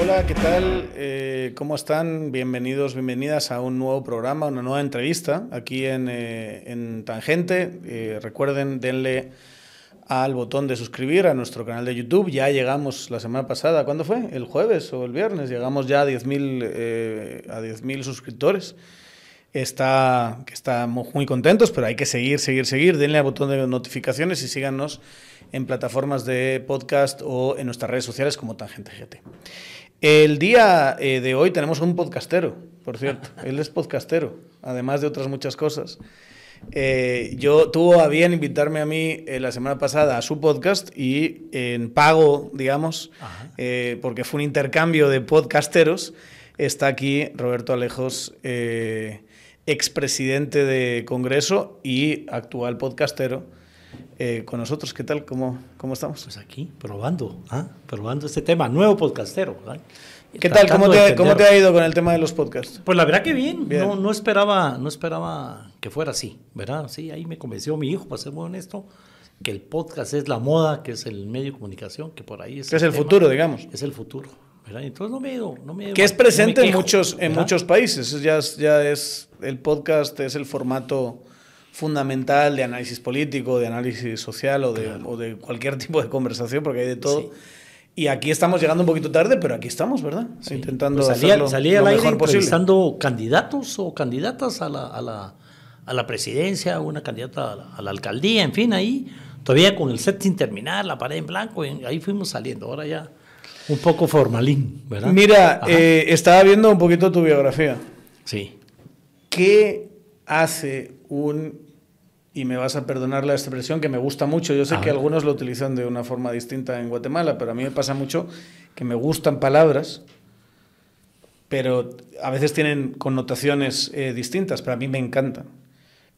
Hola, ¿qué tal? Eh, ¿Cómo están? Bienvenidos, bienvenidas a un nuevo programa, una nueva entrevista aquí en, eh, en Tangente. Eh, recuerden, denle al botón de suscribir a nuestro canal de YouTube. Ya llegamos la semana pasada, ¿cuándo fue? ¿El jueves o el viernes? Llegamos ya a 10.000 a 10 suscriptores. Está, que estamos muy contentos, pero hay que seguir, seguir, seguir. Denle al botón de notificaciones y síganos en plataformas de podcast o en nuestras redes sociales como Tangente GT. El día eh, de hoy tenemos un podcastero, por cierto. Él es podcastero, además de otras muchas cosas. Eh, yo tuvo a bien invitarme a mí eh, la semana pasada a su podcast y en pago, digamos, porque fue un intercambio de podcasteros, está aquí Roberto Alejos, expresidente de Congreso y actual podcastero eh, con nosotros. ¿Qué tal? ¿Cómo, cómo estamos? Pues aquí, probando, ¿ah? probando este tema, nuevo podcastero. ¿Qué tal? ¿Cómo te, ¿Cómo te, ha ido con el tema de los podcasts? Pues la verdad que bien, No, no, esperaba, no esperaba que fuera así, ¿verdad? Sí, ahí me convenció mi hijo, para ser muy honesto, que el podcast es la moda, que es el medio de comunicación, que por ahí es... Que es el futuro, digamos. Es el futuro. ¿Verdad? Entonces no me he ido, no me Que es presente en, muchos, en muchos países. Ya, ya es, el podcast es el formato fundamental de análisis político, de análisis social o de, o de cualquier tipo de conversación, porque hay de todo. Y aquí estamos llegando un poquito tarde, pero aquí estamos, ¿verdad? Intentando pues salía, salía al aire entrevistando candidatos o candidatas a la, a la, a la presidencia, una candidata a la, alcaldía, en fin, ahí todavía con el set sin terminar, la pared en blanco, ahí fuimos saliendo, ahora ya un poco formalín, ¿verdad? Mira, eh, estaba viendo un poquito tu biografía. Sí. ¿Qué hace un y me vas a perdonar la expresión que me gusta mucho. Yo sé que algunos lo utilizan de una forma distinta en Guatemala, pero a mí me pasa mucho que me gustan palabras, pero a veces tienen connotaciones eh, distintas, pero a mí me encantan.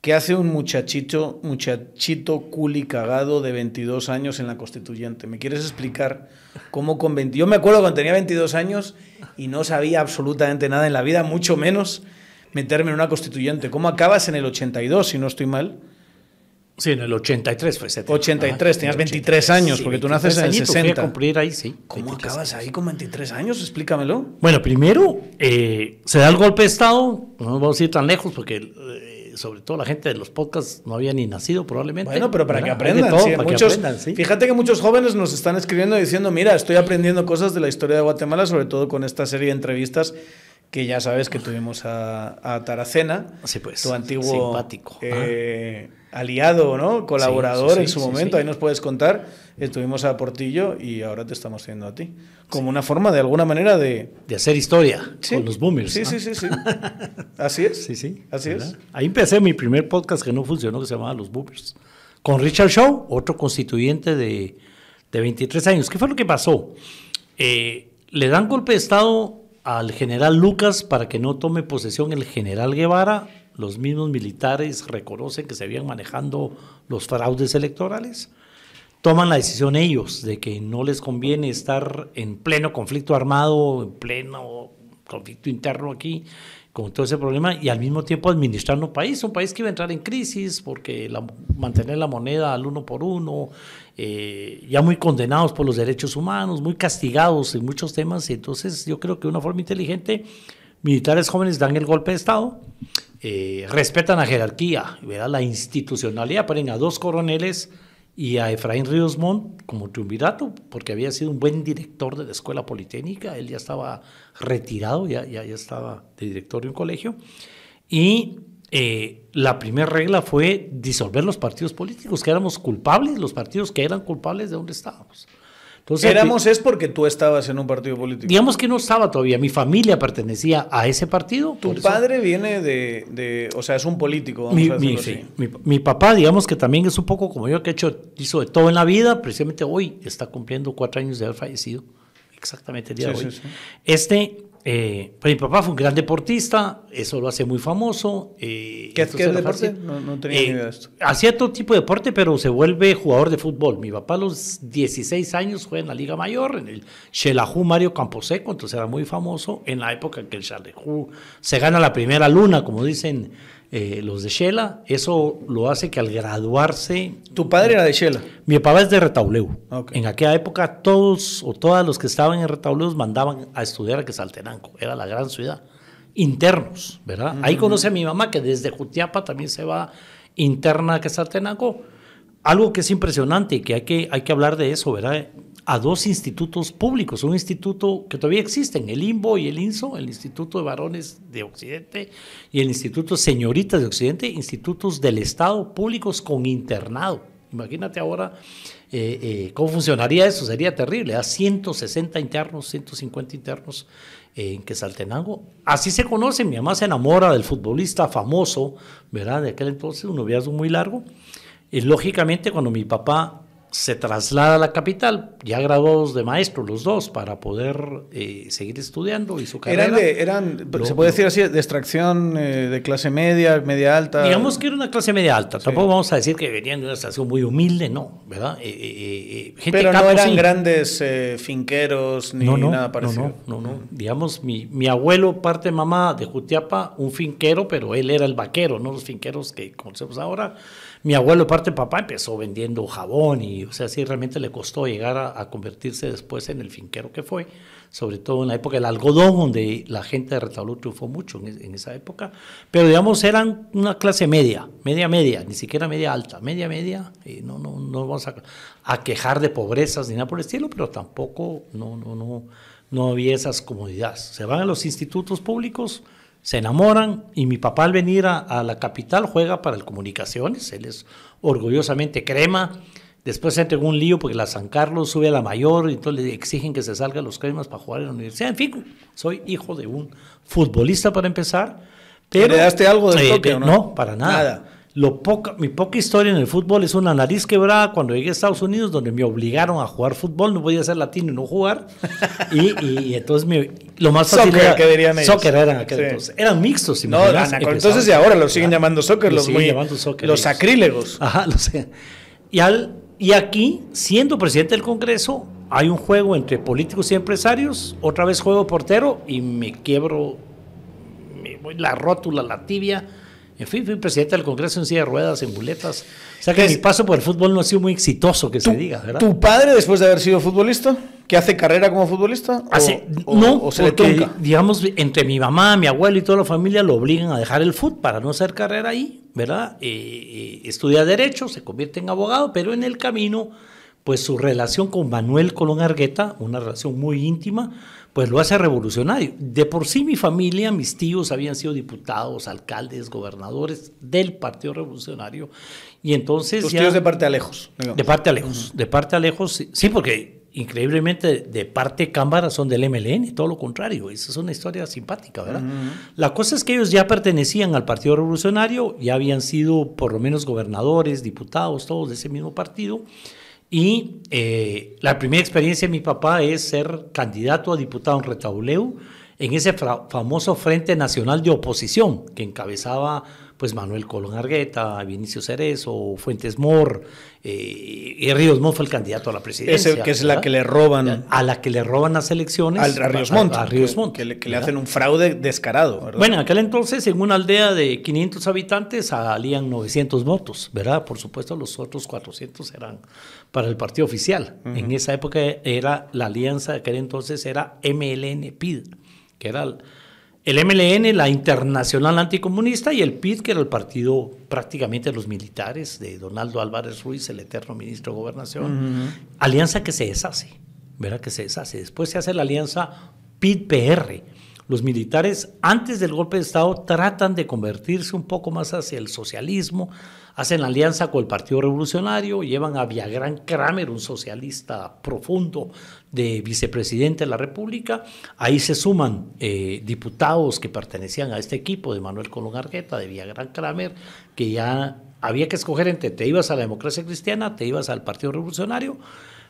¿Qué hace un muchachito, muchachito culi cagado de 22 años en la constituyente? ¿Me quieres explicar cómo con 20... Yo me acuerdo cuando tenía 22 años y no sabía absolutamente nada en la vida, mucho menos meterme en una constituyente. ¿Cómo acabas en el 82, si no estoy mal? Sí, en el 83 fue 70. 83, tenías 23 años, porque tú naces en el 60. cumplir ahí, sí. ¿Cómo acabas ahí con 23 años? Explícamelo. Bueno, primero, eh, se da el golpe de Estado, no vamos a ir tan lejos, porque sobre todo la gente de los podcasts no había ni nacido probablemente. Bueno, pero para que aprendan. Fíjate que muchos jóvenes nos están escribiendo diciendo, mira, estoy aprendiendo cosas de la historia de Guatemala, sobre todo con esta serie de entrevistas que ya sabes que tuvimos a, Taracena, sí, pues, tu antiguo simpático. Eh, aliado, ¿no? Colaborador en su momento, ahí nos puedes contar. Estuvimos a Portillo y ahora te estamos haciendo a ti. Como una forma, de alguna manera, de... De hacer historia con los boomers. Sí, sí, sí, sí. Así es. Sí, sí. Así es. Ahí empecé mi primer podcast que no funcionó, que se llamaba Los Boomers. Con Richard Shaw, otro constituyente de, de 23 años. ¿Qué fue lo que pasó? Eh, le dan golpe de Estado al general Lucas para que no tome posesión el general Guevara. Los mismos militares reconocen que se habían manejando los fraudes electorales. Toman la decisión ellos de que no les conviene estar en pleno conflicto armado, en pleno conflicto interno aquí, con todo ese problema, y al mismo tiempo administrar un país, un país que iba a entrar en crisis porque mantener la moneda al uno por uno, eh, ya muy condenados por los derechos humanos, muy castigados en muchos temas, y entonces yo creo que una forma inteligente, militares jóvenes dan el golpe de Estado, eh, respetan la jerarquía, la institucionalidad, ponen a dos coroneles y a Efraín Ríos Montt como triunvirato, porque había sido un buen director de la escuela politécnica, él ya estaba retirado, ya, ya, ya estaba de director de un colegio, y eh, la primera regla fue disolver los partidos políticos, que éramos culpables, los partidos que eran culpables de donde estábamos. Entonces, Éramos es porque tú estabas en un partido político. Digamos que no estaba todavía, mi familia pertenecía a ese partido. Tu padre viene de, o sea, es un político. Vamos mi, a mi, así. mi, papá, digamos que también es un poco como yo, que he hecho, hizo de todo en la vida, precisamente hoy está cumpliendo cuatro años de haber fallecido, exactamente el día de hoy. Este eh, pues mi papá fue un gran deportista, eso lo hace muy famoso. Eh, ¿Qué, ¿qué deporte? No, tenía ni idea de esto. Eh, hacía todo tipo de deporte, pero se vuelve jugador de fútbol. Mi papá a los 16 años fue en la Liga Mayor, en el Xelajú Mario Camposeco, entonces era muy famoso en la época en que el Xelajú se gana la primera luna, como dicen eh, los de Shela. Eso lo hace que al graduarse... ¿Tu padre era de Shela? Mi papá es de Retauleu. En aquella época todos o todas los que estaban en Retauleu mandaban a estudiar a Quesaltenango. Era la gran ciudad. Internos, ¿verdad? Ahí conoce a mi mamá que desde Jutiapa también se va interna a Quesaltenango. Algo que es impresionante y que hay que, hay que hablar de eso, ¿verdad? A dos institutos públicos, un instituto que todavía existen, el INBO y el INSO, el Instituto de Varones de Occidente y el Instituto Señoritas de Occidente, institutos del Estado públicos con internado. Imagínate ahora eh, eh, cómo funcionaría eso, sería terrible. A 160 internos, 150 internos en Quesaltenango. Así se conoce, mi mamá se enamora del futbolista famoso, ¿verdad? De aquel entonces, un noviazgo muy largo. Y lógicamente cuando mi papá se traslada a la capital, ya graduados de maestro los dos, para poder eh, seguir estudiando y su carrera. Eran, eran se puede decir así, de extracción eh, de clase media, media alta. Digamos que era una clase media alta, tampoco vamos a decir que venían de una estación muy humilde, no, ¿verdad? Eh, Pero no eran grandes finqueros ni nada parecido. No, no, no, digamos, mi, mi abuelo, parte mamá de Jutiapa, un finquero, pero él era el vaquero, no los finqueros que conocemos ahora. Mi abuelo, parte papá, empezó vendiendo jabón y, o sea, sí, realmente le costó llegar a, convertirse después en el finquero que fue, sobre todo en la época del algodón, donde la gente de Retablo triunfó mucho en, esa época. Pero, digamos, eran una clase media, media, media, ni siquiera media alta, media, media. Y no, no, no vamos a, a quejar de pobrezas ni nada por el estilo, pero tampoco no, no, no, no había esas comodidades. Se van a los institutos públicos se enamoran y mi papá al venir a, la capital juega para el Comunicaciones, él es orgullosamente crema, después entra en un lío porque la San Carlos sube a la mayor y entonces le exigen que se salgan los cremas para jugar en la universidad, en fin, soy hijo de un futbolista para empezar. Pero, ¿Le algo del toque, o no? No, para nada. nada. Lo poca, mi poca historia en el fútbol es una nariz quebrada cuando llegué a Estados Unidos, donde me obligaron a jugar fútbol, no podía ser latino y no jugar. y, entonces lo más fácil era. Que dirían ellos. Soccer eran aquel entonces. Eran mixtos. No, entonces y ahora lo siguen llamando soccer, los, muy, llamando soccer, los sacrílegos. Ajá, lo sé. Y, al, y aquí, siendo presidente del Congreso, hay un juego entre políticos y empresarios, otra vez juego portero y me quiebro me voy la rótula, la tibia fin, fui presidente del Congreso en silla de ruedas, en buletas. O sea que mi paso por el fútbol no ha sido muy exitoso, que se diga, ¿verdad? ¿Tu padre, después de haber sido futbolista, que hace carrera como futbolista? Hace, no, se porque, digamos, entre mi mamá, mi abuelo y toda la familia lo obligan a dejar el fútbol para no hacer carrera ahí, ¿verdad? Eh, eh, estudia Derecho, se convierte en abogado, pero en el camino, pues su relación con Manuel Colón Argueta, una relación muy íntima, pues lo hace revolucionario. De por sí mi familia, mis tíos habían sido diputados, alcaldes, gobernadores del Partido Revolucionario. Y entonces... Tus tíos de parte a lejos. De parte a lejos. De parte a lejos, sí, porque increíblemente de parte Cámara son del MLN, todo lo contrario. Esa es una historia simpática, ¿verdad? La cosa es que ellos ya pertenecían al Partido Revolucionario, ya habían sido por lo menos gobernadores, diputados, todos de ese mismo partido. Y eh, la primera experiencia de mi papá es ser candidato a diputado en Retauleu en ese famoso Frente Nacional de Oposición que encabezaba pues Manuel Colón Argueta, Vinicio Cerezo, Fuentes Mor, eh, y Ríos Montt fue el candidato a la presidencia. Es que es la que le roban. A la que le roban las elecciones. Al, a Ríos Montt. A, Ríos Montt. Que, le, hacen un fraude descarado. ¿verdad? Bueno, en aquel entonces, en una aldea de 500 habitantes, salían 900 votos, ¿verdad? Por supuesto, los otros 400 eran para el partido oficial. En esa época era la alianza de aquel entonces era MLN-PID, que era el MLN, la Internacional Anticomunista, y el PID, que era el partido prácticamente de los militares, de Donaldo Álvarez Ruiz, el eterno ministro de Gobernación. Alianza que se deshace, ¿verdad? Que se deshace. Después se hace la alianza PID-PR. Los militares, antes del golpe de Estado, tratan de convertirse un poco más hacia el socialismo, hacen alianza con el Partido Revolucionario, llevan a Villagrán Kramer, un socialista profundo de vicepresidente de la República. Ahí se suman eh, diputados que pertenecían a este equipo de Manuel Colón Argueta, de Villagrán Kramer, que ya había que escoger entre te ibas a la democracia cristiana, te ibas al Partido Revolucionario.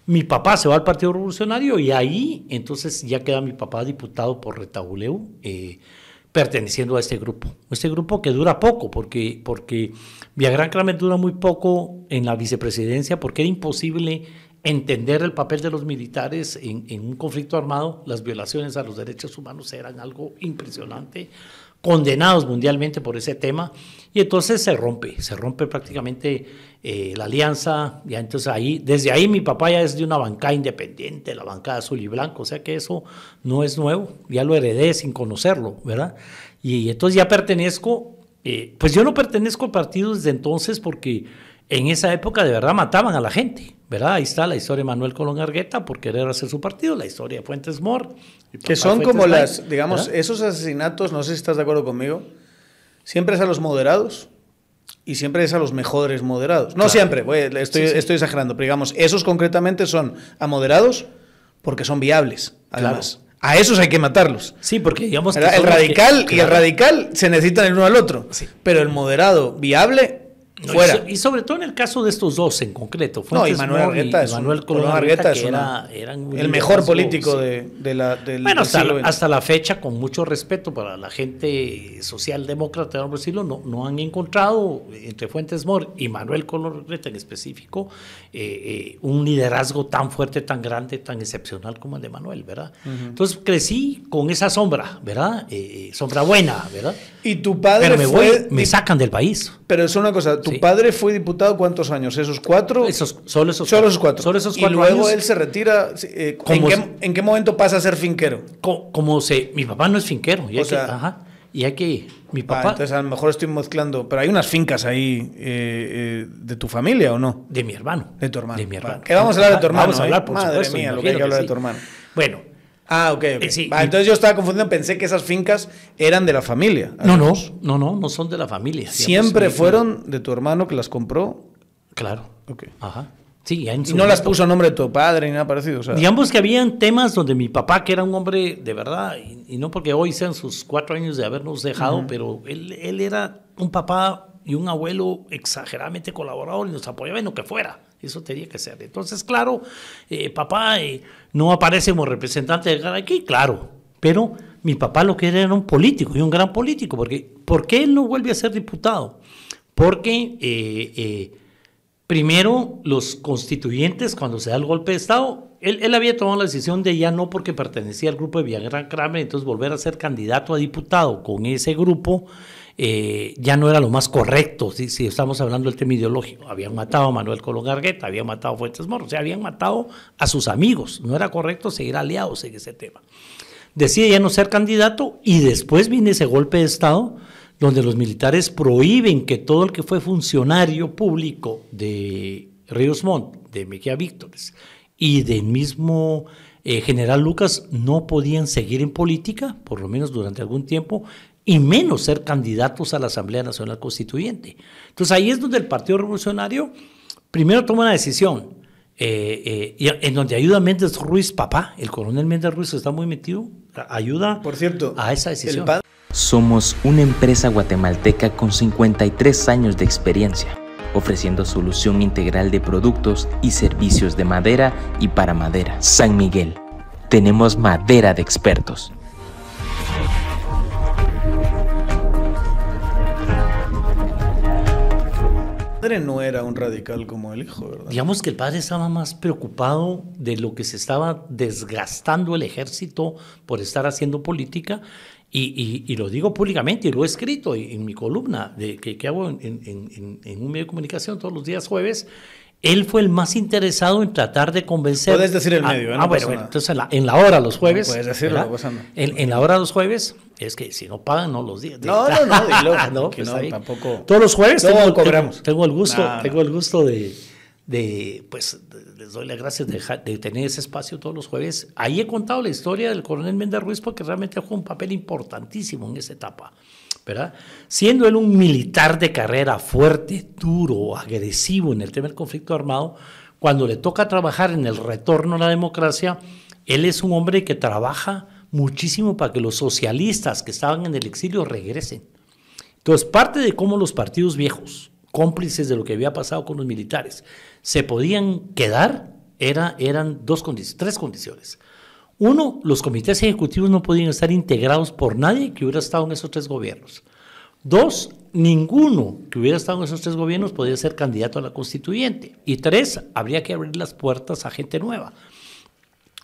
Mi papá se va al Partido Revolucionario y ahí entonces ya queda mi papá diputado por Retauleu. Eh, perteneciendo a este grupo. Este grupo que dura poco, porque, porque Villagrán claramente dura muy poco en la vicepresidencia, porque era imposible entender el papel de los militares en, un conflicto armado. Las violaciones a los derechos humanos eran algo impresionante condenados mundialmente por ese tema. Y entonces se rompe, se rompe prácticamente eh, la alianza. Ya entonces ahí, desde ahí mi papá ya es de una bancada independiente, la bancada azul y blanco, o sea que eso no es nuevo, ya lo heredé sin conocerlo, ¿verdad? Y, entonces ya pertenezco, eh, pues yo no pertenezco al partido desde entonces porque en esa época de verdad mataban a la gente, ¿verdad? Ahí está la historia de Manuel Colón Argueta por querer hacer su partido, la historia de Fuentes Mor. Que son como las, digamos, esos asesinatos, no sé si estás de acuerdo conmigo, siempre es a los moderados y siempre es a los mejores moderados. No siempre, estoy, estoy exagerando, pero digamos, esos concretamente son a moderados porque son viables, además. A esos hay que matarlos. Sí, porque digamos que el radical y el radical se necesitan el uno al otro. Pero el moderado viable y, sobre todo en el caso de estos dos en concreto. no, y Manuel Argueta es, Manuel el mejor político de, la, del Bueno, hasta, la, fecha, con mucho respeto para la gente socialdemócrata de Brasil, no, no han encontrado entre Fuentes Mor y Manuel Colón en específico eh, eh, un liderazgo tan fuerte, tan grande, tan excepcional como el de Manuel, ¿verdad? Entonces crecí con esa sombra, ¿verdad? Eh, sombra buena, ¿verdad? Y tu padre Pero me, voy, me sacan del país. Pero es una cosa, ¿tu padre fue diputado cuántos años? ¿Esos cuatro? Esos, solo esos solo cuatro. Solo esos cuatro y luego él se retira. Eh, ¿en, qué, momento pasa a ser finquero? Como, se, mi papá no es finquero. Y o sea, ajá, y hay que, mi ah, papá... entonces a lo mejor estoy mezclando, pero hay unas fincas ahí eh, eh, de tu familia o no? De mi hermano. De tu hermano. De mi hermano. ¿Qué vamos a hablar de tu hermano? Vamos a hablar, por Madre mía, lo que hay que hablar de tu hermano. Bueno, Ah, ok. okay. entonces yo estaba confundido, pensé que esas fincas eran de la familia. No, no, no, no, no son de la familia. ¿Siempre fueron de tu hermano que las compró? Claro. Ok. Ajá. Sí, y no las puso a nombre de tu padre ni nada parecido. Digamos que habían temas donde mi papá, que era un hombre de verdad, y, no porque hoy sean sus cuatro años de habernos dejado, pero él, él era un papá y un abuelo exageradamente colaborador y nos apoyaba en lo que fuera. Eso tenía que ser. Entonces, claro, eh, papá eh, no aparece como representante de aquí, claro, pero mi papá lo que era era un político y un gran político, porque ¿por qué él no vuelve a ser diputado? Porque eh, primero los constituyentes, cuando se da el golpe de Estado, él, había tomado la decisión de ya no porque pertenecía al grupo de Villagrán Kramer, entonces volver a ser candidato a diputado con ese grupo eh, ya no era lo más correcto, si, estamos hablando del tema ideológico. Habían matado a Manuel Colón Gargueta, habían matado a Fuentes Moros, o sea, habían matado a sus amigos. No era correcto seguir aliados en ese tema. Decide ya no ser candidato y después viene ese golpe de Estado donde los militares prohíben que todo el que fue funcionario público de Ríos Montt, de Mejía Víctores y del mismo eh, general Lucas no podían seguir en política, por lo menos durante algún tiempo, y menos ser candidatos a la Asamblea Nacional Constituyente. Entonces ahí es donde el Partido Revolucionario primero toma una decisión, eh, eh, en donde ayuda Méndez Ruiz, papá, el coronel Méndez Ruiz está muy metido, ayuda Por cierto, a esa decisión. Somos una empresa guatemalteca con 53 años de experiencia, ofreciendo solución integral de productos y servicios de madera y para madera. San Miguel, tenemos madera de expertos. Padre no era un radical como el hijo, ¿verdad? Digamos que el padre estaba más preocupado de lo que se estaba desgastando el ejército por estar haciendo política. Y, lo digo públicamente, y lo he escrito en, mi columna de, que, hago en, en, un medio de comunicación todos los días jueves, él fue el más interesado en tratar de convencer. Puedes decir el medio, ¿eh? ah, bueno, entonces en la, hora los jueves. puedes decirlo, en, en, la hora los jueves, es que si no pagan, no los días. No, no, no, dilo. no, pues no tampoco. Todos los jueves tengo, cobramos. Tengo, el gusto, tengo el gusto de, de, pues, les doy las gracias de, de, tener ese espacio todos los jueves. Ahí he contado la historia del coronel Méndez Ruiz porque realmente jugó un papel importantísimo en esa etapa. ¿verdad? Siendo él un militar de carrera fuerte, duro, agresivo en el tema del conflicto armado, cuando le toca trabajar en el retorno a la democracia, él es un hombre que trabaja muchísimo para que los socialistas que estaban en el exilio regresen. Entonces, parte de cómo los partidos viejos, cómplices de lo que había pasado con los militares, se podían quedar, era, eran dos condiciones, tres condiciones. Uno, los comités ejecutivos no podían estar integrados por nadie que hubiera estado en esos tres gobiernos. Dos, ninguno que hubiera estado en esos tres gobiernos podía ser candidato a la constituyente. Y tres, habría que abrir las puertas a gente nueva.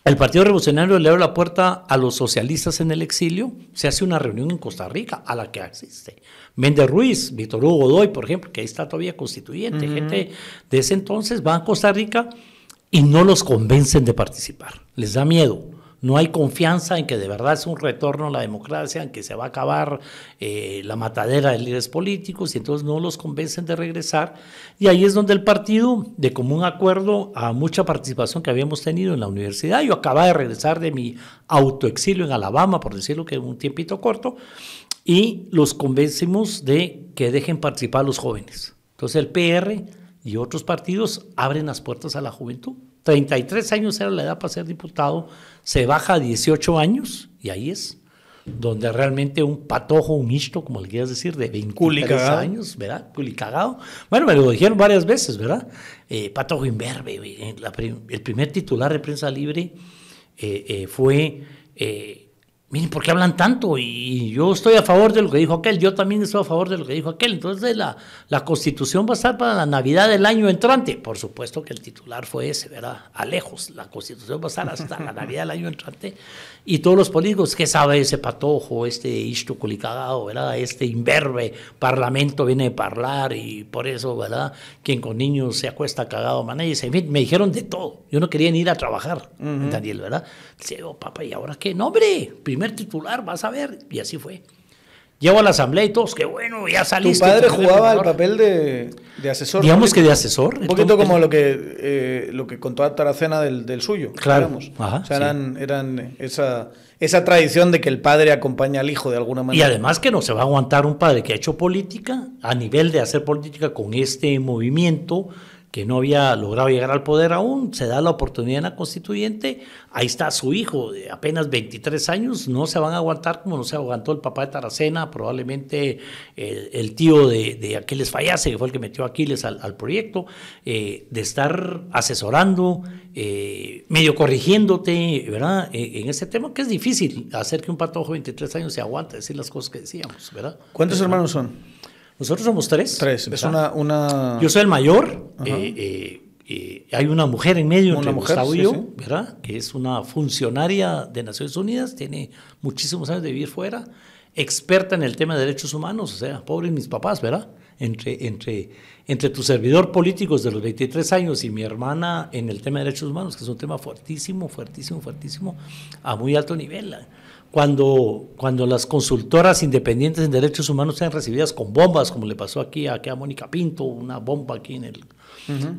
El Partido Revolucionario le abre la puerta a los socialistas en el exilio, se hace una reunión en Costa Rica, a la que asiste. Méndez Ruiz, Víctor Hugo Godoy, por ejemplo, que ahí está todavía constituyente, gente de ese entonces va a Costa Rica y no los convencen de participar, les da miedo no hay confianza en que de verdad es un retorno a la democracia, en que se va a acabar eh, la matadera de líderes políticos y entonces no los convencen de regresar. Y ahí es donde el partido, de común acuerdo a mucha participación que habíamos tenido en la universidad, yo acababa de regresar de mi autoexilio en Alabama, por decirlo que un tiempito corto, y los convencimos de que dejen participar a los jóvenes. Entonces el PR y otros partidos abren las puertas a la juventud. 33 años era la edad para ser diputado, se baja a 18 años y ahí es donde realmente un patojo, un misto, como le quieras decir, de 23 años, ¿verdad? Culicagado. Bueno, me lo dijeron varias veces, ¿verdad? Eh, patojo imberbe, eh, el primer titular de prensa libre eh, fue miren, ¿por qué hablan tanto? Y yo estoy a favor de lo que dijo aquel, yo también estoy a favor de lo que dijo aquel. Entonces la, la constitución va a estar para la Navidad del año entrante. Por supuesto que el titular fue ese, ¿verdad? A lejos, la constitución va a estar hasta la Navidad del año entrante. Y todos los políticos, ¿qué sabe ese patojo, este isto colicagado, ¿verdad? Este imberbe, parlamento viene de hablar y por eso, ¿verdad? Quien con niños se acuesta cagado. En fin, me dijeron de todo. Yo no quería ni ir a trabajar, Daniel, ¿verdad? Dice, oh, papá, ¿y ahora qué? No, hombre, primer titular, vas a ver. Y así fue. Llevo a la asamblea y todos, qué bueno, ya saliste. Tu padre jugaba el papel de, de, asesor. Digamos que de asesor. Un poquito como lo que, eh, lo que contó Taracena del, del suyo. Claro. o sea, eran, eran esa, esa tradición de que el padre acompaña al hijo de alguna manera. Y además que no se va a aguantar un padre que ha hecho política a nivel de hacer política con este movimiento que no había logrado llegar al poder aún, se da la oportunidad en la constituyente, ahí está su hijo de apenas 23 años, no se van a aguantar como no se aguantó el papá de Taracena, probablemente el, tío de, Aquiles Fallase, que fue el que metió a Aquiles al, proyecto, eh, de estar asesorando, eh, medio corrigiéndote, ¿verdad? E, en ese tema que es difícil hacer que un patojo de 23 años se aguante, decir las cosas que decíamos, ¿verdad? ¿Cuántos hermanos son? Nosotros somos tres. Tres. Es una, una, Yo soy el mayor. Eh, eh, eh, hay una mujer en medio una entre mujer, Gustavo y yo, ¿verdad? Que es una funcionaria de Naciones Unidas, tiene muchísimos años de vivir fuera, experta en el tema de derechos humanos, o sea, pobres mis papás, ¿verdad? Entre, entre, entre tu servidor político de los 23 años y mi hermana en el tema de derechos humanos, que es un tema fuertísimo, fuertísimo, fuertísimo, a muy alto nivel cuando, cuando las consultoras independientes en derechos humanos sean recibidas con bombas, como le pasó aquí a, a Mónica Pinto, una bomba aquí en, el,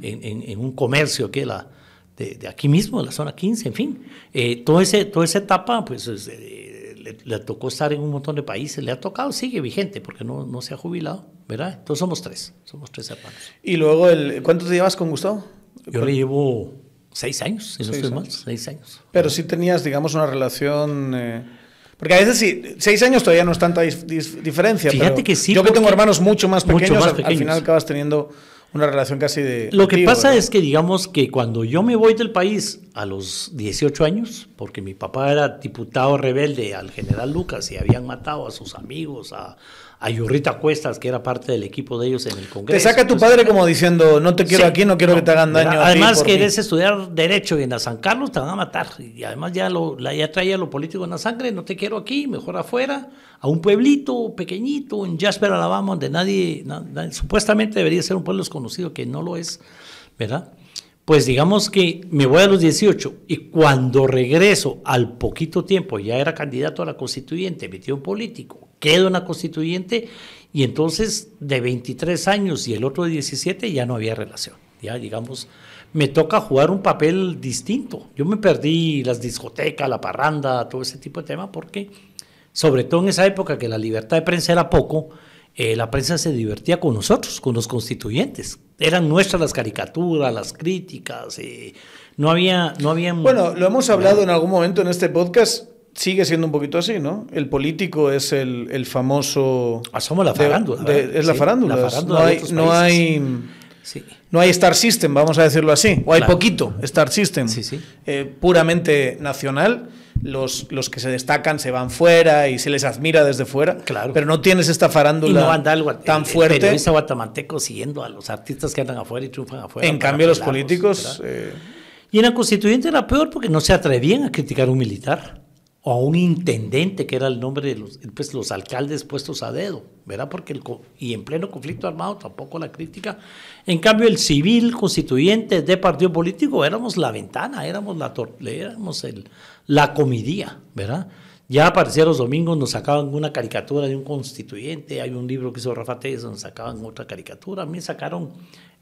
en, un comercio aquí la, de, aquí mismo, de la zona 15, en fin. Eh, todo ese, toda esa etapa, pues eh, le, tocó estar en un montón de países, le ha tocado, sigue vigente, porque no, no se ha jubilado, ¿verdad? Entonces somos tres, somos tres hermanos. ¿Y luego, el, cuánto te llevas con Gustavo? Yo le llevo seis años, si no estoy mal, seis años. Pero sí tenías, digamos, una relación... Eh, porque a veces sí, seis años todavía no es tanta diferencia. Fíjate que sí. Yo que tengo hermanos mucho más pequeños, al, final acabas teniendo una relación casi de... Lo que pasa es que digamos que cuando yo me voy del país a los 18 años, porque mi papá era diputado rebelde al general Lucas y habían matado a sus amigos, a, a Yurrita Cuestas, que era parte del equipo de ellos en el Congreso. Te saca tu padre como diciendo, no te quiero aquí, no quiero que te hagan daño. Además, querés estudiar Derecho y en la San Carlos te van a matar. Y además ya, lo, ya traía lo político en la sangre, no te quiero aquí, mejor afuera, a un pueblito pequeñito en Jasper, Alabama, donde nadie, supuestamente debería ser un pueblo desconocido, que no lo es, ¿verdad? Pues digamos que me voy a los 18 y cuando regreso al poquito tiempo, ya era candidato a la constituyente, metido en político, quedo en la constituyente y entonces de 23 años y el otro de 17 ya no había relación. Ya digamos, me toca jugar un papel distinto. Yo me perdí las discotecas, la parranda, todo ese tipo de temas porque, sobre todo en esa época que la libertad de prensa era poco, eh, la prensa se divertía con nosotros, con los constituyentes. Eran nuestras las caricaturas, las críticas. Eh, no había, no había. Bueno, lo hemos hablado en algún momento en este podcast. Sigue siendo un poquito así, ¿no? El político es el, el famoso. Somos la farándula. es la farándula. no hay, no hay, no hay Star System, vamos a decirlo así. O hay poquito Star System. Eh, puramente nacional los, los que se destacan se van fuera y se les admira desde fuera. Claro. Pero no tienes esta farándula tan fuerte. El periodista guatemalteco siguiendo a los artistas que andan afuera y triunfan afuera. En cambio, los políticos. Eh, Y en la constituyente era peor porque no se atrevían a criticar a un militar o a un intendente, que era el nombre de los, pues, los alcaldes puestos a dedo, ¿verdad? Porque el, y en pleno conflicto armado tampoco la crítica. En cambio, el civil constituyente de partido político éramos la ventana, éramos la, éramos el, la comidía, ¿verdad? Ya aparecía los domingos, nos sacaban una caricatura de un constituyente, hay un libro que hizo Rafa Telles, nos sacaban otra caricatura, a mí sacaron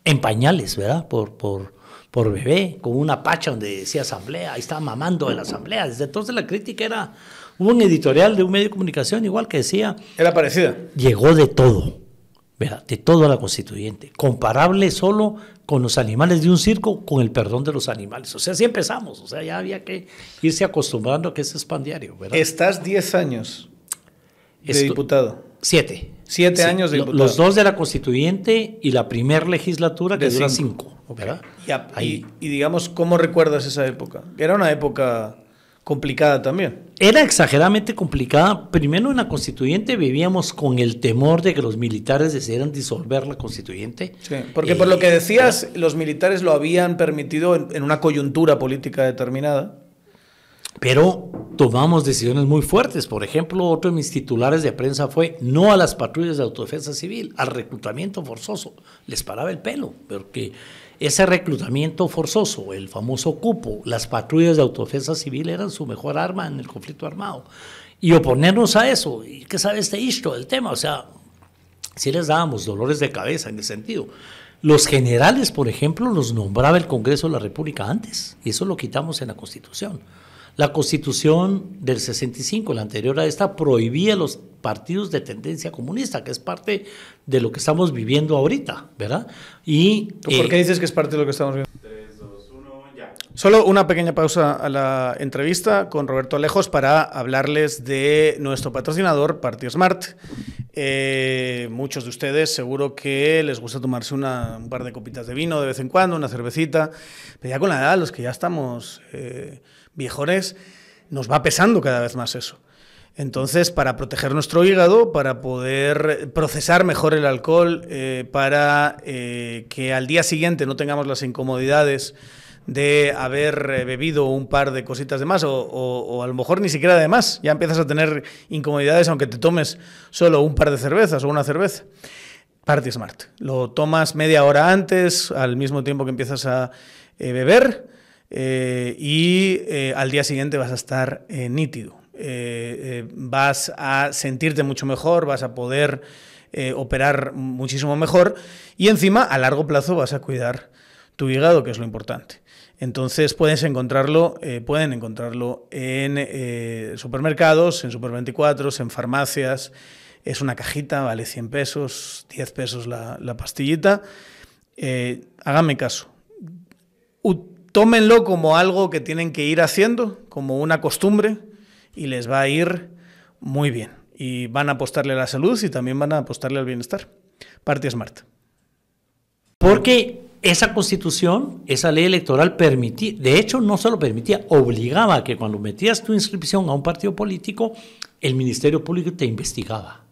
en pañales, ¿verdad? Por, por, por bebé, con una pacha donde decía asamblea, ahí estaba mamando de la asamblea. Desde entonces la crítica era, un editorial de un medio de comunicación igual que decía... Era parecida. Llegó de todo, ¿verdad? De todo a la constituyente, comparable solo con los animales de un circo, con el perdón de los animales. O sea, así empezamos, o sea, ya había que irse acostumbrando a que es expandiario, ¿verdad? Estás 10 años de diputado. Siete. Siete años de diputado. Los dos de la constituyente y la primera legislatura que de dura cinco. ¿Verdad? Y, y, digamos, ¿cómo recuerdas esa época? Era una época complicada también. Era exageradamente complicada. Primero en la constituyente vivíamos con el temor de que los militares decidieran disolver la constituyente. Sí, porque por lo que decías, los militares lo habían permitido en una coyuntura política determinada. Pero tomamos decisiones muy fuertes. Por ejemplo, otro de mis titulares de prensa fue no a las patrullas de autodefensa civil, al reclutamiento forzoso. Les paraba el pelo, porque ese reclutamiento forzoso, el famoso cupo, las patrullas de autodefensa civil eran su mejor arma en el conflicto armado. Y oponernos a eso, ¿y qué sabe este isto del tema? O sea, si les dábamos dolores de cabeza en ese sentido. Los generales, por ejemplo, los nombraba el Congreso de la República antes, y eso lo quitamos en la Constitución. La constitución del 65, la anterior a esta, prohibía los partidos de tendencia comunista, que es parte de lo que estamos viviendo ahorita, ¿verdad? Y, ¿Por qué eh, dices que es parte de lo que estamos viviendo? 3, 2, 1, ya. Solo una pequeña pausa a la entrevista con Roberto Alejos para hablarles de nuestro patrocinador, Party Smart. Eh, muchos de ustedes seguro que les gusta tomarse una, un par de copitas de vino de vez en cuando, una cervecita, pero ya con la edad, los que ya estamos... Eh, viejones, nos va pesando cada vez más eso. Entonces, para proteger nuestro hígado, para poder procesar mejor el alcohol, eh, para eh, que al día siguiente no tengamos las incomodidades de haber eh, bebido un par de cositas de más o, a lo mejor ni siquiera de más, ya empiezas a tener incomodidades aunque te tomes solo un par de cervezas o una cerveza. Party Smart. Lo tomas media hora antes, al mismo tiempo que empiezas a beber eh, y eh, al día siguiente vas a estar eh, nítido. vas a sentirte mucho mejor, vas a poder operar muchísimo mejor y encima a largo plazo vas a cuidar tu hígado, que es lo importante. Entonces puedes encontrarlo, pueden encontrarlo en supermercados, en Super 24, en farmacias. Es una cajita, vale 100 pesos, 10 pesos la, pastillita. háganme caso tómenlo como algo que tienen que ir haciendo, como una costumbre, y les va a ir muy bien. Y van a apostarle a la salud y también van a apostarle al bienestar. Party Smart. Porque esa constitución, esa ley electoral permitía, de hecho no solo permitía, obligaba que cuando metías tu inscripción a un partido político, el Ministerio Público te investigaba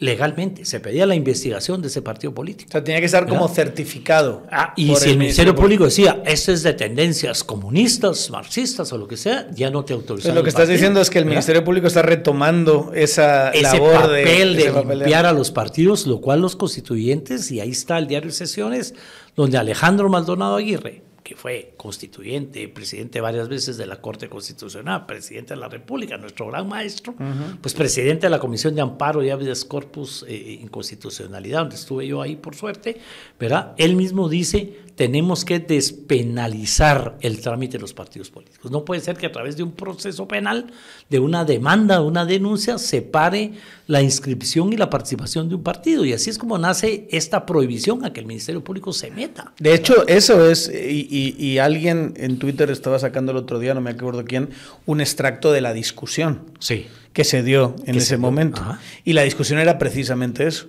legalmente. Se pedía la investigación de ese partido político. O sea, tenía que estar como certificado. Ah, y si el, Ministerio Público decía, esto es de tendencias comunistas, marxistas o lo que sea, ya no te autorizaba. lo que estás diciendo es que el Ministerio Público está retomando esa ese labor papel de, de limpiar a los partidos, lo cual los constituyentes, y ahí está el diario de sesiones, donde Alejandro Maldonado Aguirre, que fue constituyente, presidente varias veces de la Corte Constitucional, presidente de la República, nuestro gran maestro, pues presidente de la Comisión de Amparo y Habeas Corpus eh, Inconstitucionalidad, donde estuve yo ahí por suerte, ¿verdad? Él mismo dice, tenemos que despenalizar el trámite de los partidos políticos. No puede ser que a través de un proceso penal, de una demanda, de una denuncia, se pare la inscripción y la participación de un partido. Y así es como nace esta prohibición a que el Ministerio Público se meta. De hecho, eso es, y, alguien en Twitter estaba sacando el otro día, no me acuerdo quién, un extracto de la discusión sí. que se dio en ese momento. Y la discusión era precisamente eso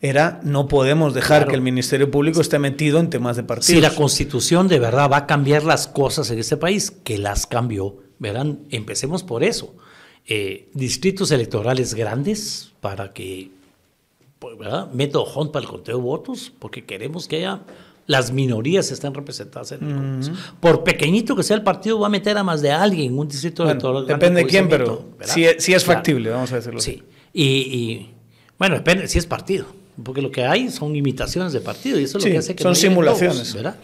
era no podemos dejar que el Ministerio Público esté metido en temas de partidos. Si la Constitución de verdad va a cambiar las cosas en este país, que las cambió, verán, empecemos por eso. Eh, distritos electorales grandes para que, pues, ¿verdad? Método para el conteo de votos, porque queremos que haya las minorías están representadas en el Congreso. Por pequeñito que sea el partido, va a meter a más de alguien en un distrito Bueno, electoral. depende de quién, pero sí, es- Claro. factible, vamos a decirlo. Sí. Y, y, bueno, depende si es partido. Porque lo que hay son imitaciones de partido y eso es Sí, lo que hace que son no simulaciones. ¿verdad?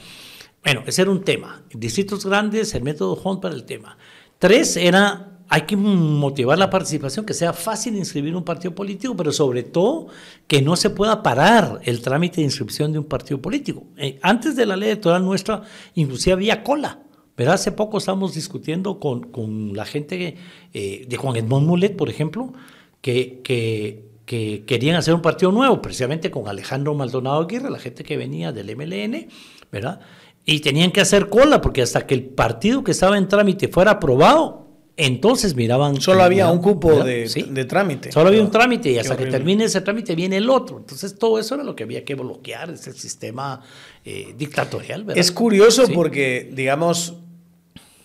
Bueno, ese era un tema. Distritos grandes, el método Hunt para el tema. Tres era, hay que motivar la participación, que sea fácil inscribir un partido político, pero sobre todo que no se pueda parar el trámite de inscripción de un partido político. Eh, antes de la ley electoral nuestra, inclusive había cola. ¿verdad? Hace poco estábamos discutiendo con, con la gente eh, de Juan Edmond Mulet, por ejemplo, que, que, que querían hacer un partido nuevo, precisamente con Alejandro Maldonado Aguirre, la gente que venía del MLN, ¿verdad? Y tenían que hacer cola, porque hasta que el partido que estaba en trámite fuera aprobado, entonces miraban. Solo había un cupo de, Sí. de trámite. Solo había un trámite y hasta que termine ese trámite viene el otro. Entonces todo eso era lo que había que bloquear, ese sistema eh, dictatorial, ¿verdad? Es curioso Sí. porque, digamos,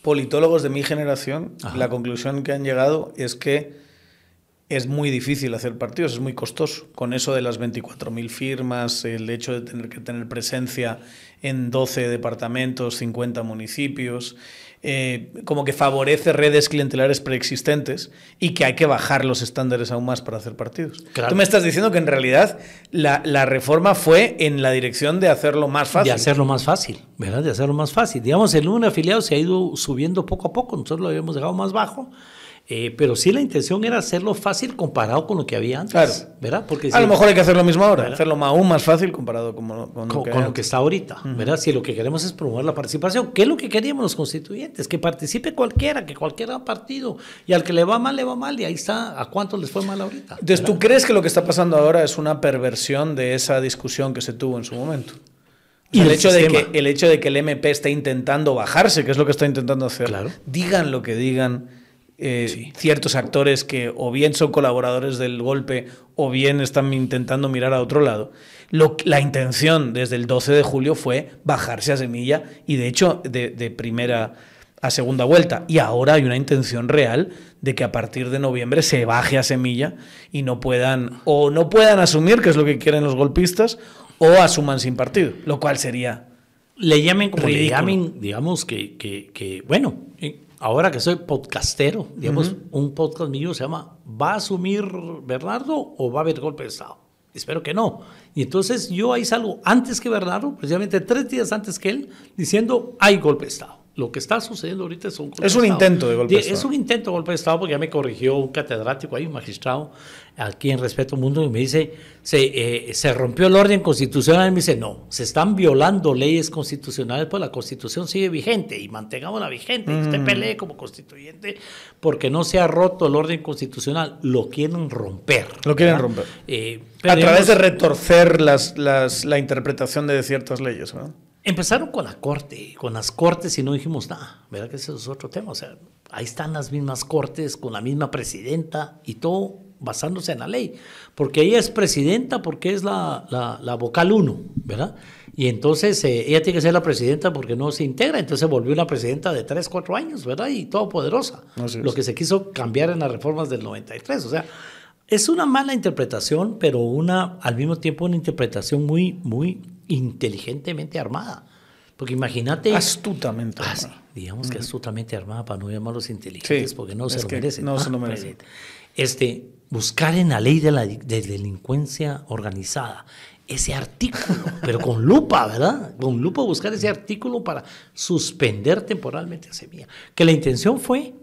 politólogos de mi generación, Ajá. la conclusión que han llegado es que es muy difícil hacer partidos, es muy costoso. Con eso de las 24.000 firmas, el hecho de tener que tener presencia en 12 departamentos, 50 municipios, eh, como que favorece redes clientelares preexistentes y que hay que bajar los estándares aún más para hacer partidos. Claro. Tú me estás diciendo que en realidad la, la reforma fue en la dirección de hacerlo más fácil. De hacerlo más fácil, ¿verdad? De hacerlo más fácil. Digamos, el número de afiliados se ha ido subiendo poco a poco, nosotros lo habíamos dejado más bajo, eh, pero sí la intención era hacerlo fácil comparado con lo que había antes, Claro. ¿verdad? Porque A lo mejor hay que hacer lo mismo ahora, ¿Verdad? hacerlo aún más fácil comparado con, lo- con lo con, que con hay lo que antes. está ahorita, ¿verdad? Si lo que queremos es promover la participación, ¿qué es lo que queríamos los constituyentes? Que participe cualquiera, que cualquiera partido, y al que le va mal, le va mal, y ahí está, ¿a cuántos les fue mal ahorita? Entonces, ¿tú crees que lo que está pasando ahora es una perversión de esa discusión que se tuvo en su momento? Y el, el hecho de que, el hecho de que el MP esté intentando bajarse, que es lo que está intentando hacer, Claro. digan lo que digan eh, ciertos actores que o bien son colaboradores del golpe o bien están intentando mirar a otro lado. Lo, la intención desde el 12 de julio fue bajarse a semilla y de hecho de, de primera a segunda vuelta. Y ahora hay una intención real de que a partir de noviembre se baje a semilla y no puedan o no puedan asumir que es lo que quieren los golpistas o asuman sin partido, lo cual sería le llamen como le llamen, digamos que, que, que, bueno, eh, ahora que soy podcastero, digamos, un podcast mío se llama ¿Va a asumir Bernardo o va a haber golpe de Estado? Espero que no. Y entonces yo ahí salgo antes que Bernardo, precisamente tres días antes que él, diciendo hay golpe de Estado. Lo que está sucediendo ahorita es un golpe Es un intento de golpe de Es Estado. un intento de golpe de Estado porque ya me corrigió un catedrático ahí, un magistrado, aquí en Respeto Mundo, y me dice, se, eh, se rompió el orden constitucional. Y me dice, no, se están violando leyes constitucionales, pues la constitución sigue vigente y mantengámosla vigente. Y Mm. usted pelee como constituyente porque no se ha roto el orden constitucional. Lo quieren romper. Lo quieren ¿verdad? romper. Eh, a través de retorcer las, las, la interpretación de ciertas leyes. ¿no? Empezaron con la corte, con las cortes y no dijimos nada, ¿verdad? Que ese es otro tema. O sea, ahí están las mismas cortes con la misma presidenta y todo basándose en la ley. Porque ella es presidenta porque es la, la, la vocal 1, ¿verdad? Y entonces eh, ella tiene que ser la presidenta porque no se integra. Entonces se volvió una presidenta de 3, 4 años, ¿verdad? Y todopoderosa. Lo que se quiso cambiar en las reformas del 93. O sea, es una mala interpretación, pero una, al mismo tiempo una interpretación muy, muy inteligentemente armada. Porque imagínate... Astutamente. Ah, sí, digamos que astutamente armada para no llamarlos inteligentes, Sí, porque no se es lo merecen. no se lo Ah, merecen. Este, buscar en la ley de la de delincuencia organizada ese artículo, pero con lupa, ¿verdad? Con lupa buscar ese artículo para suspender temporalmente a Semilla. Que la intención fue,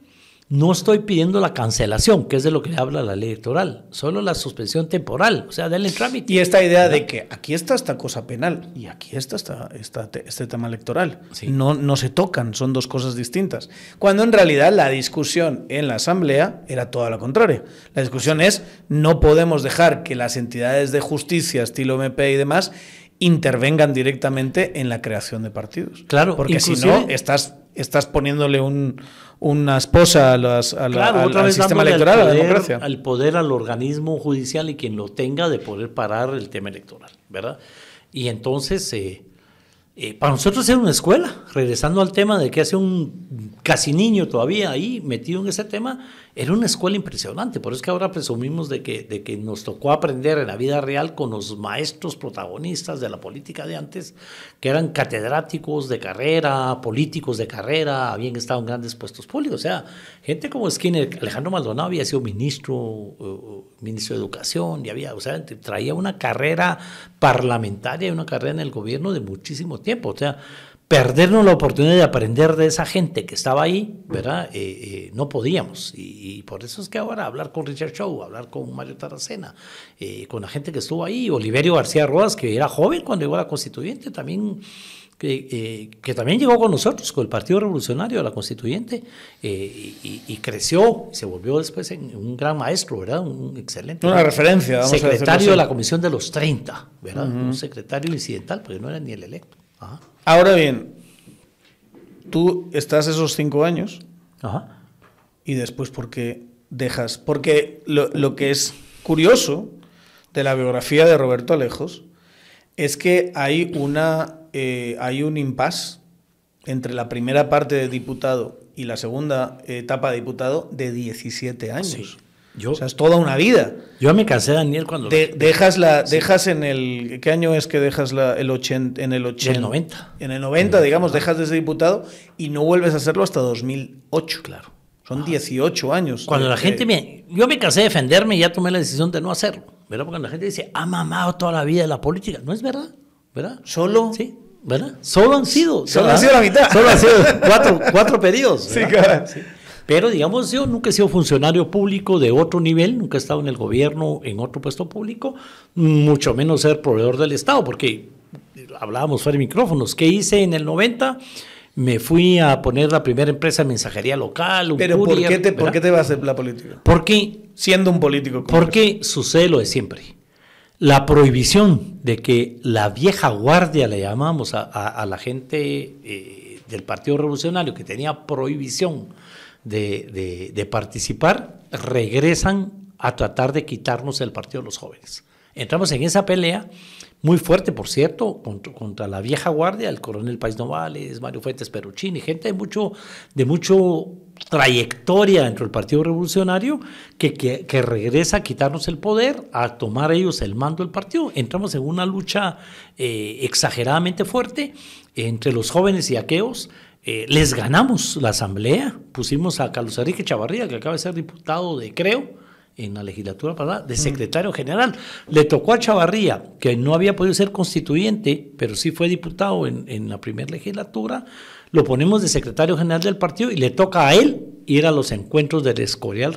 no estoy pidiendo la cancelación, que es de lo que habla la ley electoral, solo la suspensión temporal, o sea, denle trámite. Y esta idea de que aquí está esta cosa penal y aquí está esta, esta te- este tema electoral. Sí. No, no se tocan, son dos cosas distintas. Cuando en realidad la discusión en la Asamblea era toda la contraria. La discusión es, no podemos dejar que las entidades de justicia, estilo MP y demás, intervengan directamente en la creación de partidos. Claro, Porque si no, estás, estás poniéndole un, una esposa a las- a la- Claro, al, sistema dándole al electoral, a la poder- democracia. Al poder al organismo judicial y quien lo tenga de poder parar el tema electoral, ¿verdad? Y entonces, eh, eh, para nosotros era una escuela, regresando al tema de que hace un casi niño todavía ahí metido en ese tema, era una escuela impresionante, por eso es que ahora presumimos de que, de que nos tocó aprender en la vida real con los maestros protagonistas de la política de antes, que eran catedráticos de carrera, políticos de carrera, habían estado en grandes puestos públicos. O sea, gente como Skinner, Alejandro Maldonado había sido ministro, eh, ministro de Educación, y había, o sea, traía una carrera parlamentaria y una carrera en el gobierno de muchísimo tiempo. O sea, perdernos la oportunidad de aprender de esa gente que estaba ahí, ¿verdad? Eh, eh, no podíamos. Y, por eso es que ahora hablar con Richard Shaw, hablar con Mario Taracena, eh, con la gente que estuvo ahí, Oliverio García Rodas, que era joven cuando llegó a la constituyente, también. Que, que, también llegó con nosotros, con el Partido Revolucionario de la Constituyente, y, creció, se volvió después en un gran maestro, ¿verdad? Un excelente. Una referencia, vamos Secretario de la Comisión de los 30, ¿verdad? Un secretario incidental, porque no era ni el electo. Ajá. Ahora bien, tú estás esos cinco años y después, ¿por qué dejas? Porque lo, que es curioso de la biografía de Roberto Alejos es que hay, una, eh, hay un impasse entre la primera parte de diputado y la segunda etapa de diputado de 17 años. Yo, o sea, es toda una vida. Yo me casé, Daniel, cuando... dejas la, dejas en el... ¿Qué año es que dejas la, el 80? En el 80. En el 90. En el 90, digamos, dejas de ser diputado y no vuelves a hacerlo hasta 2008. Claro. Son 18 años. Cuando la gente me... Yo me casé de defenderme y ya tomé la decisión de no hacerlo. ¿Verdad? Porque la gente dice, ha mamado toda la vida de la política. No es verdad. ¿Verdad? ¿Solo? Sí. ¿Verdad? Solo han sido. Solo han sido la mitad. Solo han sido cuatro, cuatro periodos. Sí, claro. Sí. Pero digamos, yo nunca he sido funcionario público de otro nivel, nunca he estado en el gobierno en otro puesto público, mucho menos ser proveedor del Estado, porque hablábamos fuera de micrófonos. ¿Qué hice en el 90? Me fui a poner la primera empresa de mensajería local. Un Pero ¿por, qué te, ¿por qué te vas a la política? Porque. Siendo un político. Porque sucede lo de siempre. La prohibición de que la vieja guardia, le llamamos a, la gente eh, del Partido Revolucionario, que tenía prohibición de, participar, regresan a tratar de quitarnos el partido de los jóvenes. Entramos en esa pelea, muy fuerte, por cierto, contra, la vieja guardia, el coronel País Novales, Mario Fuentes Peruchini, gente de mucho, de mucho trayectoria dentro del Partido Revolucionario que, que, regresa a quitarnos el poder, a tomar ellos el mando del partido. Entramos en una lucha eh, exageradamente fuerte entre los jóvenes y aqueos eh, les ganamos la asamblea, pusimos a Carlos Enrique Chavarría, que acaba de ser diputado de Creo en la legislatura pasada, de secretario general. Le tocó a Chavarría, que no había podido ser constituyente, pero sí fue diputado en, la primera legislatura, lo ponemos de secretario general del partido y le toca a él ir a los encuentros del Escorial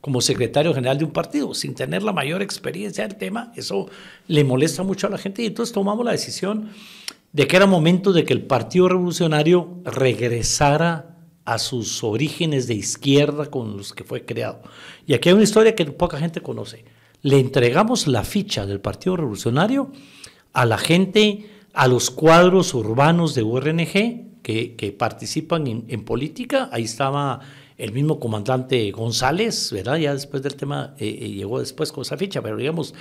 como secretario general de un partido, sin tener la mayor experiencia del tema. Eso le molesta mucho a la gente y entonces tomamos la decisión de que era momento de que el Partido Revolucionario regresara a sus orígenes de izquierda con los que fue creado. Y aquí hay una historia que poca gente conoce. Le entregamos la ficha del Partido Revolucionario a la gente, a los cuadros urbanos de URNG que, participan en, política. Ahí estaba el mismo comandante González, ¿verdad? Ya después del tema eh, eh, llegó después con esa ficha, pero digamos,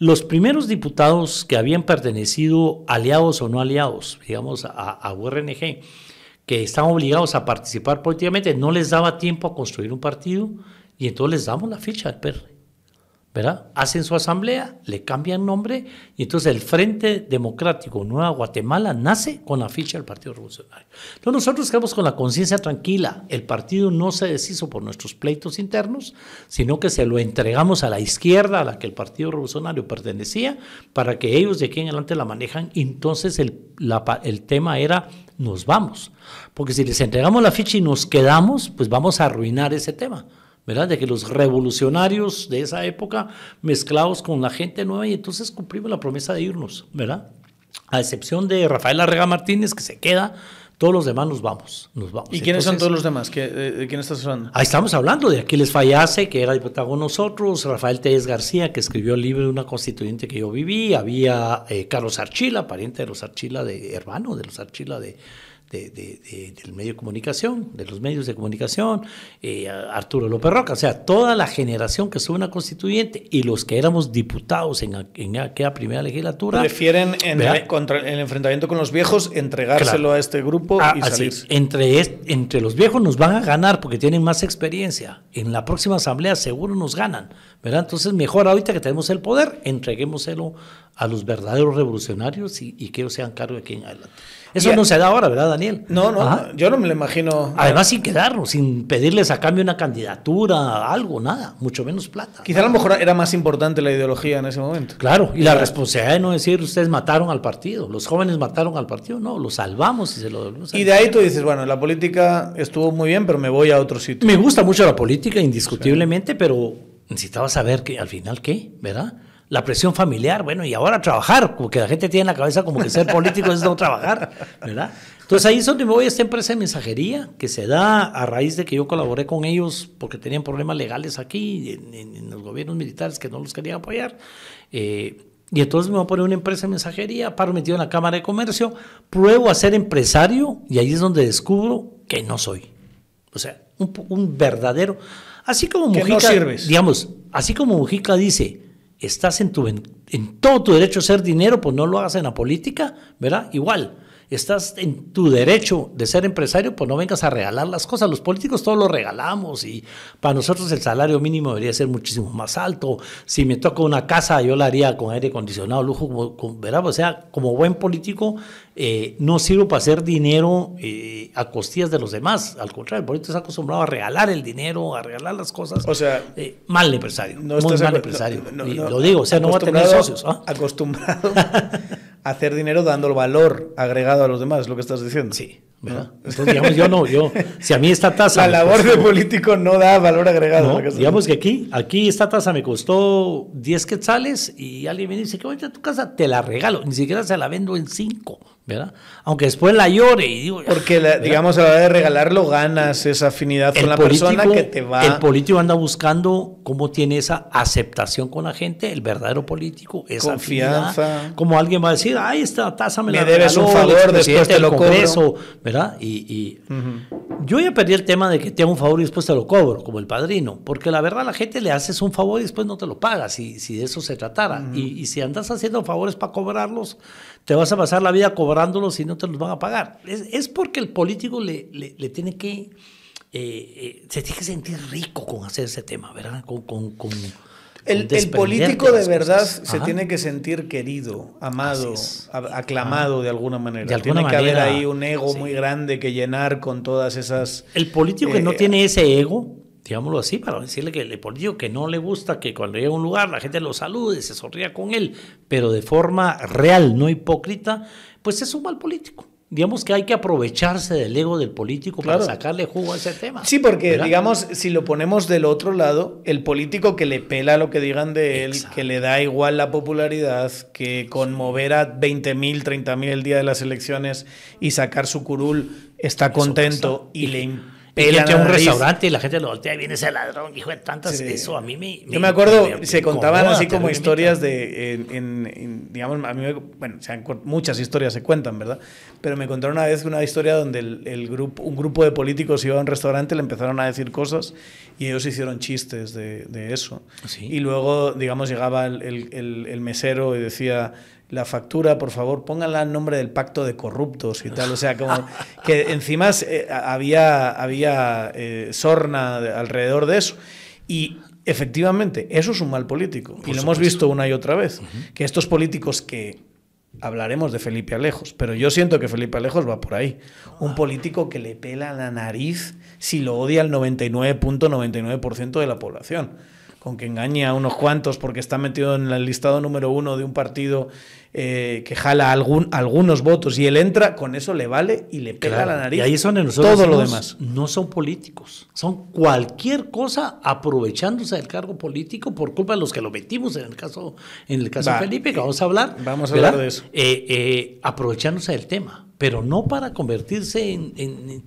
los primeros diputados que habían pertenecido, aliados o no aliados, digamos, a, URNG, que estaban obligados a participar políticamente, no les daba tiempo a construir un partido y entonces les damos la ficha al PER. ¿Verdad? Hacen su asamblea, le cambian nombre y entonces el Frente Democrático Nueva Guatemala nace con la ficha del Partido Revolucionario. Entonces nosotros quedamos con la conciencia tranquila, el partido no se deshizo por nuestros pleitos internos, sino que se lo entregamos a la izquierda a la que el Partido Revolucionario pertenecía para que ellos de aquí en adelante la manejan entonces el, el tema era nos vamos, porque si les entregamos la ficha y nos quedamos, pues vamos a arruinar ese tema. ¿Verdad? De que los revolucionarios de esa época mezclados con la gente nueva y entonces cumplimos la promesa de irnos, ¿verdad? A excepción de Rafael Arrega Martínez que se queda, todos los demás nos vamos, nos vamos. ¿Y quiénes son todos los demás? ¿De, quién estás hablando? Ahí estamos hablando de Aquiles Fallase, que era diputado con nosotros, Rafael Tellez García, que escribió el libro de una constituyente que yo viví, había eh, Carlos Archila, pariente de los Archila, de hermano de los Archila de, del medio de comunicación, de los medios de comunicación, eh, Arturo López Roca, o sea, toda la generación que estuvo una constituyente y los que éramos diputados en, en aquella primera legislatura. Prefieren en el, contra el enfrentamiento con los viejos entregárselo a este grupo ah, y salir. Entre, entre los viejos nos van a ganar porque tienen más experiencia. En la próxima asamblea seguro nos ganan. ¿verdad? Entonces, mejor ahorita que tenemos el poder, entreguémoselo a los verdaderos revolucionarios y, que ellos sean cargo de aquí en adelante. Eso no se da ahora, ¿verdad, Daniel? No, no, yo no me lo imagino. Además, sin quedarnos, sin pedirles a cambio una candidatura, algo, nada, mucho menos plata. Quizá a lo mejor era más importante la ideología en ese momento. Claro, y la responsabilidad de no decir, ustedes mataron al partido, los jóvenes mataron al partido, no, lo salvamos y se lo Y de ahí tú dices, bueno, la política estuvo muy bien, pero me voy a otro sitio. Me gusta mucho la política, indiscutiblemente, pero necesitaba saber que al final qué, ¿verdad? La presión familiar, bueno, y ahora trabajar, porque la gente tiene en la cabeza como que ser político es no trabajar, ¿verdad? Entonces ahí es donde me voy a esta empresa de mensajería, que se da a raíz de que yo colaboré con ellos porque tenían problemas legales aquí, en, los gobiernos militares que no los querían apoyar. Eh, y entonces me voy a poner una empresa de mensajería, paro metido en la Cámara de Comercio, pruebo a ser empresario y ahí es donde descubro que no soy. O sea, un, un verdadero Así como Mujica, digamos, así como Mujica dice, estás en, tu, en, todo tu derecho a hacer dinero, pues no lo hagas en la política, ¿verdad? Igual, estás en tu derecho de ser empresario, pues no vengas a regalar las cosas. Los políticos todos lo regalamos y para nosotros el salario mínimo debería ser muchísimo más alto. Si me toca una casa, yo la haría con aire acondicionado, lujo, ¿verdad? O sea, como buen político, eh, no sirvo para hacer dinero eh, a costillas de los demás. Al contrario, el político está acostumbrado a regalar el dinero, a regalar las cosas. O sea, eh, mal empresario. No muy mal empresario. lo digo, o sea, no va a tener socios. ¿ah? Acostumbrado hacer dinero dando el valor agregado a los demás, es lo que estás diciendo. Sí. Entonces, digamos, yo no, yo, si a mí esta tasa... La labor de político no da valor agregado. digamos que aquí, aquí esta tasa me costó 10 quetzales y alguien me dice que voy a tu casa, te la regalo, ni siquiera se la vendo en 5. ¿Verdad? Aunque después la llore y digo... Porque, digamos, a la hora de regalarlo ganas esa afinidad con la persona que te va... El político anda buscando cómo tiene esa aceptación con la gente, el verdadero político, esa Confianza. como alguien va a decir, ay, esta tasa me, me la debes un favor, después te lo cobro. ¿verdad? Y, yo ya perdí el tema de que te haga un favor y después te lo cobro, como el padrino, porque la verdad la gente le haces un favor y después no te lo pagas, si, si de eso se tratara. y, y si andas haciendo favores para cobrarlos, te vas a pasar la vida cobrándolos y no te los van a pagar. Es, porque el político le, le, tiene que, eh, eh, se tiene que sentir rico con hacer ese tema, ¿verdad? Con, con, con el, el, político de verdad se tiene que sentir querido, amado, aclamado de alguna manera. De alguna tiene que haber ahí un ego muy grande que llenar con todas esas... El político que no eh, tiene ese ego digámoslo así, para decirle que el político que no le gusta que cuando llega a un lugar la gente lo salude, se sonría con él, pero de forma real, no hipócrita, pues es un mal político. Digamos que hay que aprovecharse del ego del político para sacarle jugo a ese tema. Sí, porque digamos, si lo ponemos del otro lado, el político que le pela lo que digan de él, que le da igual la popularidad, que conmover a 20.000, 30.000 el día de las elecciones y sacar su curul está contento y, y le él a un restaurante y la gente lo voltea y viene ese ladrón, hijo de tantas. Eso a mí me. Yo me acuerdo, se contaban así como historias de. En, digamos, a mí bueno, muchas historias se cuentan, ¿verdad? Pero me contaron una vez una historia donde el, grupo, un grupo de políticos iba a un restaurante, le empezaron a decir cosas y ellos hicieron chistes de, eso. Y luego, digamos, llegaba el, el mesero y decía la factura, por favor, pónganla en nombre del pacto de corruptos y tal. O sea, como que encima eh, había, había eh, sorna alrededor de eso. Y efectivamente, eso es un mal político. y lo hemos visto una y otra vez. Que estos políticos que hablaremos de Felipe Alejos, pero yo siento que Felipe Alejos va por ahí. Un político que le pela la nariz si lo odia el 99.99% de la población con que engañe a unos cuantos porque está metido en el listado número uno de un partido eh, que jala algún, algunos votos y él entra, con eso le vale y le pega la nariz. Y ahí son nosotros todo lo demás. No son políticos, son cualquier cosa aprovechándose del cargo político por culpa de los que lo metimos en el caso, en el caso de Felipe, que vamos a hablar. Vamos a hablar de eso. Eh, eh, aprovechándose del tema, pero no para convertirse en,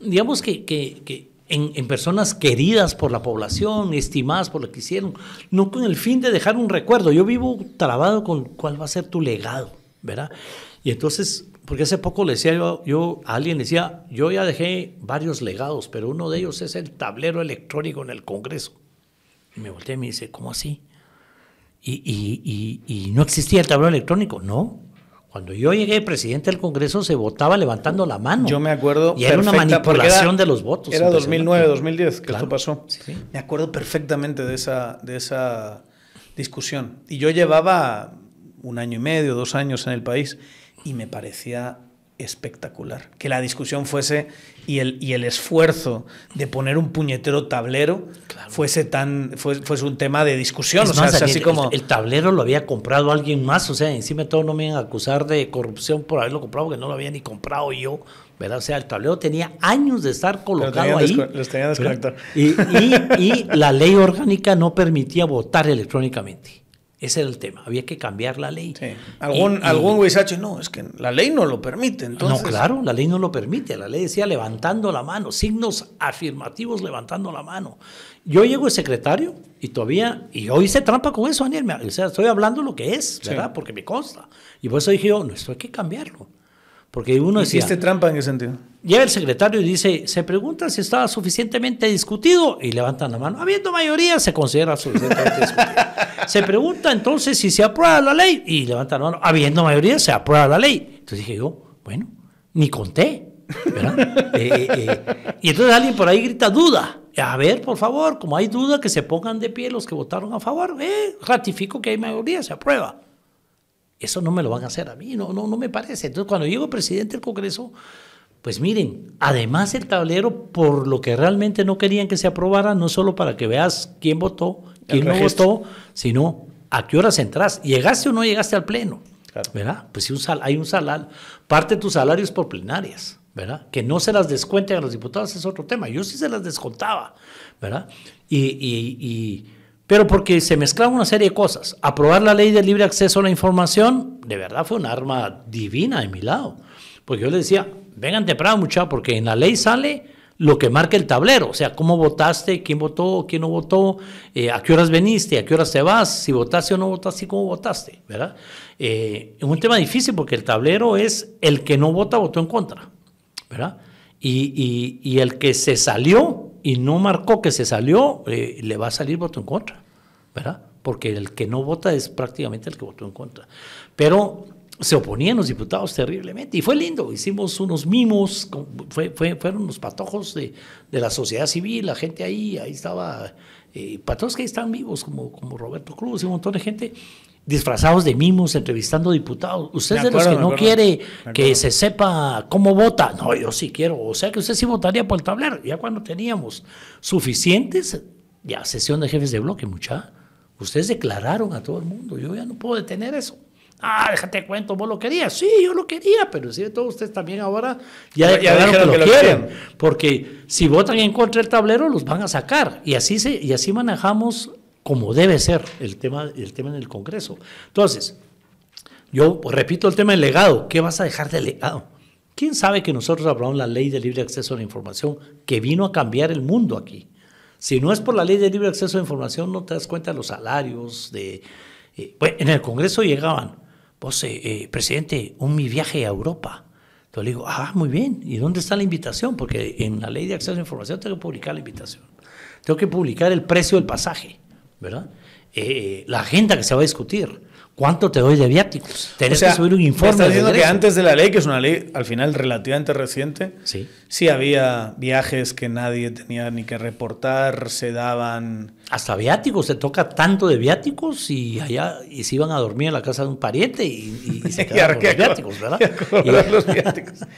digamos que, que en, personas queridas por la población, estimadas por lo que hicieron, no con el fin de dejar un recuerdo. Yo vivo trabado con cuál va a ser tu legado, ¿verdad? Y entonces porque hace poco le decía yo, yo a alguien, decía, yo ya dejé varios legados, pero uno de ellos es el tablero electrónico en el Congreso. Y me volteé y me dice, ¿cómo así? ¿Y, y, y, y no existía el tablero electrónico? No. Cuando yo llegué presidente del Congreso se votaba levantando la mano. Yo me acuerdo. Y era una manipulación de los votos. Era 2009, 2010 que Claro. esto pasó. Sí. Me acuerdo perfectamente de esa, de esa discusión. Y yo llevaba un año y medio, dos años en el país y me parecía espectacular. Que la discusión fuese y el, y el esfuerzo de poner un puñetero tablero fuese tan fuese, fuese un tema de discusión. Es o sea, más, es el- así el, como... el tablero lo había comprado alguien más, o sea, encima de todo no me iban a acusar de corrupción por haberlo comprado, porque no lo había ni comprado yo, ¿verdad? O sea, el tablero tenía años de estar colocado ahí. desco- los tenían ¿verdad? desconectados. Y, y- y la ley orgánica no permitía votar electrónicamente. Ese era el tema, había que cambiar la ley. Sí. Algún, Y- algún no, es que la ley no lo permite. Entonces, no, claro, la ley no lo permite. La ley decía levantando la mano, signos afirmativos levantando la mano. Yo llego de secretario y todavía, y yo hice trampa con eso, Daniel. me- O sea, estoy hablando lo que es, ¿verdad? Sí. Porque me consta. Y por eso dije yo, no, esto hay que cambiarlo. Porque uno decía, ¿Hiciste trampa en qué sentido? llega el secretario y dice, se pregunta si estaba suficientemente discutido y levantan la mano. Habiendo mayoría, se considera suficientemente discutido. Se pregunta entonces si se aprueba la ley y levantan la mano. Habiendo mayoría, se aprueba la ley. Entonces dije yo, bueno, ni conté. ¿verdad? Eh, eh, eh, y entonces alguien por ahí grita duda. A ver, por favor, como hay duda, que se pongan de pie los que votaron a favor. Eh, ratifico que hay mayoría, se aprueba. Eso no me lo van a hacer a mí, no, no, no me parece. Entonces, cuando llego presidente del Congreso, pues miren, además el tablero, por lo que realmente no querían que se aprobara, no solo para que veas quién votó, quién no votó, sino a qué horas entras. ¿Llegaste o no llegaste al pleno? Claro. ¿Verdad? Pues si un sal- hay un salario, parte de tus salarios por plenarias, ¿verdad? Que no se las descuenten a los diputados es otro tema. Yo sí se las descontaba, ¿verdad? Y, y- y- pero porque se mezclaban una serie de cosas. Aprobar la ley de libre acceso a la información, de verdad fue un arma divina de mi lado. Porque yo le decía, vengan temprano, muchachos, porque en la ley sale lo que marca el tablero, o sea, cómo votaste, quién votó, quién no votó, eh, a qué horas veniste, a qué horas te vas, si votaste o no votaste cómo votaste, ¿verdad? Eh, es un tema difícil porque el tablero es el que no vota, votó en contra, ¿verdad? Y, y- y el que se salió y no marcó que se salió, eh, le va a salir voto en contra, ¿verdad? Porque el que no vota es prácticamente el que votó en contra. Pero se oponían los diputados terriblemente. Y fue lindo, hicimos unos mimos, con- fue, fue- fueron unos patojos de, de la sociedad civil, la gente ahí, ahí estaba, eh, patojos que ahí están vivos, como, como Roberto Cruz y un montón de gente, disfrazados de mimos, entrevistando diputados. Usted es de los que no quiere que se sepa cómo vota. No, yo sí quiero. O sea que usted sí votaría por el tablero. Ya cuando teníamos suficientes, ya sesión de jefes de bloque, mucha. Ustedes declararon a todo el mundo. Yo ya no puedo detener eso. Ah, déjate cuento, vos lo querías. Sí, yo lo quería, pero sí, todos ustedes también ahora ya, declararon que, que lo, quieren. Porque si votan en contra del tablero, los van a sacar. Y así, se, y así manejamos como debe ser el tema, el tema en el Congreso. Entonces, yo repito el tema del legado. ¿Qué vas a dejar de legado? ¿Quién sabe que nosotros aprobamos la ley de libre acceso a la información que vino a cambiar el mundo aquí? Si no es por la ley de libre acceso a información, no te das cuenta de los salarios. De, eh, en el Congreso llegaban, vos, eh, eh, presidente, un mi viaje a Europa. Entonces le digo, ah, muy bien, ¿y dónde está la invitación? Porque en la ley de acceso a información tengo que publicar la invitación. Tengo que publicar el precio del pasaje, ¿verdad? Eh, la agenda que se va a discutir. ¿Cuánto te doy de viáticos? Tenés O sea, que subir un me informe. estás diciendo que antes de la ley, que es una ley al final relativamente reciente, Sí. sí había viajes que nadie tenía ni que reportar, se daban... Hasta viáticos, se toca tanto de viáticos y allá y se iban a dormir en la casa de un pariente y, y- y se quedaban con los viáticos, ¿verdad? y los viáticos.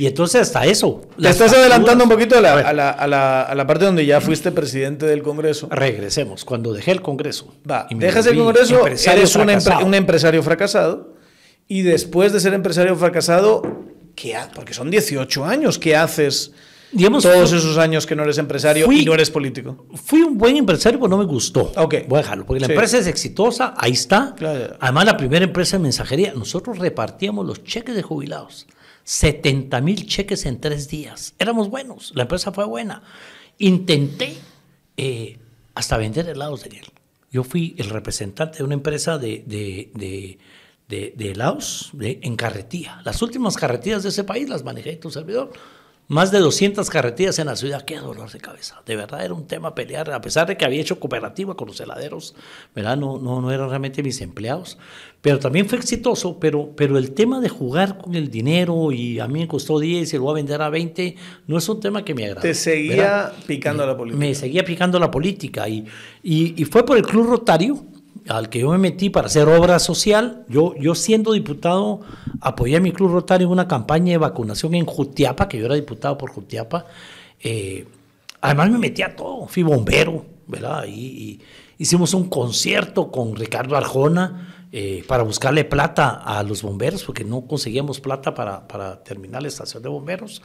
Y entonces hasta eso. Te estás facturas- adelantando un poquito a la, A la- a la- a la parte donde ya fuiste presidente del Congreso. Regresemos, cuando dejé el Congreso. Va, dejas el Congreso, eres un, empre- un empresario fracasado y después de ser empresario fracasado, ¿qué porque son 18 años, ¿qué haces Digamos, todos esos años que no eres empresario Fui- y no eres político? Fui un buen empresario, pero no me gustó. Ok. Voy a dejarlo, porque la Sí. empresa es exitosa, ahí está. Claro. Además, la primera empresa en mensajería, nosotros repartíamos los cheques de jubilados. 70 mil cheques en tres días. Éramos buenos, la empresa fue buena. Intenté eh, hasta vender helados, Daniel. Yo fui el representante de una empresa de, de- de- de, de helados de, en carretilla. Las últimas carretillas de ese país las manejé tu servidor. Más de 200 carretillas en la ciudad, qué dolor de cabeza. De verdad era un tema pelear, a pesar de que había hecho cooperativa con los heladeros, ¿verdad? No, no, no eran realmente mis empleados, pero también fue exitoso, pero, pero el tema de jugar con el dinero y a mí me costó 10 y lo voy a vender a 20, no es un tema que me agrada. Te seguía ¿verdad? picando me, la política. Me seguía picando la política y, y, y fue por el Club Rotario, al que yo me metí para hacer obra social. Yo, yo siendo diputado, apoyé a mi Club Rotario en una campaña de vacunación en Jutiapa, que yo era diputado por Jutiapa. Eh, además me metí a todo, fui bombero, ¿verdad? Y, hicimos un concierto con Ricardo Arjona. Eh, para buscarle plata a los bomberos, porque no conseguíamos plata para, para terminar la estación de bomberos.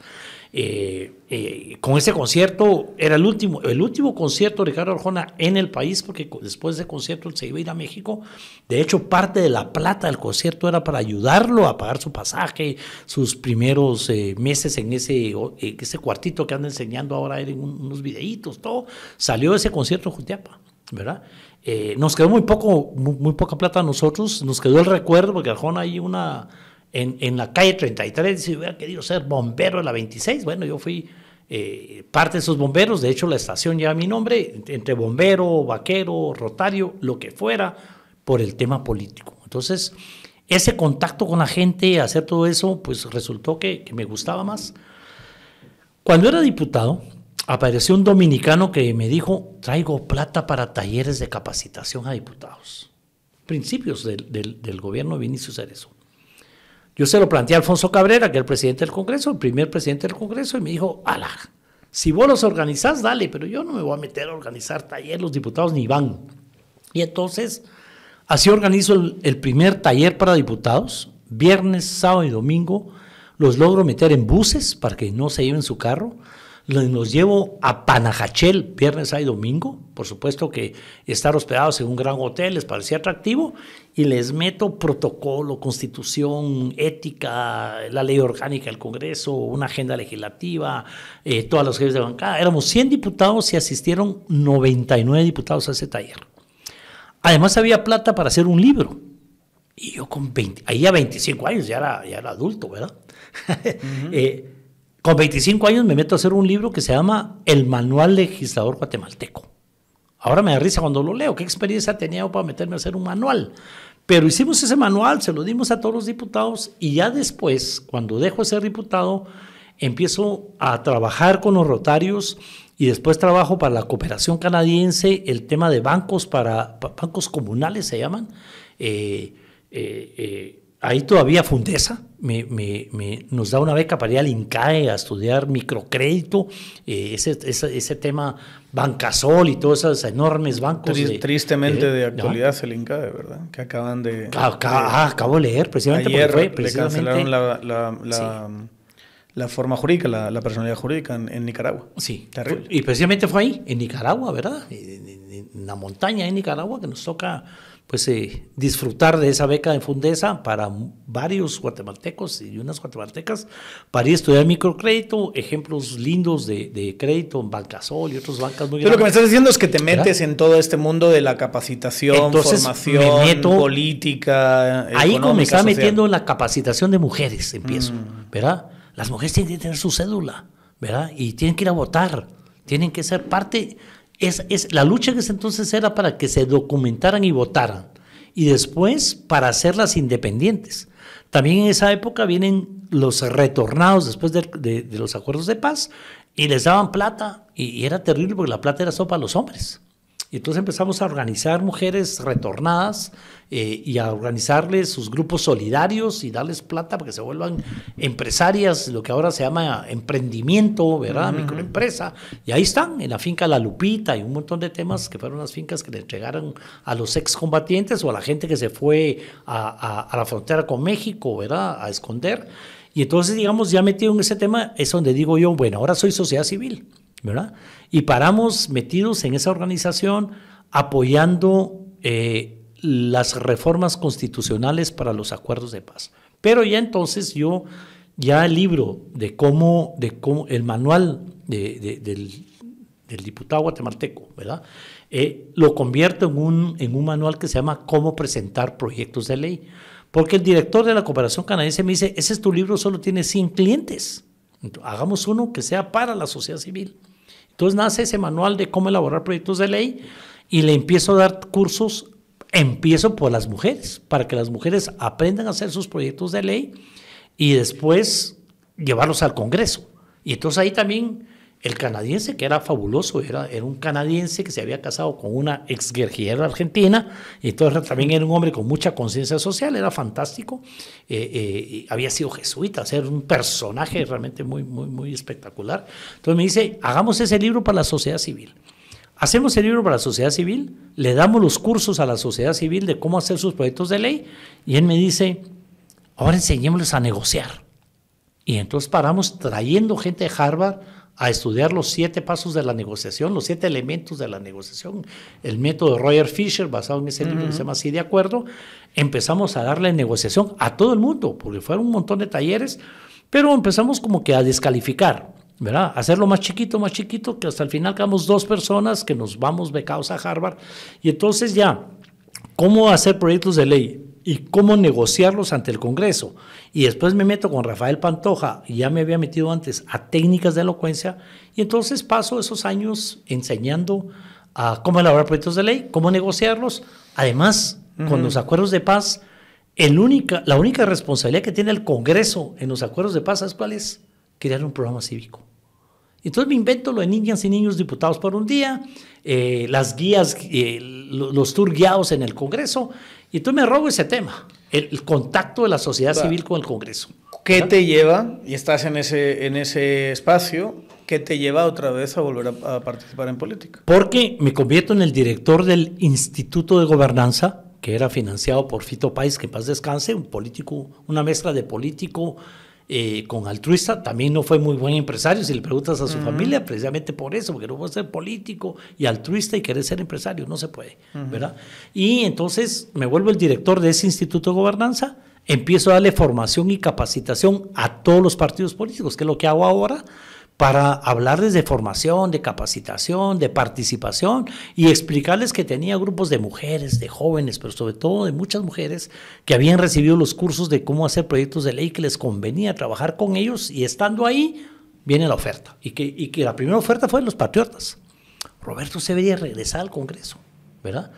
Eh, eh, con ese concierto, era el último, el último concierto de Ricardo Arjona en el país, porque después de ese concierto se iba a ir a México. De hecho, parte de la plata del concierto era para ayudarlo a pagar su pasaje, sus primeros eh, meses en ese, ese cuartito que anda enseñando ahora en unos videitos, todo. Salió de ese concierto en Jutiapa, ¿verdad? Nos quedó muy poco, muy, muy, poca plata a nosotros, nos quedó el recuerdo, porque Arjona hay una, en, en, la calle 33, si hubiera querido ser bombero de la 26, bueno, yo fui eh, parte de esos bomberos, de hecho la estación lleva mi nombre, entre bombero, vaquero, rotario, lo que fuera, por el tema político. Entonces, ese contacto con la gente, hacer todo eso, pues resultó que, que me gustaba más. Cuando era diputado, apareció un dominicano que me dijo, traigo plata para talleres de capacitación a diputados. Principios del, del, gobierno de Vinicius Cerezo. Yo se lo planteé a Alfonso Cabrera, que es el presidente del Congreso, el primer presidente del Congreso, y me dijo, ala, si vos los organizás, dale, pero yo no me voy a meter a organizar talleres, los diputados ni van. Y entonces, así organizo el, el primer taller para diputados, viernes, sábado y domingo, los logro meter en buses para que no se lleven su carro, los llevo a Panajachel viernes y domingo, por supuesto que estar hospedados en un gran hotel les parecía atractivo, y les meto protocolo, constitución, ética, la ley orgánica del Congreso, una agenda legislativa, eh, todas las jefes de bancada. Éramos 100 diputados y asistieron 99 diputados a ese taller. Además había plata para hacer un libro. Y yo con 20, ahí a 25 años ya era, ya era adulto, ¿verdad? Uh -huh. eh, con 25 años me meto a hacer un libro que se llama El Manual Legislador Guatemalteco. Ahora me da risa cuando lo leo. ¿Qué experiencia tenía para meterme a hacer un manual? Pero hicimos ese manual, se lo dimos a todos los diputados y ya después, cuando dejo de ser diputado, empiezo a trabajar con los rotarios y después trabajo para la cooperación canadiense, el tema de bancos para bancos comunales se llaman. Eh, eh, eh, ahí todavía Fundesa me, me, me, nos da una beca para ir al INCAE a estudiar microcrédito, eh, ese, ese, ese, tema Bancasol y todos esos enormes bancos. De, Tristemente de, de actualidad ¿no? el INCAE, ¿verdad? Que acaban de... Ah, acabo de leer, precisamente. Ayer fue, precisamente, le cancelaron la, la, la sí la forma jurídica, la, la personalidad jurídica en, en, Nicaragua. Sí. Terrible. Y precisamente fue ahí, en Nicaragua, ¿verdad? En, en, en la montaña en Nicaragua que nos toca pues eh, disfrutar de esa beca de Fundesa para varios guatemaltecos y unas guatemaltecas para ir a estudiar microcrédito, ejemplos lindos de, de crédito en Bancasol y otras bancas muy Pero lo que me estás diciendo es que te metes ¿verdad? en todo este mundo de la capacitación, Entonces, formación, meto, política. Ahí como me social. metiendo en la capacitación de mujeres, empiezo, mm. ¿verdad? Las mujeres tienen que tener su cédula, ¿verdad? Y tienen que ir a votar, tienen que ser parte. Es, es, la lucha en ese entonces era para que se documentaran y votaran, y después para hacerlas independientes. También en esa época vienen los retornados después de, de, los acuerdos de paz y les daban plata, y, y era terrible porque la plata era solo para los hombres. Y entonces empezamos a organizar mujeres retornadas eh, y a organizarles sus grupos solidarios y darles plata para que se vuelvan empresarias, lo que ahora se llama emprendimiento, ¿verdad? Uh -huh. Microempresa. Y ahí están, en la finca La Lupita y un montón de temas que fueron las fincas que le entregaron a los excombatientes o a la gente que se fue a, a, a la frontera con México, ¿verdad? A esconder. Y entonces, digamos, ya metido en ese tema, es donde digo yo, bueno, ahora soy sociedad civil. ¿verdad? Y paramos metidos en esa organización apoyando eh, las reformas constitucionales para los acuerdos de paz. Pero ya entonces yo, ya el libro de cómo, de cómo el manual de, de, del, del, diputado guatemalteco, ¿verdad? Eh, lo convierto en un, en un manual que se llama Cómo presentar proyectos de ley Porque el director de la cooperación canadiense me dice, ese es tu libro, solo tiene 100 clientes. hagamos uno que sea para la sociedad civil. Entonces nace ese manual de cómo elaborar proyectos de ley y le empiezo a dar cursos, empiezo por las mujeres, para que las mujeres aprendan a hacer sus proyectos de ley y después llevarlos al Congreso. Y entonces ahí también el canadiense, que era fabuloso, era, era un canadiense que se había casado con una ex guerrillera argentina, y entonces también era un hombre con mucha conciencia social, era fantástico, eh, eh, había sido jesuita, era un personaje realmente muy, muy, muy espectacular. Entonces me dice, hagamos ese libro para la sociedad civil. Hacemos el libro para la sociedad civil, le damos los cursos a la sociedad civil de cómo hacer sus proyectos de ley, y él me dice, ahora enseñémosles a negociar. Y entonces paramos trayendo gente de Harvard, a estudiar los siete pasos de la negociación, los siete elementos de la negociación, el método de Roger Fisher, basado en ese libro que se llama Así de Acuerdo, empezamos a darle negociación a todo el mundo, porque fueron un montón de talleres, pero empezamos como que a descalificar, ¿verdad? Hacerlo más chiquito, más chiquito, que hasta el final quedamos dos personas que nos vamos becados a Harvard, y entonces ya, ¿cómo hacer proyectos de ley? Y cómo negociarlos ante el Congreso. Y después me meto con Rafael Pantoja, y ya me había metido antes a técnicas de elocuencia, y entonces paso esos años enseñando a cómo elaborar proyectos de ley, cómo negociarlos. Además, con los acuerdos de paz, el única, la única responsabilidad que tiene el Congreso en los acuerdos de paz, ¿sabes cuál es? Crear un programa cívico. Entonces me invento lo de niñas y niños diputados por un día, eh, las guías, eh, los tour guiados en el Congreso, y tú me robo ese tema, el, contacto de la sociedad civil con el Congreso. ¿Qué te lleva, y estás en ese, en ese espacio, qué te lleva otra vez a volver a, participar en política? Porque me convierto en el director del Instituto de Gobernanza, que era financiado por Fito Páez, que en paz descanse, un político, una mezcla de político, eh, con altruista, también no fue muy buen empresario, si le preguntas a su familia, precisamente por eso, porque no puede ser político y altruista y querer ser empresario, no se puede, ¿verdad? Y entonces me vuelvo el director de ese Instituto de Gobernanza, empiezo a darle formación y capacitación a todos los partidos políticos, que es lo que hago ahora, para hablarles de formación, de capacitación, de participación y explicarles que tenía grupos de mujeres, de jóvenes, pero sobre todo de muchas mujeres que habían recibido los cursos de cómo hacer proyectos de ley que les convenía trabajar con ellos y estando ahí viene la oferta. Y que, y que la primera oferta fue de los patriotas. Roberto se debería regresar al Congreso, ¿verdad?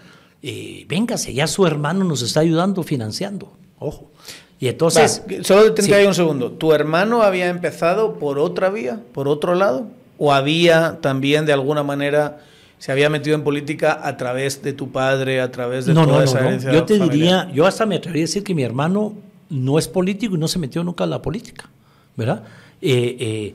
Eh, véngase, ya su hermano nos está ayudando financiando, ojo. Y entonces... solo detente ahí un segundo. ¿Tu hermano había empezado por otra vía, por otro lado? ¿O había también de alguna manera se había metido en política a través de tu padre, a través de no, toda no, esa no, Yo te diría, yo hasta me atrevería a decir que mi hermano no es político y no se metió nunca en la política, ¿verdad? Eh, eh,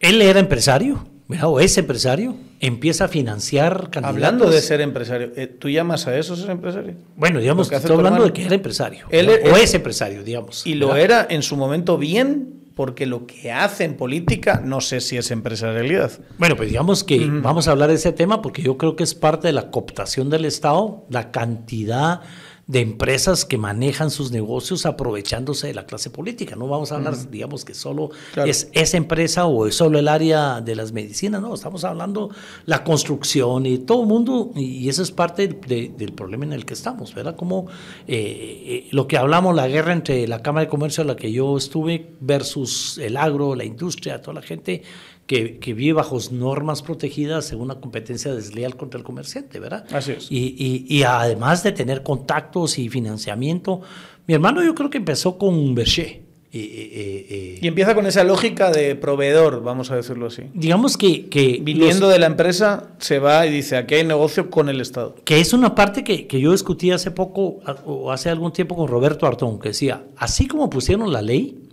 él era empresario, o es empresario, empieza a financiar candidatos. Hablando de ser empresario, eh, ¿tú llamas a eso ser empresario? Bueno, digamos, que estoy hablando de que era empresario, o es empresario, digamos. Y lo era en su momento bien, porque lo que hace en política, no sé si es empresarialidad. Bueno, pues digamos que vamos a hablar de ese tema porque yo creo que es parte de la cooptación del Estado, la cantidad de empresas que manejan sus negocios aprovechándose de la clase política. No vamos a hablar, digamos, que solo es esa empresa o es solo el área de las medicinas, no, estamos hablando la construcción y todo el mundo, y eso es parte del problema en el que estamos, ¿verdad? Como eh, eh, lo que hablamos, la guerra entre la Cámara de Comercio a la que yo estuve versus el agro, la industria, toda la gente que, vive bajo normas protegidas en una competencia desleal contra el comerciante, ¿verdad? Así es. Y, además de tener contactos y financiamiento, mi hermano yo creo que empezó con Berger. y empieza con esa lógica de proveedor, vamos a decirlo así. Digamos que... que Viniendo de la empresa, se va y dice, aquí hay negocio con el Estado. Que es una parte que, que yo discutí hace poco, o hace algún tiempo con Roberto Artón, que decía, así como pusieron la ley,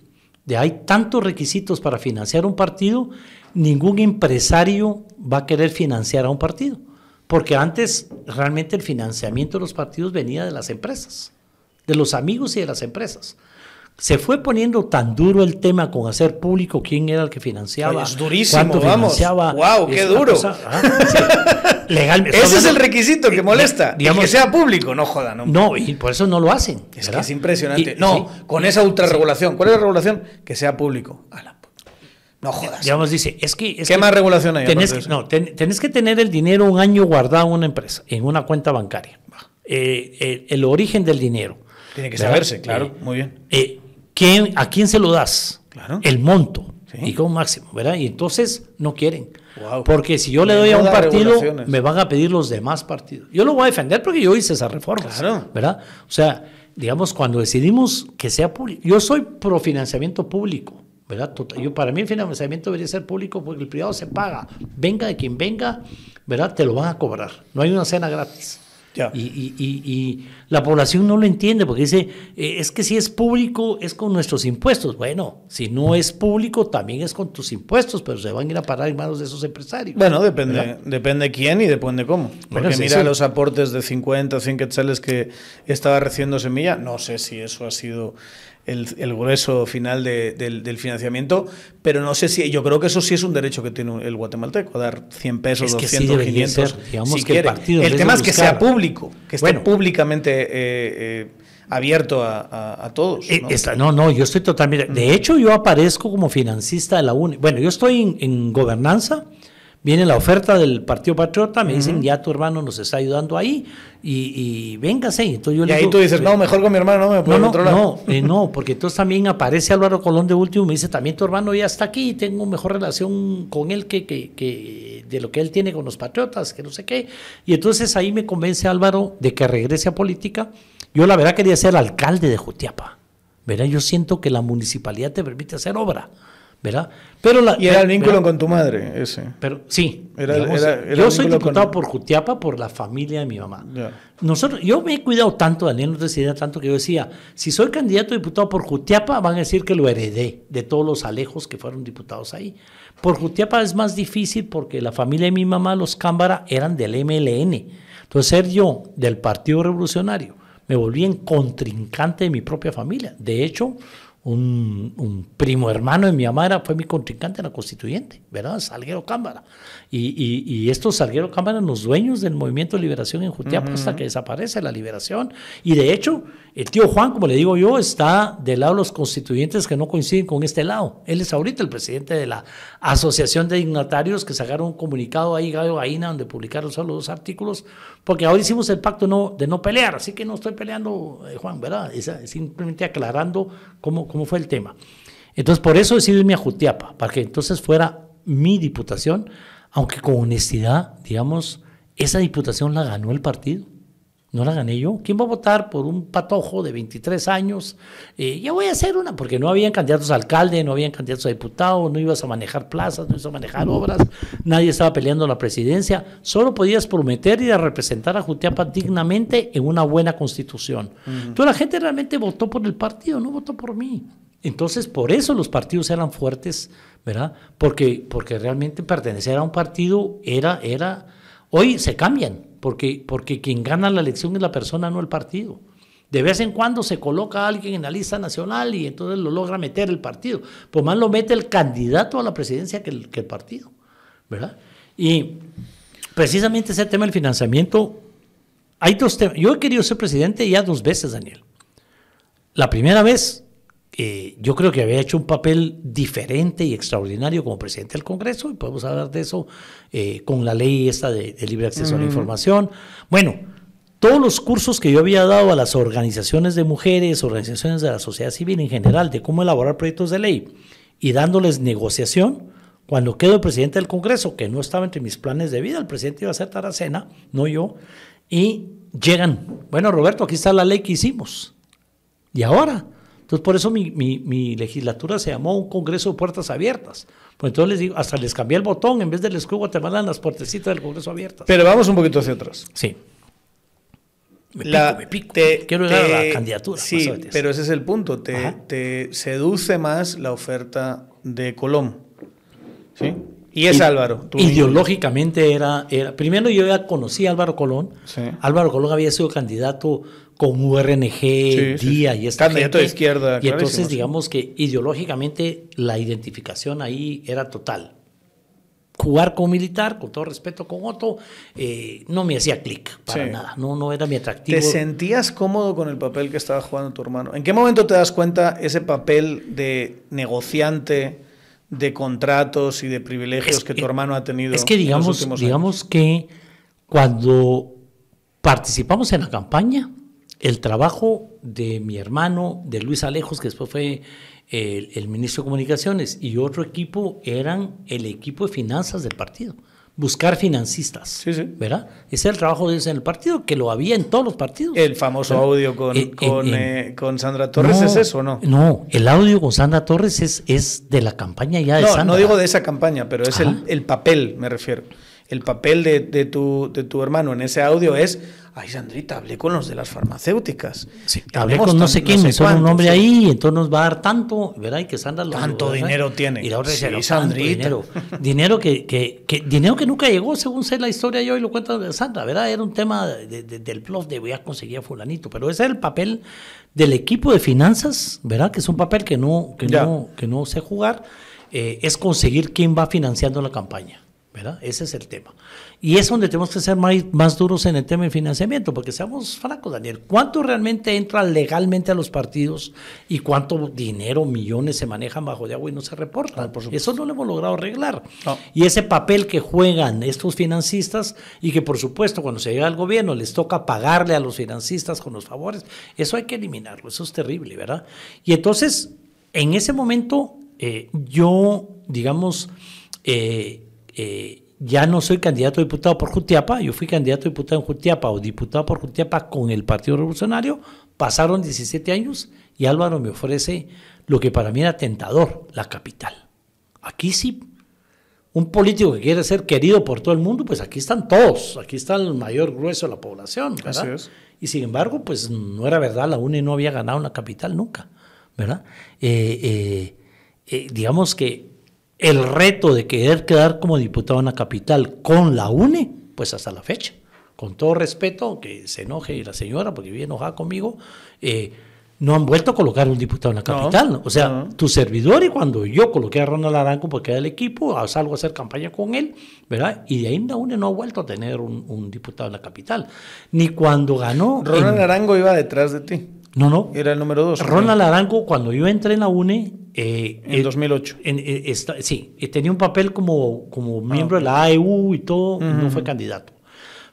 de hay tantos requisitos para financiar un partido, ningún empresario va a querer financiar a un partido, porque antes realmente el financiamiento de los partidos venía de las empresas, de los amigos y de las empresas. Se fue poniendo tan duro el tema con hacer público quién era el que financiaba. es durísimo, vamos. ¡Wow! ¡Qué duro! ¿ah? Ese es el requisito que molesta. Digamos, que sea público, no joda, no. No, y por eso no lo hacen. Es que es impresionante. no, con esa ultrarregulación. ¿Cuál es la regulación? Que sea público. No jodas. Digamos, dice, es que... ¿Qué más regulación hay? Tenés, no, tenés que tener el dinero un año guardado en una empresa, en una cuenta bancaria. Eh, el, origen del dinero. Tiene que ¿verdad? saberse, claro, Eh, muy bien. eh, ¿quién, ¿A quién se lo das? Claro. El monto. Sí. Y como máximo, ¿verdad? Y entonces no quieren. Wow. Porque si yo le doy a un partido, me van a pedir los demás partidos. Yo lo voy a defender porque yo hice esas reformas. Claro. ¿Verdad? O sea, digamos, cuando decidimos que sea público, yo soy pro financiamiento público. ¿Verdad? Total- Yo, para mí el financiamiento debería ser público porque el privado se paga. Venga de quien venga, ¿verdad? Te lo van a cobrar. No hay una cena gratis. Ya. Y, y- y- y la población no lo entiende porque dice, eh, es que si es público es con nuestros impuestos. Bueno, si no es público también es con tus impuestos, pero se van a ir a parar en manos de esos empresarios. Bueno, depende, ¿verdad? depende quién y depende cómo. Porque Bueno, sí, mira sí. los aportes de 50 o 100 quetzales que estaba recibiendo Semilla. No sé si eso ha sido el, el grueso final de- del, del financiamiento, pero no sé si. Yo creo que eso sí es un derecho que tiene el guatemalteco, dar 100 pesos, Es que sí 200, debería 500. ser, digamos si que el quiere. el vez tema es que sea público, que esté Bueno. públicamente eh, eh, abierto a, a- a todos. Eh, ¿no? esta- no, no, yo estoy totalmente. De hecho, yo aparezco como financista de la UNE. Bueno, yo estoy en, en gobernanza. Viene la oferta del Partido Patriota, me dicen ya tu hermano nos está ayudando ahí y, y véngase. Y Entonces yo y le ahí digo, tú dices, no, mejor con mi hermano, no me puedo No, otro lado. no, eh, no, porque entonces también aparece Álvaro Colón de último y me dice, también tu hermano ya está aquí, tengo mejor relación con él que, que, que de lo que él tiene con los patriotas, que no sé qué. Y entonces ahí me convence Álvaro de que regrese a política. Yo la verdad quería ser alcalde de Jutiapa, ¿verdad? Yo siento que la municipalidad te permite hacer obra, ¿verdad? Pero la, Y era el vínculo ¿verdad? con tu madre, ese. Pero sí, Era- digamos, era- era yo soy diputado con- por Jutiapa por la familia de mi mamá. Nosotros, yo me he cuidado tanto, Daniel, no te decía tanto que yo decía, si soy candidato a diputado por Jutiapa, van a decir que lo heredé de todos los alejos que fueron diputados ahí. Por Jutiapa es más difícil porque la familia de mi mamá, los Cámara, eran del MLN. Entonces, ser yo del Partido Revolucionario, me volví en contrincante de mi propia familia. De hecho, un, un primo hermano de mi mamá era- fue mi contrincante en la constituyente, ¿verdad? Salguero Cámara. Y, y, y estos Salguero Cámara los dueños del movimiento de liberación en Jutiapa hasta que desaparece la liberación. Y de hecho, el tío Juan, como le digo yo, está del lado de los constituyentes que no coinciden con este lado. Él es ahorita el presidente de la Asociación de Dignatarios que sacaron un comunicado ahí, Gallo Gaina, donde publicaron solo dos artículos, porque ahora hicimos el pacto de no pelear, así que no estoy peleando, eh, Juan, ¿verdad? Es simplemente aclarando cómo, cómo fue el tema. Entonces, por eso decidí irme a Jutiapa, para que entonces fuera mi diputación, aunque con honestidad, digamos, esa diputación la ganó el partido. No la gané yo. ¿Quién va a votar por un patojo de 23 años? Eh, ya voy a hacer una, porque no habían candidatos a alcalde, no habían candidatos a diputado, no ibas a manejar plazas, no ibas a manejar obras, nadie estaba peleando la presidencia. Solo podías prometer ir a representar a Jutiapa dignamente en una buena constitución. Entonces la gente realmente votó por el partido, no votó por mí. Entonces, por eso los partidos eran fuertes, ¿verdad? Porque, porque realmente pertenecer a un partido era, era, hoy se cambian, porque, porque quien gana la elección es la persona, no el partido. De vez en cuando se coloca alguien en la lista nacional y entonces lo logra meter el partido. Pues más lo mete el candidato a la presidencia que el, que el partido, ¿verdad? Y precisamente ese tema del financiamiento, hay dos temas. Yo he querido ser presidente ya dos veces, Daniel. La primera vez, eh, yo creo que había hecho un papel diferente y extraordinario como presidente del Congreso, y podemos hablar de eso eh, con la ley esta de, de libre acceso a la información. Bueno, todos los cursos que yo había dado a las organizaciones de mujeres, organizaciones de la sociedad civil en general, de cómo elaborar proyectos de ley y dándoles negociación, cuando quedo presidente del Congreso, que no estaba entre mis planes de vida, el presidente iba a ser Taracena, no yo, y llegan, bueno, Roberto, aquí está la ley que hicimos. ¿Y ahora? Entonces, por eso mi, mi- mi legislatura se llamó un Congreso de Puertas Abiertas. Pues entonces les digo, hasta les cambié el botón, en vez del escudo Guatemala, las puertecitas del Congreso abiertas. Pero vamos un poquito hacia atrás. sí. Me La- pico, me pico. te- Quiero llegar a la candidatura. Sí, pero ese es el punto. Te, te seduce más la oferta de Colón. ¿Sí? Y es Álvaro. Ideológicamente era, era. Primero, yo ya conocí a Álvaro Colón. Sí. Álvaro Colón había sido candidato con URNG, Sí, sí, Día sí. y esta Candidato de izquierda, Y entonces, sí. digamos que ideológicamente la identificación ahí era total. Jugar con militar, con todo respeto con Otto, eh, no me hacía clic para Sí. nada. No, no era mi atractivo. ¿Te sentías cómodo con el papel que estaba jugando tu hermano? ¿En qué momento te das cuenta ese papel de negociante, de contratos y de privilegios Es que tu hermano ha tenido? Es que en los digamos, años? digamos que cuando participamos en la campaña, el trabajo de mi hermano, de Luis Alejos, que después fue el, el ministro de Comunicaciones, y otro equipo eran el equipo de finanzas del partido buscar financistas. Sí, sí. ¿Verdad? Ese es el trabajo de ellos en el partido, que lo había en todos los partidos. El famoso audio con, Eh, con, en- eh, con Sandra Torres, ¿es eso o no? No, el audio con Sandra Torres es, es de la campaña ya de No, Sandra. no digo de esa campaña, pero es el, el papel, me refiero. El papel de, de tu, de tu hermano en ese audio es, ay, Sandrita, hablé con los de las farmacéuticas. Sí, hablé con no sé quién, me suena un cuántos, nombre sí. ahí, y entonces nos va a dar tanto, ¿verdad? Y que Sandra lo Tanto ¿verdad? dinero tiene. Y la otra dice, Sí, "No, tanto Sandrita". dinero. dinero que, que, que- dinero que nunca llegó, según sé la historia yo y lo cuenta de Sandra, ¿verdad? Era un tema de- de- del bluff de voy a conseguir a fulanito, pero ese es el papel del equipo de finanzas, ¿verdad? Que es un papel que no, que Ya. no, que no sé jugar, eh, es conseguir quién va financiando la campaña. ¿Verdad? Ese es el tema. Y es donde tenemos que ser más, más duros en el tema de financiamiento, porque seamos francos, Daniel, ¿cuánto realmente entra legalmente a los partidos y cuánto dinero, millones se manejan bajo de agua y no se reportan? Eso no lo hemos logrado arreglar. No. Y ese papel que juegan estos financistas y que por supuesto cuando se llega al gobierno les toca pagarle a los financistas con los favores, eso hay que eliminarlo, eso es terrible, ¿verdad? Y entonces, en ese momento, eh, yo, digamos, eh, eh, ya no soy candidato a diputado por Jutiapa, yo fui candidato a diputado en Jutiapa o diputado por Jutiapa con el Partido Revolucionario, pasaron 17 años y Álvaro me ofrece lo que para mí era tentador, la capital. Aquí sí, un político que quiere ser querido por todo el mundo, pues aquí están todos, aquí está el mayor grueso de la población, ¿verdad? Así es. Y sin embargo, pues no era verdad, la UNE no había ganado en la capital nunca, ¿verdad? Eh, eh, eh, digamos que el reto de querer quedar como diputado en la capital con la UNE, pues hasta la fecha, con todo respeto, que se enoje la señora porque vive enojada conmigo, eh, no han vuelto a colocar un diputado en la No, capital. o sea, no. tu servidor y cuando yo coloqué a Ronald Arango porque era el equipo, a- salgo a hacer campaña con él, ¿verdad? Y de ahí la UNE no ha vuelto a tener un, un diputado en la capital. Ni cuando ganó... Ronald en- Arango iba detrás de ti. No, no. Era el número dos. Ronald Arango, cuando yo entré en la UNE... eh, En eh, 2008. en- eh, esta- sí, eh, tenía un papel como, como miembro de la AEU y todo, y no fue candidato.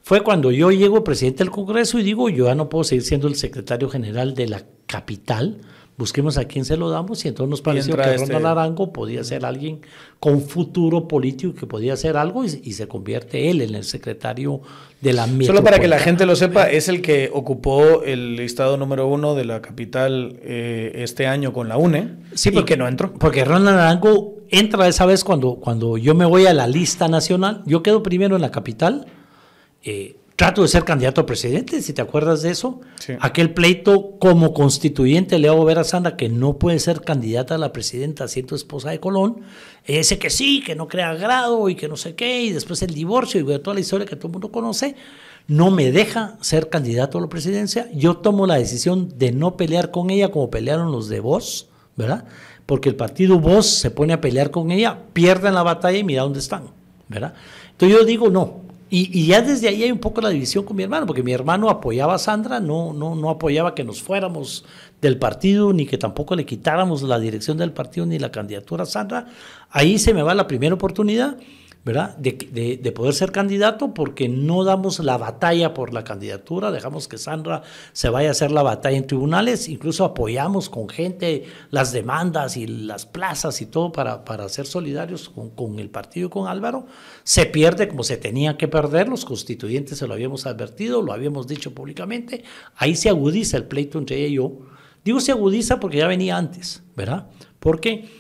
Fue cuando yo llego presidente del Congreso y digo, yo ya no puedo seguir siendo el secretario general de la capital, busquemos a quién se lo damos, y entonces nos pareció que este- Ronald Arango podía ser alguien con futuro político que podía hacer algo y, y se convierte él en el secretario de la Solo para que la gente lo sepa, es el que ocupó el listado número uno de la capital eh, este año con la UNE. Sí, y porque que no entró. Porque Ronald Arango entra esa vez cuando, cuando yo me voy a la lista nacional. Yo quedo primero en la capital. eh, trato de ser candidato a presidente, si te acuerdas de eso. Sí. Aquel pleito como constituyente le hago ver a Sandra que no puede ser candidata a la presidenta siendo esposa de Colón. Ella dice que sí, que no crea grado y que no sé qué, y después el divorcio y toda la historia que todo el mundo conoce. No me deja ser candidato a la presidencia. Yo tomo la decisión de no pelear con ella como pelearon los de Voz, ¿verdad? Porque el partido Voz se pone a pelear con ella, pierden la batalla y mira dónde están, ¿verdad? Entonces yo digo no. Y, ya desde ahí hay un poco la división con mi hermano, porque mi hermano apoyaba a Sandra, no, no, no apoyaba que nos fuéramos del partido, ni que tampoco le quitáramos la dirección del partido ni la candidatura a Sandra. Ahí se me va la primera oportunidad. ¿Verdad? De, de- de poder ser candidato porque no damos la batalla por la candidatura, dejamos que Sandra se vaya a hacer la batalla en tribunales, incluso apoyamos con gente las demandas y las plazas y todo para, para ser solidarios con, con el partido y con Álvaro. Se pierde como se tenía que perder, los constituyentes se lo habíamos advertido, lo habíamos dicho públicamente, ahí se agudiza el pleito entre ella y yo. Digo se agudiza porque ya venía antes, ¿verdad? Porque...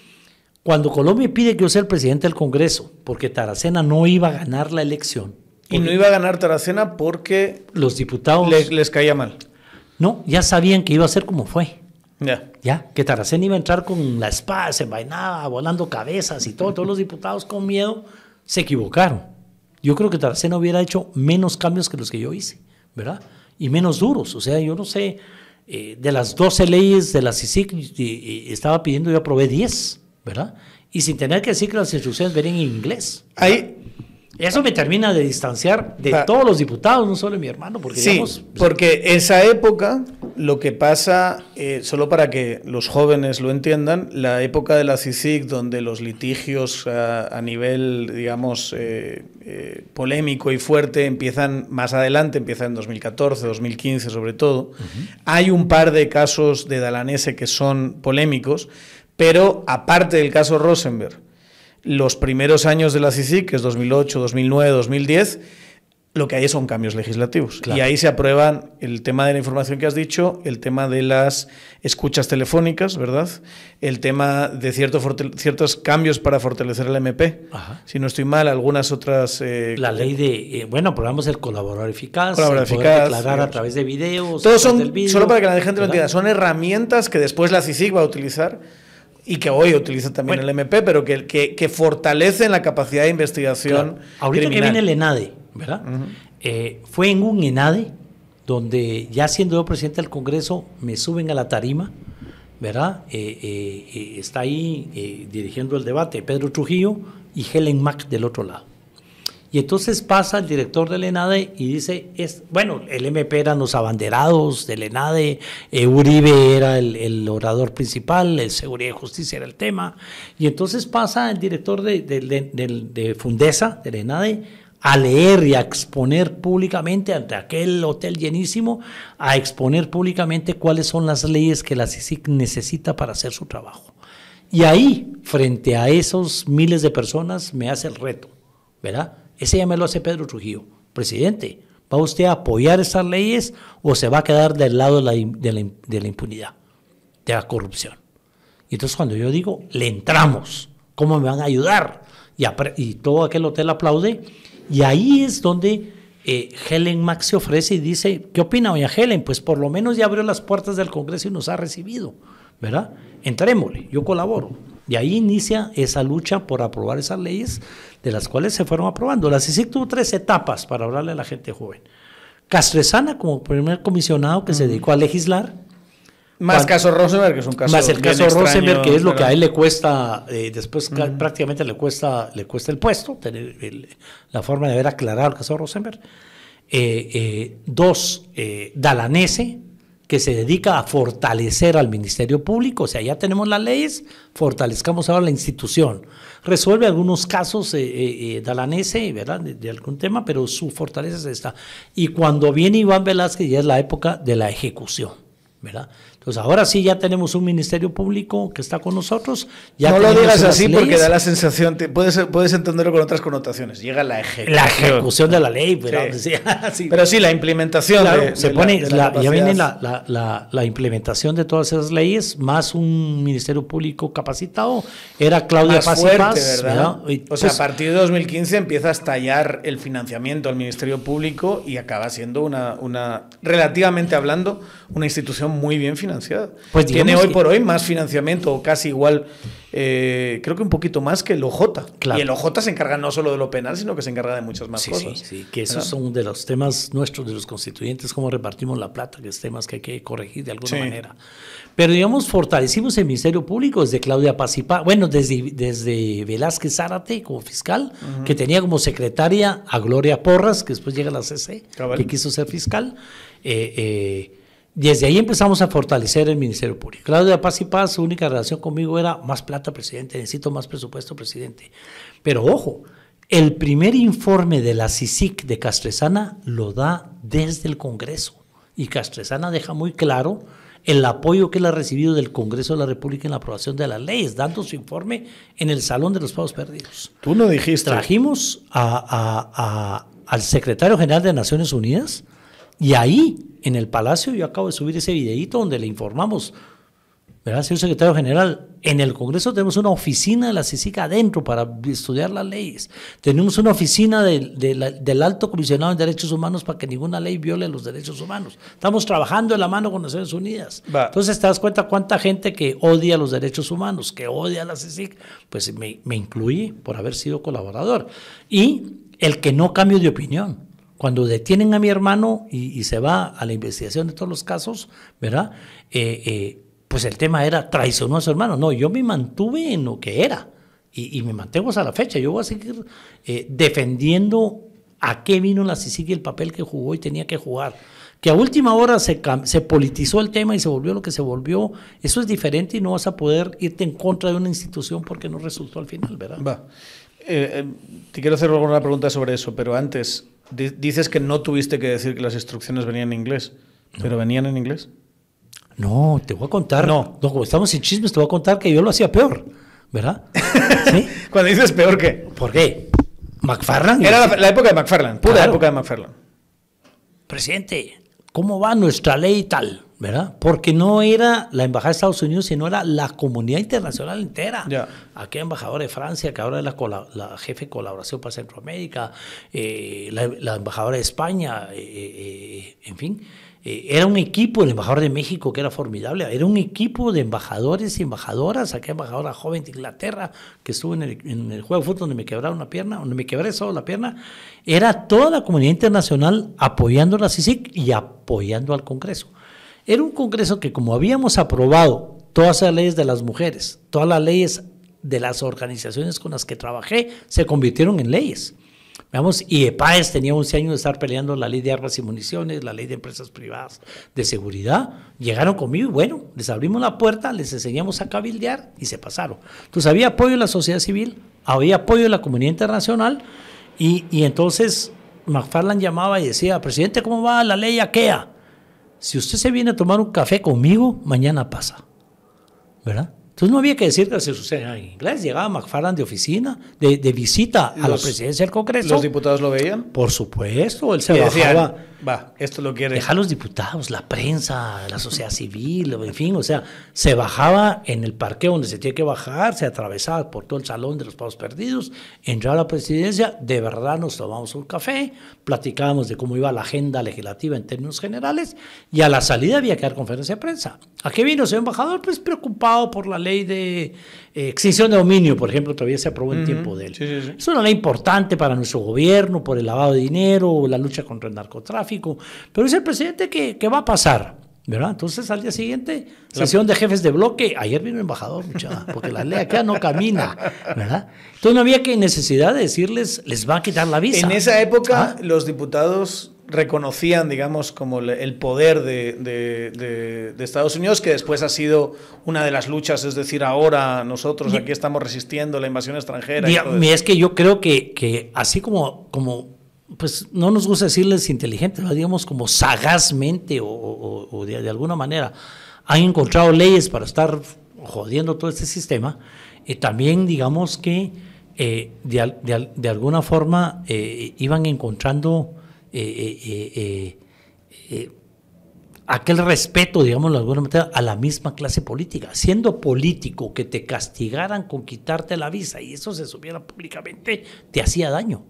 Cuando Colombia pide que yo sea el presidente del Congreso, porque Taracena no iba a ganar la elección, Y no iba a ganar Taracena porque los diputados le- les caía mal. no, ya sabían que iba a ser como fue. Ya. Ya, que Taracena iba a entrar con la espada desenvainada, volando cabezas y todo, todos los diputados con miedo se equivocaron. Yo creo que Taracena hubiera hecho menos cambios que los que yo hice, ¿verdad? Y menos duros. O sea, yo no sé, eh, de las 12 leyes de la CICIC, y- y estaba pidiendo, yo aprobé 10, ¿verdad? Y sin tener que decir que las instrucciones venían en inglés. Ahí, Eso me termina de distanciar de Pa- todos los diputados, no solo de mi hermano, porque sí, digamos, porque esa época Lo que pasa, eh, solo para que los jóvenes lo entiendan, la época de la CICIC, donde los litigios a, nivel, digamos, eh, eh, polémico y fuerte empiezan más adelante, empiezan en 2014, 2015 sobre todo, hay un par de casos de Dalanese que son polémicos, pero aparte del caso Rosenberg, los primeros años de la CICIC, que es 2008, 2009, 2010, lo que hay son cambios legislativos. Y ahí se aprueban el tema de la información que has dicho, el tema de las escuchas telefónicas, ¿verdad? El tema de cierto ciertos cambios para fortalecer el MP. Si no estoy mal, algunas otras... Eh, la ley de, eh, bueno, probamos el colaborador eficaz, colaborador eficaz, declarar a través de videos. Todos son, solo para que la gente lo entienda, son herramientas que después la CICIG va a utilizar y que hoy utiliza también el MP, pero que, que, que, fortalecen la capacidad de investigación. Ahorita que viene el ENADE, ¿verdad? Eh, fue en un ENADE donde ya siendo yo presidente del Congreso me suben a la tarima, ¿verdad? Eh, eh, está ahí dirigiendo el debate Pedro Trujillo y Helen Mack del otro lado. Y entonces pasa el director del ENADE y dice, es, bueno, el MP eran los abanderados del ENADE, Uribe era el, orador principal, el Seguridad y Justicia era el tema. Y entonces pasa el director de, de Fundesa, del ENADE, a leer y a exponer públicamente ante aquel hotel llenísimo, a exponer públicamente cuáles son las leyes que la CICIC necesita para hacer su trabajo. Y ahí, frente a esos miles de personas, me hace el reto, ¿verdad? Ese ya me lo hace Pedro Trujillo. Presidente, ¿va usted a apoyar esas leyes o se va a quedar del lado de la, impunidad, de la corrupción? Y entonces cuando yo digo, le entramos, ¿cómo me van a ayudar? Y, todo aquel hotel aplaude y ahí es donde eh, Helen Max se ofrece y dice, ¿qué opina doña Helen? Pues por lo menos ya abrió las puertas del Congreso y nos ha recibido, ¿verdad? Entrémosle, yo colaboro. Y ahí inicia esa lucha por aprobar esas leyes de las cuales se fueron aprobando. La CICIC tuvo tres etapas para hablarle a la gente joven. Castresana como primer comisionado que se dedicó a legislar, más caso Rosenberg, que es un caso Más el caso Rosenberg, que es lo que a él le cuesta, eh, después prácticamente le cuesta, le cuesta el puesto, tener la forma de haber aclarado el caso Rosenberg. Eh, eh, dos, Dalanese, que se dedica a fortalecer al Ministerio Público, o sea, ya tenemos las leyes, fortalezcamos ahora la institución. Resuelve algunos casos Dalanese, ¿verdad?, de, de, algún tema, pero su fortaleza es esta. Y cuando viene Iván Velázquez, ya es la época de la ejecución, ¿verdad? Pues ahora sí ya tenemos un ministerio público que está con nosotros. Ya no lo digas así porque da la sensación, puedes, puedes entenderlo con otras connotaciones. Llega la ejecución. La ejecución de la ley, pero sí, pero sí la implementación. se pone, ya viene la, la, implementación de todas esas leyes, más un ministerio público capacitado. Era Claudia Paz fuerte, ¿verdad? o sea, a partir de 2015 empieza a estallar el financiamiento al ministerio público y acaba siendo una, una relativamente hablando, una institución muy bien financiada. Pues Tiene hoy por hoy más financiamiento, o casi igual, eh, creo que un poquito más que el OJ. Y el OJ se encarga no solo de lo penal, sino que se encarga de muchas más cosas. Sí, sí, que esos son de los temas nuestros, de los constituyentes, cómo repartimos la plata, que es temas que hay que corregir de alguna manera. Pero digamos, fortalecimos el Ministerio Público desde Claudia Pazipá, bueno, desde, desde Velázquez Zárate como fiscal, que tenía como secretaria a Gloria Porras, que después llega a la CC, que quiso ser fiscal. eh, eh desde ahí empezamos a fortalecer el Ministerio Público. Claudia Paz y Paz, su única relación conmigo era más plata, presidente, necesito más presupuesto, presidente. Pero ojo, el primer informe de la CICIC de Castresana lo da desde el Congreso. Y Castresana deja muy claro el apoyo que él ha recibido del Congreso de la República en la aprobación de las leyes, dando su informe en el Salón de los Pagos Perdidos. Tú no dijiste. Trajimos al secretario general de Naciones Unidas y ahí en el Palacio, yo acabo de subir ese videíto donde le informamos, ¿verdad, señor secretario general? En el Congreso tenemos una oficina de la CICIC adentro para estudiar las leyes. Tenemos una oficina del Alto Comisionado de Derechos Humanos para que ninguna ley viole los derechos humanos. Estamos trabajando de la mano con Naciones Unidas. Entonces te das cuenta cuánta gente que odia los derechos humanos, que odia a la CICIC, pues me, me incluye por haber sido colaborador. Y el que no cambio de opinión cuando detienen a mi hermano y, se va a la investigación de todos los casos, ¿verdad? Eh, eh, pues el tema era traicionó a su hermano. No, yo me mantuve en lo que era y, me mantengo hasta la fecha. Yo voy a seguir eh, defendiendo a qué vino la CICIG y el papel que jugó y tenía que jugar. Que a última hora se, politizó el tema y se volvió lo que se volvió, eso es diferente y no vas a poder irte en contra de una institución porque no resultó al final, ¿verdad? Va. Te quiero hacer alguna pregunta sobre eso, pero antes, dices que no tuviste que decir que las instrucciones venían en inglés, pero venían en inglés. No, te voy a contar. No. no. como estamos en chismes, te voy a contar que yo lo hacía peor, ¿verdad? ¿Sí? Cuando dices peor, ¿qué? ¿Por qué? McFarland. Era la, época de McFarland, pura época de McFarland. Presidente, ¿cómo va nuestra ley y tal? ¿Verdad? Porque no era la embajada de Estados Unidos, sino era la comunidad internacional entera. Aquí embajador de Francia, que ahora es la, jefe de colaboración para Centroamérica, eh, la, embajadora de España, eh, eh, en fin. era un equipo, el embajador de México, que era formidable, era un equipo de embajadores y embajadoras, aquella embajadora joven de Inglaterra, que estuvo en el, juego de fútbol donde me quebraron una pierna, donde me quebré solo la pierna, era toda la comunidad internacional apoyando a la CICIC y apoyando al Congreso. Era un Congreso que como habíamos aprobado todas las leyes de las mujeres, todas las leyes de las organizaciones con las que trabajé, se convirtieron en leyes. Veamos, y EPAES tenía 11 años de estar peleando la ley de armas y municiones, la ley de empresas privadas de seguridad. Llegaron conmigo y bueno, les abrimos la puerta, les enseñamos a cabildear y se pasaron. Entonces había apoyo de la sociedad civil, había apoyo de la comunidad internacional y, entonces McFarland llamaba y decía, presidente, ¿cómo va la ley AKEA? Si usted se viene a tomar un café conmigo, mañana pasa. ¿Verdad? Entonces no había que decir que se sucedía en inglés. Llegaba McFarland de oficina, de, visita a la presidencia del Congreso. ¿Los diputados lo veían? Por supuesto, él se bajaba. Va, esto lo quiere. Deja a los diputados, la prensa, la sociedad civil, en fin, o sea, se bajaba en el parque donde se tiene que bajar, se atravesaba por todo el salón de los pagos perdidos, entraba a la presidencia, de verdad nos tomamos un café, platicábamos de cómo iba la agenda legislativa en términos generales, y a la salida había que dar conferencia de prensa. ¿A qué vino, señor embajador? Pues preocupado por la ley de eh, extinción de dominio, por ejemplo, todavía se aprobó en tiempo de él. Es una ley importante para nuestro gobierno, por el lavado de dinero, la lucha contra el narcotráfico, pero es el presidente que, va a pasar. ¿verdad? Entonces al día siguiente, sesión de jefes de bloque, ayer vino el embajador, muchacha, porque la ley acá no camina, ¿verdad? Entonces no había que necesidad de decirles, les va a quitar la visa. En esa época ¿Ah? los diputados reconocían, digamos, como el poder de, Estados Unidos, que después ha sido una de las luchas, es decir, ahora nosotros aquí estamos resistiendo la invasión extranjera. Y es que yo creo que, que así como, como, pues no nos gusta decirles inteligentes, digamos como sagazmente o, de, alguna manera han encontrado leyes para estar jodiendo todo este sistema, y también digamos que eh, de, alguna forma eh, iban encontrando eh, eh, eh, aquel respeto, digamos de alguna manera, a la misma clase política. Siendo político, que te castigaran con quitarte la visa y eso se supiera públicamente, te hacía daño.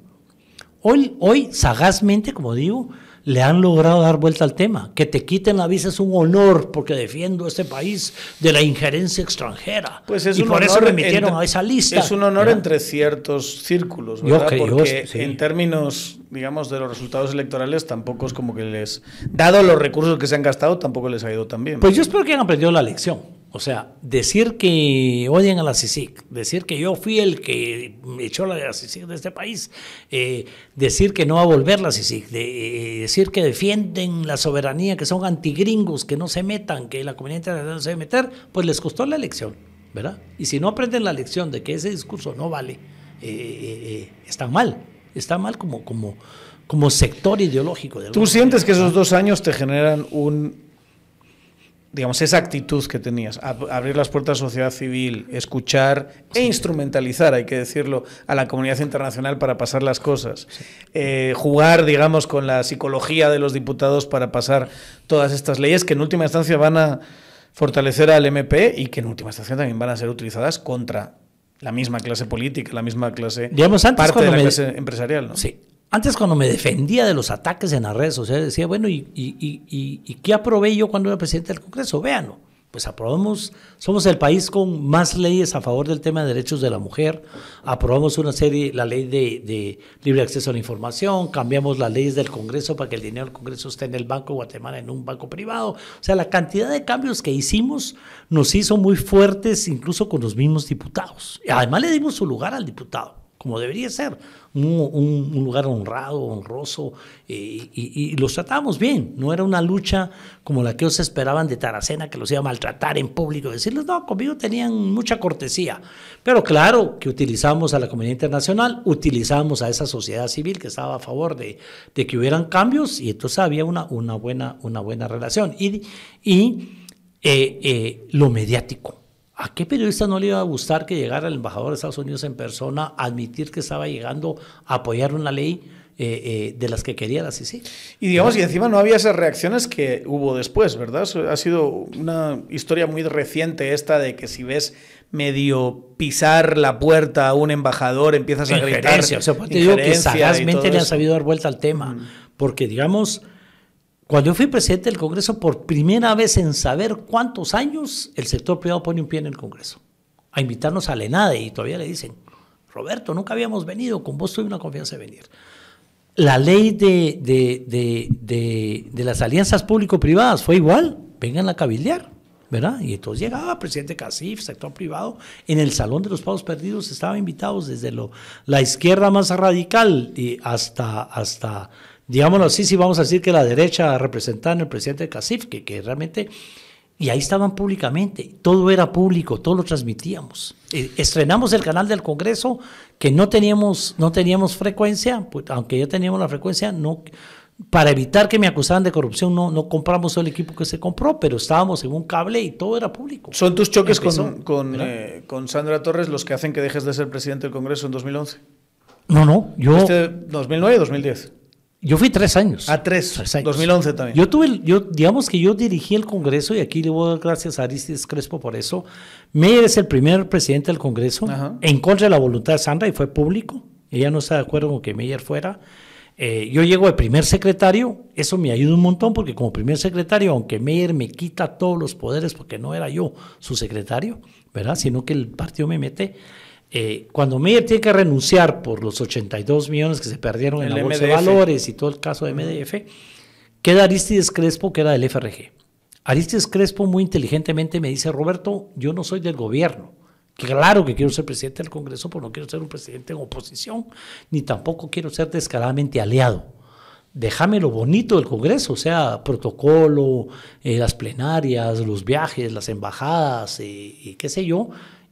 Hoy, hoy sagazmente, como digo, le han logrado dar vuelta al tema. Que te quiten la visa es un honor porque defiendo este país de la injerencia extranjera. Pues es y un por honor eso me metieron a esa lista. Es un honor entre ciertos círculos, ¿verdad? porque en términos, digamos, de los resultados electorales tampoco es como que les, dado los recursos que se han gastado, tampoco les ha ido tan bien. Pues yo espero que hayan aprendido la lección. O sea, decir que odian a la CICIC, decir que yo fui el que echó la CICIC de este país, eh, decir que no va a volver la CICIC, de, eh, decir que defienden la soberanía, que son antigringos, que no se metan, que la comunidad internacional no se debe meter, pues les costó la elección, ¿verdad? Y si no aprenden la lección de que ese discurso no vale, eh, está mal, está mal como, como, como sector ideológico. ¿Tú sientes que esos dos años te generan un digamos, esa actitud que tenías, abrir las puertas a la sociedad civil, escuchar e instrumentalizar, hay que decirlo, a la comunidad internacional para pasar las cosas, eh, jugar, digamos, con la psicología de los diputados para pasar todas estas leyes que en última instancia van a fortalecer al MP y que en última instancia también van a ser utilizadas contra la misma clase política, la misma clase Digamos, antes parte de la clase empresarial. ¿no? Sí, antes cuando me defendía de los ataques en las redes sociales, decía, bueno, ¿y, y, qué aprobé yo cuando era presidente del Congreso? Véanlo. Pues aprobamos, somos el país con más leyes a favor del tema de derechos de la mujer, aprobamos una serie, la ley de, libre acceso a la información, cambiamos las leyes del Congreso para que el dinero del Congreso esté en el Banco de Guatemala, en un banco privado. O sea, la cantidad de cambios que hicimos nos hizo muy fuertes incluso con los mismos diputados. Además le dimos su lugar al diputado. Como debería ser, un, lugar honrado, honroso, eh, y, los tratábamos bien. No era una lucha como la que ellos esperaban de Taracena, que los iba a maltratar en público, decirles, no, conmigo tenían mucha cortesía. Pero claro que utilizamos a la comunidad internacional, utilizamos a esa sociedad civil que estaba a favor de, que hubieran cambios, y entonces había una, una, buena, una buena relación. Y, y eh, eh, lo mediático. ¿A qué periodista no le iba a gustar que llegara el embajador de Estados Unidos en persona a admitir que estaba llegando a apoyar una ley eh, eh, de las que quería la CICI? Y digamos, y encima no había esas reacciones que hubo después, ¿verdad? Ha sido una historia muy reciente esta de que si ves medio pisar la puerta a un embajador, empiezas a gritar. O sea, pues te digo que sagazmente le han. Mm. sabido dar vuelta al tema. Porque, digamos, cuando yo fui presidente del Congreso, por primera vez en saber cuántos años el sector privado pone un pie en el Congreso. A invitarnos a la ENADE y todavía le dicen, Roberto, nunca habíamos venido, con vos tuve una confianza de venir. La ley de, de, de, de, las alianzas público-privadas fue igual, vengan a cabildear, ¿verdad? Y entonces llegaba presidente Casif, sector privado, en el Salón de los Pagos Perdidos estaban invitados desde lo, la izquierda más radical y hasta, hasta, digámoslo así, si vamos a decir que la derecha representada en el presidente Casif, que, que realmente... Y ahí estaban públicamente, todo era público, todo lo transmitíamos. Eh, Estrenamos el canal del Congreso, que no teníamos, no teníamos frecuencia, pues, aunque ya teníamos la frecuencia, no, para evitar que me acusaran de corrupción, no, no compramos el equipo que se compró, pero estábamos en un cable y todo era público. ¿Son tus choques con, Empezó, con, eh, con Sandra Torres los que hacen que dejes de ser presidente del Congreso en 2011? No, no, yo, ¿Este 2009 y 2010? Yo fui tres años. Ah, tres. Tres años. 2011 también. Yo tuve, yo, digamos que yo dirigí el Congreso y aquí le voy a dar gracias a Aristides Crespo por eso. Meyer es el primer presidente del Congreso Ajá. en contra de la voluntad de Sandra y fue público. Ella no está de acuerdo con que Meyer fuera. Eh, yo llego de primer secretario, eso me ayuda un montón porque como primer secretario, aunque Meyer me quita todos los poderes porque no era yo su secretario, ¿verdad? Sino que el partido me mete. Eh, cuando Meyer tiene que renunciar por los 82 millones que se perdieron en la bolsa de valores y todo el caso de MDF, queda Aristides Crespo, que era del FRG. Aristides Crespo muy inteligentemente me dice, Roberto, yo no soy del gobierno. Claro que quiero ser presidente del Congreso, pero no quiero ser un presidente en oposición, ni tampoco quiero ser descaradamente aliado. Déjame lo bonito del Congreso, o sea, protocolo, eh, las plenarias, los viajes, las embajadas, eh, y qué sé yo,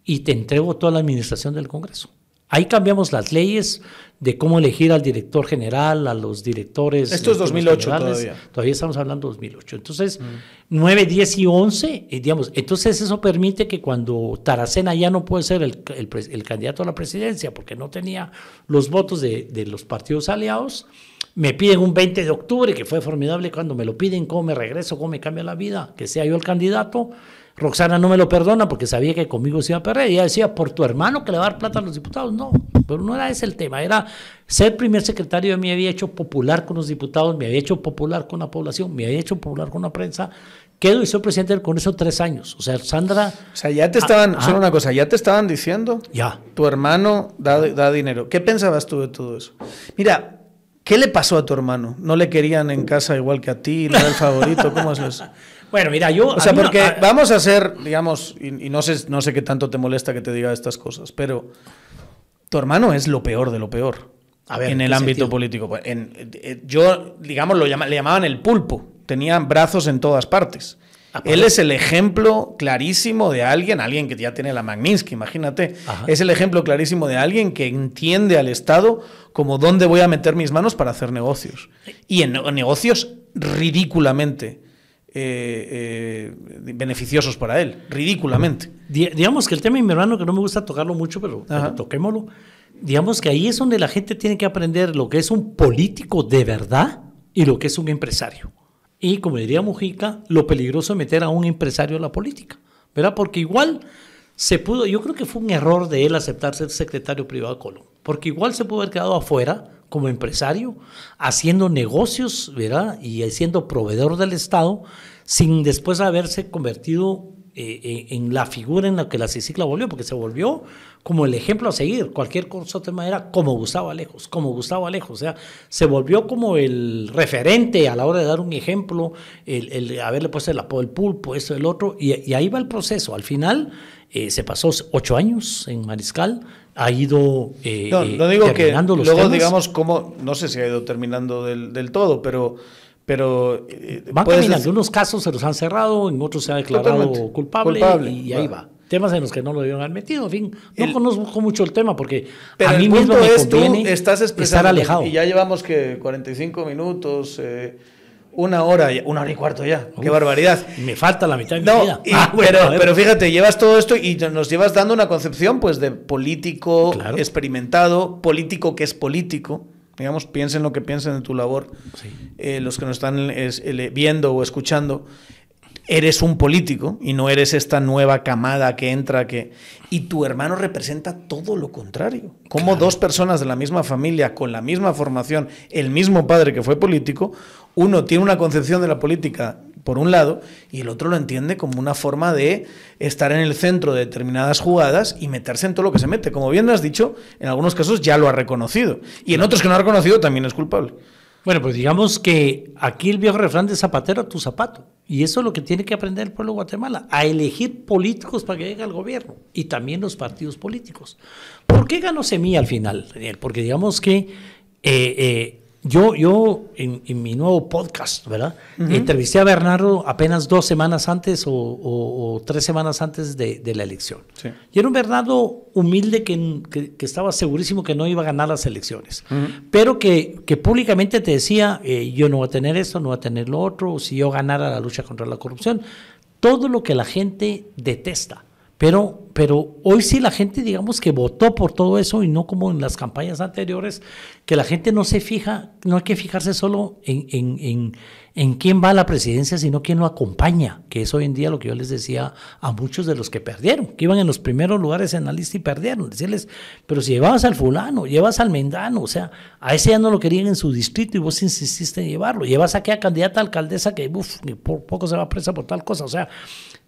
y te entrego toda la administración del Congreso. Ahí cambiamos las leyes de cómo elegir al director general, a los directores. Esto es los 2008 generales. todavía. Todavía estamos hablando de 2008. Entonces, 9, 10 y 11, eh, digamos, entonces eso permite que cuando Taracena ya no puede ser el, el el candidato a la presidencia porque no tenía los votos de, de los partidos aliados, me piden un 20 de octubre, que fue formidable cuando me lo piden, cómo me regreso, cómo me cambia la vida, que sea yo el candidato. Roxana no me lo perdona porque sabía que conmigo se iba a perder. Y ella decía, por tu hermano que le va a dar plata a los diputados. No, pero no era ese el tema. Era ser primer secretario me había hecho popular con los diputados, me había hecho popular con la población, me había hecho popular con la prensa. Quedo y soy presidente del Congreso tres años. O sea, Sandra, O sea, ya te estaban, Ah, solo ah. una cosa, ya te estaban diciendo, ya. tu hermano da, da dinero. ¿Qué pensabas tú de todo eso? Mira, ¿qué le pasó a tu hermano? ¿No le querían en casa igual que a ti? ¿No era el favorito? ¿Cómo es eso? Bueno, mira, yo. O sea, no- porque a- vamos a hacer, digamos, y, y no, sé, no sé qué tanto te molesta que te diga estas cosas, pero tu hermano es lo peor de lo peor A ver, en ¿en el ámbito sentido? político. Pues, en- eh, yo, digamos, lo llama- le llamaban el pulpo. Tenía brazos en todas partes. Aparte- Él es el ejemplo clarísimo de alguien, alguien que ya tiene la Magnitsky, imagínate. Ajá. Es el ejemplo clarísimo de alguien que entiende al Estado como dónde voy a meter mis manos para hacer negocios. Y en ne- negocios ridículamente eh, eh, beneficiosos para él. Ridículamente. Di- digamos que el tema hermano, que no me gusta tocarlo mucho, pero, pero toquémoslo. Digamos que ahí es donde la gente tiene que aprender lo que es un político de verdad y lo que es un empresario. Y como diría Mujica, lo peligroso de meter a un empresario a la política, ¿verdad? Porque igual se pudo, yo creo que fue un error de él aceptar ser secretario privado de Colón, porque igual se pudo haber quedado afuera como empresario, haciendo negocios, ¿verdad? Y siendo proveedor del Estado, sin después haberse convertido eh, en la figura en la que la CICIC la volvió, porque se volvió como el ejemplo a seguir. Cualquier cosa tema era como Gustavo Alejos, como Gustavo Alejos. O sea, se volvió como el referente a la hora de dar un ejemplo, el, haberle puesto el apodo del pulpo, esto, el otro, y, ahí va el proceso. Al final eh, se pasó ocho años en Mariscal, ha ido eh, no, no digo que luego digamos cómo, no sé si ha ido terminando del, del todo, pero pero eh, van caminando. En unos casos se los han cerrado, en otros se ha declarado culpable, y, ahí va. Temas en los que no lo debieron haber metido. En fin, no conozco mucho el tema porque a mí mismo me es, conviene tú estás estar alejado. Y ya llevamos que 45 minutos. Eh, una hora, una hora y cuarto ya. Qué barbaridad. Me falta la mitad de mi vida. Ah, pero, pero, fíjate, llevas todo esto y nos llevas dando una concepción pues de político experimentado, político que es político. Digamos, piensen lo que piensen de tu labor. Eh, los que nos están viendo o escuchando, eres un político y no eres esta nueva camada que entra que y tu hermano representa todo lo contrario. Como dos personas de la misma familia con la misma formación, el mismo padre que fue político, uno tiene una concepción de la política por un lado, y el otro lo entiende como una forma de estar en el centro de determinadas jugadas y meterse en todo lo que se mete. Como bien has dicho, en algunos casos ya lo ha reconocido, y en otros que no ha reconocido también es culpable. Bueno, pues digamos que aquí el viejo refrán de zapatero a tu zapato. Y eso es lo que tiene que aprender el pueblo de Guatemala, a elegir políticos para que llegue al gobierno y también los partidos políticos. ¿Por qué ganó Semilla al final, Daniel? Porque digamos que eh, eh, yo, yo en, mi nuevo podcast, ¿verdad? Entrevisté a Bernardo apenas dos semanas antes o, tres semanas antes de, la elección. Y era un Bernardo humilde que, que, estaba segurísimo que no iba a ganar las elecciones, pero que, que, públicamente te decía, eh, yo no voy a tener esto, no voy a tener lo otro, si yo ganara la lucha contra la corrupción. Todo lo que la gente detesta. Pero, pero hoy sí la gente, digamos que votó por todo eso y no como en las campañas anteriores, que la gente no se fija, no hay que fijarse solo en, en, en, en, quién va a la presidencia, sino quién lo acompaña, que es hoy en día lo que yo les decía a muchos de los que perdieron, que iban en los primeros lugares en la lista y perdieron. Decirles, pero si llevabas al fulano, llevas al mendano, o sea, a ese ya no lo querían en su distrito y vos insististe en llevarlo. Llevas a aquella candidata a alcaldesa que uf, por poco se va presa por tal cosa, o sea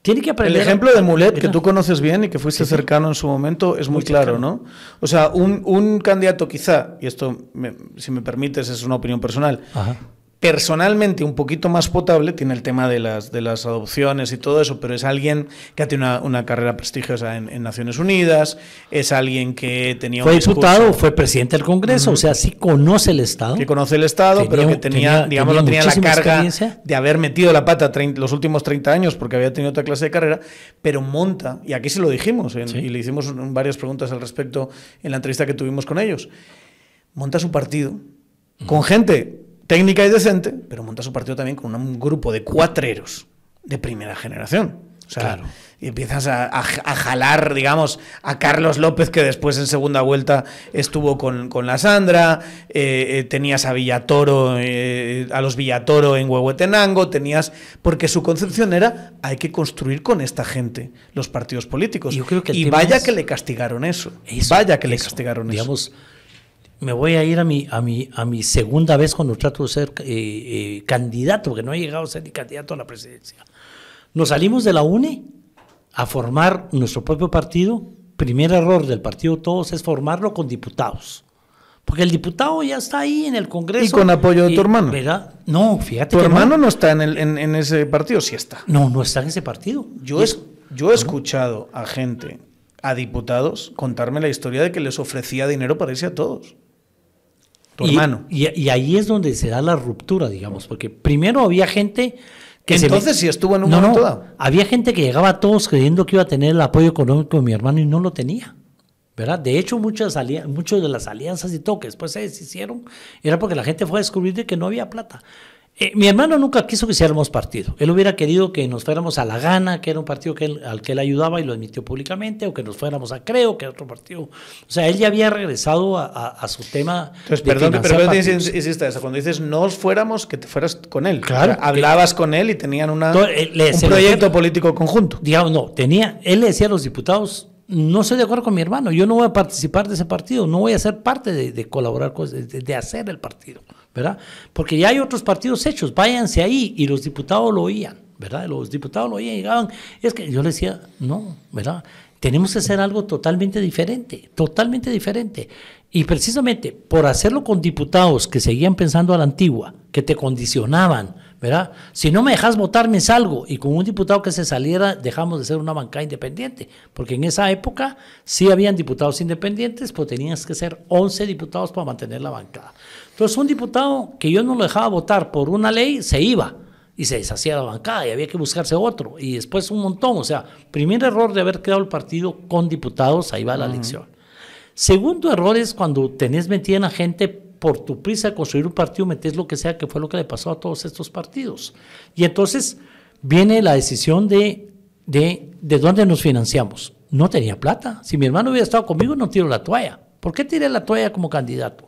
tiene que aprender. El ejemplo de Mulet, que tú conoces bien y que fuiste cercano en su momento, es muy, claro, ¿no? O sea, un, un candidato quizá, y esto, si me permites, es una opinión personal, Ajá personalmente un poquito más potable, tiene el tema de las, de las adopciones y todo eso, pero es alguien que ha tenido una, carrera prestigiosa en, Naciones Unidas, es alguien que tenía Fue diputado, fue presidente del Congreso, o sea, sí conoce el Estado. Que conoce el Estado, pero que tenía, digamos, no tenía la carga de haber metido la pata los últimos 30 años porque había tenido otra clase de carrera, pero monta, y aquí se lo dijimos, y le hicimos varias preguntas al respecto en la entrevista que tuvimos con ellos, monta su partido con gente técnica y decente, pero monta su partido también con un grupo de cuatreros de primera generación. O sea, y empiezas a, jalar, digamos, a Carlos López, que después en segunda vuelta estuvo con, la Sandra, eh, eh, tenías a Villatoro, eh, a los Villatoro en Huehuetenango, tenías. Porque su concepción era: hay que construir con esta gente los partidos políticos. y vaya que le castigaron eso. vaya que le castigaron eso me voy a ir a mi, a mi, a mi segunda vez cuando trato de ser eh, eh, candidato, porque no he llegado a ser ni candidato a la presidencia. Nos salimos de la UNE a formar nuestro propio partido. Primer error del partido Todos es formarlo con diputados. Porque el diputado ya está ahí en el Congreso. Y con apoyo de tu hermano. ¿verdad? No, fíjate. ¿Tu hermano no, está en, el, en, ese partido? Sí está. No, no está en ese partido. Yo, es, yo he escuchado a gente, a diputados, contarme la historia de que les ofrecía dinero para irse a todos y, hermano. Y, ahí es donde se da la ruptura, digamos, porque primero había gente que Entonces sí estuvo en un momento dado. Había gente que llegaba a todos creyendo que iba a tener el apoyo económico de mi hermano y no lo tenía. ¿verdad? De hecho, muchas muchas de las alianzas y todo que después se deshicieron era porque la gente fue a descubrir que no había plata. Eh, mi hermano nunca quiso que hiciéramos partido. Él hubiera querido que nos fuéramos a La Gana, que era un partido que al que él ayudaba y lo admitió públicamente, o que nos fuéramos a Creo, que era otro partido. O sea, él ya había regresado a, su tema. Entonces, perdón, pero eso. Cuando dices nos fuéramos, que te fueras con él. Claro. hablabas con él y tenían una, un proyecto político conjunto. Digamos, no, tenía, él le decía a los diputados, no estoy de acuerdo con mi hermano, yo no voy a participar de ese partido, no voy a ser parte de, colaborar, de hacer el partido. ¿Verdad? Porque ya hay otros partidos hechos, váyanse ahí y los diputados lo oían. ¿verdad? Los diputados lo oían, llegaban. Es que yo le decía, no, ¿verdad? Tenemos que hacer algo totalmente diferente, totalmente diferente. Y precisamente por hacerlo con diputados que seguían pensando a la antigua, que te condicionaban, ¿verdad? Si no me dejas votar, me salgo. Y con un diputado que se saliera, dejamos de ser una bancada independiente. Porque en esa época sí habían diputados independientes, pero tenías que ser 11 diputados para mantener la bancada. Entonces, un diputado que yo no lo dejaba votar por una ley, se iba y se deshacía la bancada y había que buscarse otro. Y después un montón. O sea, primer error de haber creado el partido con diputados, ahí va la elección. Segundo error es cuando tenés metida en la gente por tu prisa de construir un partido, metes lo que sea, que fue lo que le pasó a todos estos partidos. Y entonces viene la decisión de, de, de dónde nos financiamos. No tenía plata. Si mi hermano hubiera estado conmigo, no tiro la toalla. ¿Por qué tiré la toalla como candidato?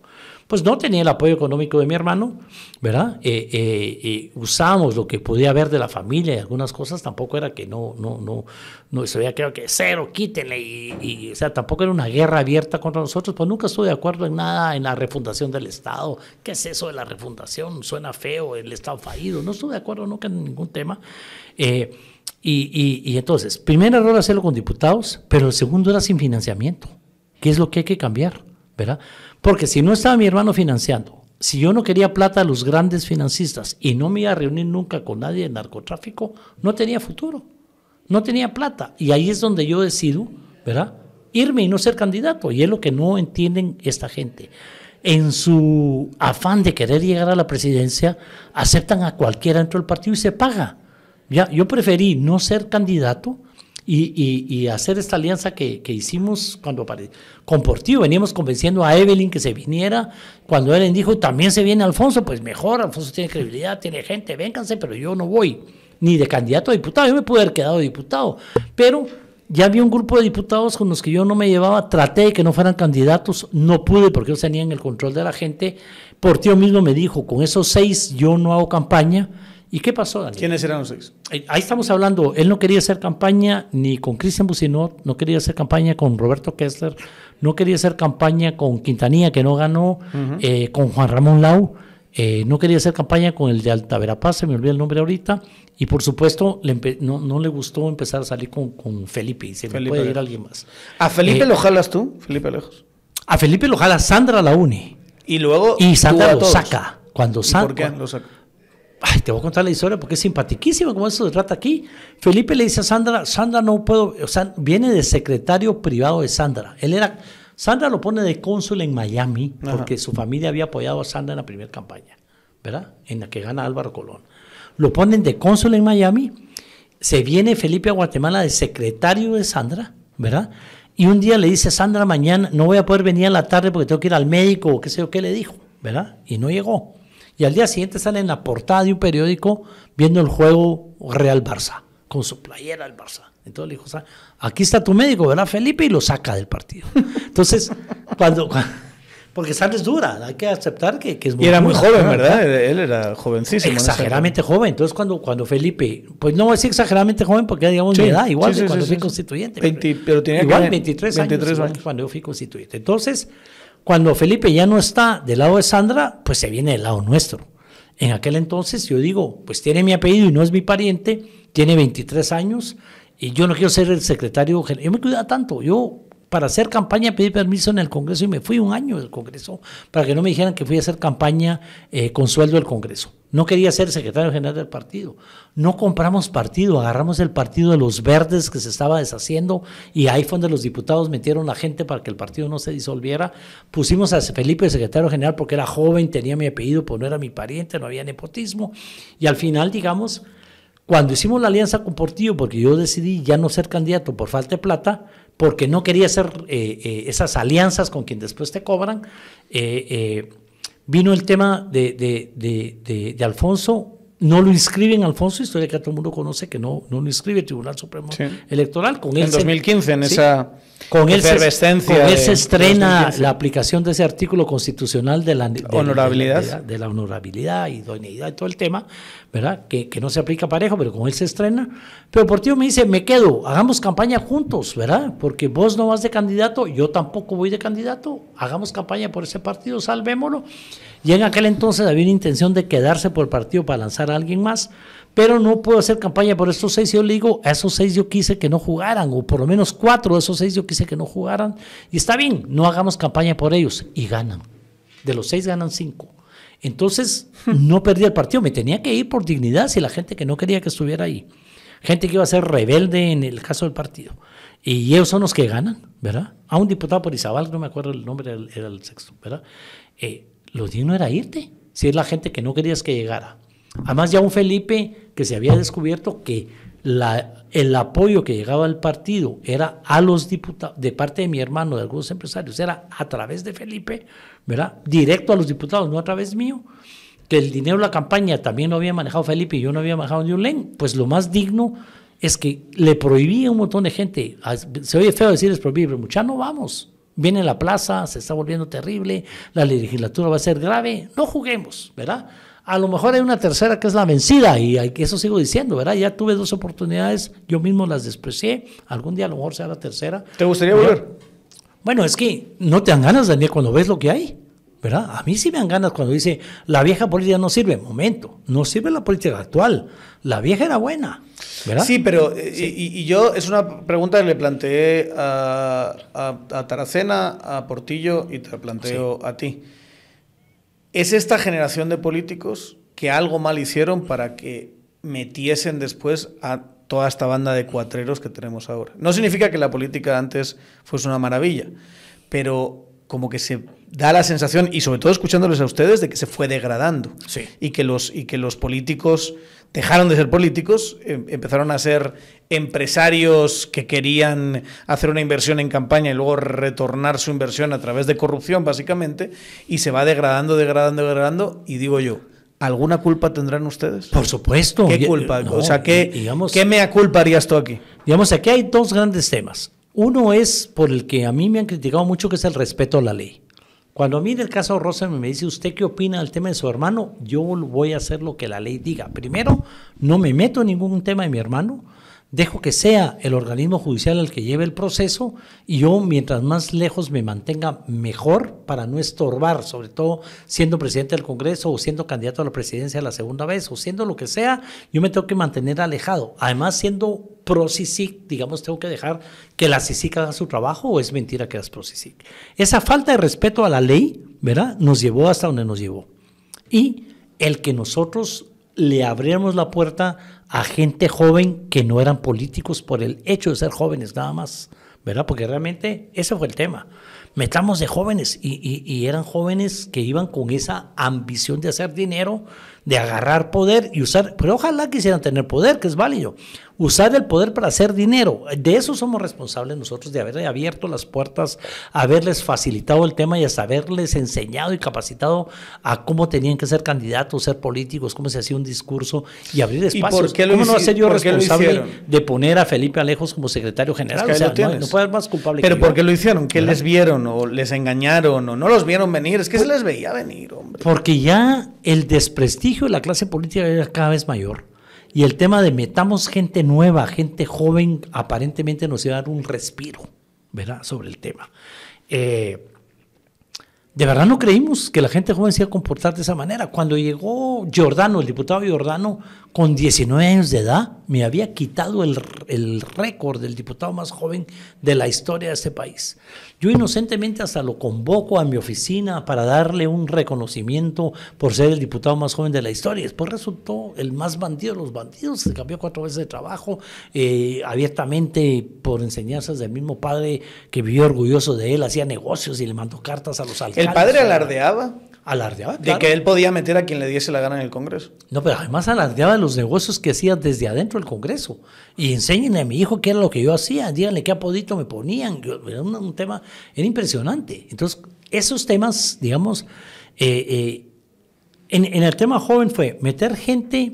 Pues no tenía el apoyo económico de mi hermano, ¿verdad? Eh, eh, eh, lo que podía haber de la familia y algunas cosas, tampoco era que no, no, no, no, se veía que cero, quítenle, y, o sea, tampoco era una guerra abierta contra nosotros, pues nunca estuve de acuerdo en nada en la refundación del Estado. ¿Qué es eso de la refundación? Suena feo, el Estado fallido, no estuve de acuerdo nunca en ningún tema. y, y entonces, primer error hacerlo con diputados, pero el segundo era sin financiamiento, que es lo que hay que cambiar, ¿verdad? Porque si no estaba mi hermano financiando, si yo no quería plata a los grandes financistas y no me iba a reunir nunca con nadie de narcotráfico, no tenía futuro, no tenía plata. Y ahí es donde yo decido, ¿verdad? Irme y no ser candidato. Y es lo que no entienden esta gente. En su afán de querer llegar a la presidencia, aceptan a cualquiera dentro del partido y se paga. Ya, yo preferí no ser candidato y, hacer esta alianza que, hicimos cuando con Portillo. Veníamos convenciendo a Evelyn que se viniera. Cuando Evelyn dijo, también se viene Alfonso, pues mejor, Alfonso tiene credibilidad, tiene gente, vénganse, pero yo no voy ni de candidato a diputado. Yo me pude haber quedado diputado, pero ya había un grupo de diputados con los que yo no me llevaba, traté de que no fueran candidatos, no pude porque ellos tenían el control de la gente. Portillo mismo me dijo, con esos seis yo no hago campaña ¿Y qué pasó, Daniel? ¿Quiénes eran los seis? Ahí estamos hablando, él no quería hacer campaña ni con Cristian Bucinot, no quería hacer campaña con Roberto Kessler, no quería hacer campaña con Quintanilla, que no ganó, eh, con Juan Ramón Lau, eh, no quería hacer campaña con el de Alta Verapaz, se me olvida el nombre ahorita, y por supuesto no, le gustó empezar a salir con, Felipe, y se me puede ir alguien más. ¿A Felipe eh, lo jalas tú, Felipe Lejos? A Felipe lo jala Sandra la une. Y luego. Y Sandra lo saca. Cuando Sandra, ¿Por qué lo saca? Ay, te voy a contar la historia porque es simpaticísima como eso se trata aquí. Felipe le dice a Sandra, Sandra no puedo, o sea, viene de secretario privado de Sandra. Él era, Sandra lo pone de cónsul en Miami porque su familia había apoyado a Sandra en la primera campaña, ¿verdad? En la que gana Álvaro Colón. Lo ponen de cónsul en Miami, se viene Felipe a Guatemala de secretario de Sandra, ¿verdad? Y un día le dice, Sandra, mañana no voy a poder venir a la tarde porque tengo que ir al médico o qué sé yo qué le dijo, ¿verdad? Y no llegó y al día siguiente sale en la portada de un periódico viendo el juego Real Barça, con su playera del Barça. Entonces le dijo, aquí está tu médico, ¿verdad, Felipe? Y lo saca del partido. Entonces, cuando... Porque Sandra es dura, hay que aceptar que, es muy Y era muy joven, ¿verdad? Él era jovencísimo. Exageradamente joven. Entonces, cuando, cuando Felipe, pues no voy a decir exageradamente joven porque ya digamos mi edad, igual que cuando fui constituyente. pero tenía igual, 23, 23 años, cuando yo fui constituyente. Entonces, cuando Felipe ya no está del lado de Sandra, pues se viene del lado nuestro. En aquel entonces yo digo, pues tiene mi apellido y no es mi pariente, tiene 23 años y yo no quiero ser el secretario general. Yo me cuidaba tanto, yo para hacer campaña pedí permiso en el Congreso y me fui un año del Congreso para que no me dijeran que fui a hacer campaña eh, con sueldo del Congreso. No quería ser secretario general del partido. No compramos partido, agarramos el partido de los verdes que se estaba deshaciendo y ahí fue donde los diputados metieron a gente para que el partido no se disolviera. Pusimos a Felipe secretario general porque era joven, tenía mi apellido, pues no era mi pariente, no había nepotismo. Y al final, digamos, cuando hicimos la alianza con Portillo, porque yo decidí ya no ser candidato por falta de plata, porque no quería hacer eh, eh, esas alianzas con quien después te cobran, eh, Vino el tema de, de, de, de Alfonso, no lo inscriben Alfonso, historia que todo el mundo conoce, que no, no lo inscribe el Tribunal Supremo Electoral. Con en 2015, en esa con efervescencia. Con él se estrena la aplicación de ese artículo constitucional de la honorabilidad, de la, honorabilidad, idoneidad y todo el tema, ¿verdad? Que, que, no se aplica parejo, pero con él se estrena. Pero por ti me dice, me quedo, hagamos campaña juntos, ¿verdad? Porque vos no vas de candidato, yo tampoco voy de candidato, hagamos campaña por ese partido, salvémoslo. Y en aquel entonces había una intención de quedarse por el partido para lanzar a alguien más, pero no puedo hacer campaña por estos seis. Yo le digo, a esos seis yo quise que no jugaran, o por lo menos cuatro de esos seis yo quise que no jugaran. Y está bien, no hagamos campaña por ellos. Y ganan. De los seis ganan cinco. Entonces, no perdí el partido. Me tenía que ir por dignidad si la gente que no quería que estuviera ahí. Gente que iba a ser rebelde en el caso del partido. Y ellos son los que ganan, ¿verdad? A un diputado por Izabal, no me acuerdo el nombre, era el sexto, ¿verdad? Eh, lo digno era irte, si es la gente que no querías que llegara. Además, ya un Felipe que se había descubierto que la, el apoyo que llegaba al partido era a los diputados, de parte de mi hermano, de algunos empresarios, era a través de Felipe, ¿verdad? Directo a los diputados, no a través mío. Que el dinero de la campaña también lo había manejado Felipe y yo no había manejado ni un len. Pues lo más digno es que le prohibía a un montón de gente. Se oye feo decirles prohibir, pero mucha no vamos. Viene la plaza, se está volviendo terrible, la legislatura va a ser grave. No juguemos, ¿verdad? A lo mejor hay una tercera que es la vencida y hay, eso sigo diciendo, ¿verdad? Ya tuve dos oportunidades, yo mismo las desprecié. Algún día a lo mejor sea la tercera. ¿Te gustaría volver? Bueno, es que no te dan ganas, Daniel, cuando ves lo que hay. ¿verdad? A mí sí me dan ganas cuando dice, la vieja política no sirve. Momento, no sirve la política actual. La vieja era buena, ¿verdad? Sí, pero eh, Y, yo, es una pregunta que le planteé a, a, Taracena, a Portillo y te la planteo a ti. ¿Es esta generación de políticos que algo mal hicieron para que metiesen después a toda esta banda de cuatreros que tenemos ahora? No significa que la política antes fuese una maravilla, pero como que se da la sensación, y sobre todo escuchándoles a ustedes, de que se fue degradando. Y, que los, y que los políticos dejaron de ser políticos, em, empezaron a ser empresarios que querían hacer una inversión en campaña y luego retornar su inversión a través de corrupción, básicamente, y se va degradando, degradando, degradando, y digo yo, ¿Alguna culpa tendrán ustedes? Por supuesto. ¿Qué culpa? o sea, ¿qué, digamos, ¿qué mea culpa harías tú aquí? Digamos, aquí hay dos grandes temas. Uno es por el que a mí me han criticado mucho, que es el respeto a la ley. Cuando a mí en el caso Rosa me dice, ¿usted qué opina del tema de su hermano? Yo voy a hacer lo que la ley diga. Primero, no me meto en ningún tema de mi hermano dejo que sea el organismo judicial el que lleve el proceso y yo mientras más lejos me mantenga mejor para no estorbar, sobre todo siendo presidente del Congreso o siendo candidato a la presidencia la segunda vez o siendo lo que sea, yo me tengo que mantener alejado. Además, siendo pro CICIC, digamos, tengo que dejar que la CICIC haga su trabajo o es mentira que es pro CICIC. Esa falta de respeto a la ley, ¿verdad? Nos llevó hasta donde nos llevó. Y el que nosotros le abriéramos la puerta a gente joven que no eran políticos por el hecho de ser jóvenes nada más, ¿verdad? Porque realmente ese fue el tema. Metamos de jóvenes y, y eran jóvenes que iban con esa ambición de hacer dinero de agarrar poder y usar, pero ojalá quisieran tener poder, que es válido, usar el poder para hacer dinero. De eso somos responsables nosotros, de haber abierto las puertas, haberles facilitado el tema y hasta haberles enseñado y capacitado a cómo tenían que ser candidatos, ser políticos, cómo se hacía un discurso y abrir espacios. ¿Y por qué lo ¿Cómo no ser yo responsable de poner a Felipe Alejos como secretario general? o sea, no, puede haber más culpable. Pero ¿por qué lo hicieron? ¿Qué les vieron o les engañaron o no los vieron venir? Es que se les veía venir, hombre. Porque ya el desprestigio de la clase política era cada vez mayor. Y el tema de metamos gente nueva, gente joven, aparentemente nos iba a dar un respiro, ¿verdad? Sobre el tema. Eh, de verdad no creímos que la gente joven se iba a comportar de esa manera. Cuando llegó Giordano, el diputado Giordano, con 19 años de edad, me había quitado el, el récord del diputado más joven de la historia de este país. Yo inocentemente hasta lo convoco a mi oficina para darle un reconocimiento por ser el diputado más joven de la historia. Después resultó el más bandido de los bandidos, se cambió cuatro veces de trabajo, eh, abiertamente por enseñanzas del mismo padre que vivió orgulloso de él, hacía negocios y le mandó cartas a los alcaldes. ¿El padre alardeaba? Alardeaba. De que él podía meter a quien le diese la gana en el Congreso. No, pero además alardeaba de los negocios que hacía desde adentro del Congreso. Y enséñenle a mi hijo qué era lo que yo hacía, díganle qué apodito me ponían. Era un, tema, era impresionante. Entonces, esos temas, digamos, eh, eh, en, en el tema joven fue meter gente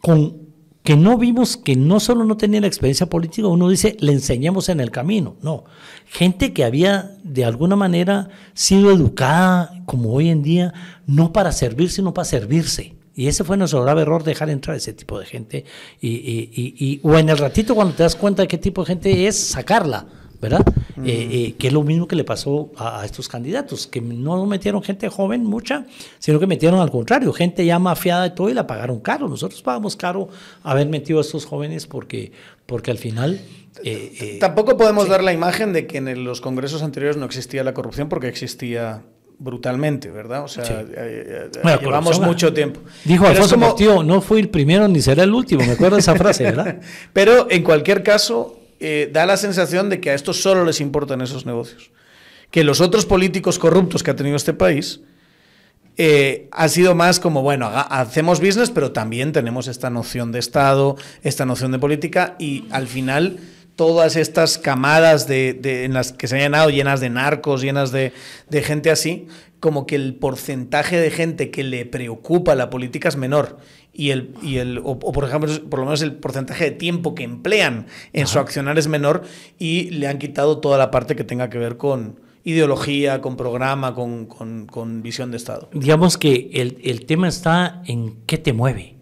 con que no vimos que no solo no tenía la experiencia política, uno dice, le enseñamos en el camino. No, gente que había de alguna manera sido educada, como hoy en día, no para servir, sino para servirse. Y ese fue nuestro grave error, dejar entrar ese tipo de gente. Y, y, y, o en el ratito, cuando te das cuenta de qué tipo de gente es, sacarla. ¿Verdad? Eh, eh, que es lo mismo que le pasó a, estos candidatos, que no metieron gente joven, mucha, sino que metieron al contrario, gente ya mafiada de todo y la pagaron caro. Nosotros pagamos caro haber metido a estos jóvenes porque, porque al final... Eh, Tampoco podemos dar la imagen de que en los congresos anteriores no existía la corrupción porque existía brutalmente, ¿verdad? O sea, llevamos mucho tiempo. Dijo Alfonso como... no fui el primero ni será el último, me acuerdo esa frase, ¿verdad? Pero en cualquier caso, eh, da la sensación de que a estos solo les importan esos negocios. Que los otros políticos corruptos que ha tenido este país eh, ha sido más como, bueno, hacemos business, pero también tenemos esta noción de Estado, esta noción de política y al final todas estas camadas de, en las que se han llenado, llenas de narcos, llenas de, de, gente así, como que el porcentaje de gente que le preocupa la política es menor y el, y el o, por ejemplo, por lo menos el porcentaje de tiempo que emplean en su accionar es menor y le han quitado toda la parte que tenga que ver con ideología, con programa, con, con, con visión de Estado. Digamos que el, el tema está en qué te mueve.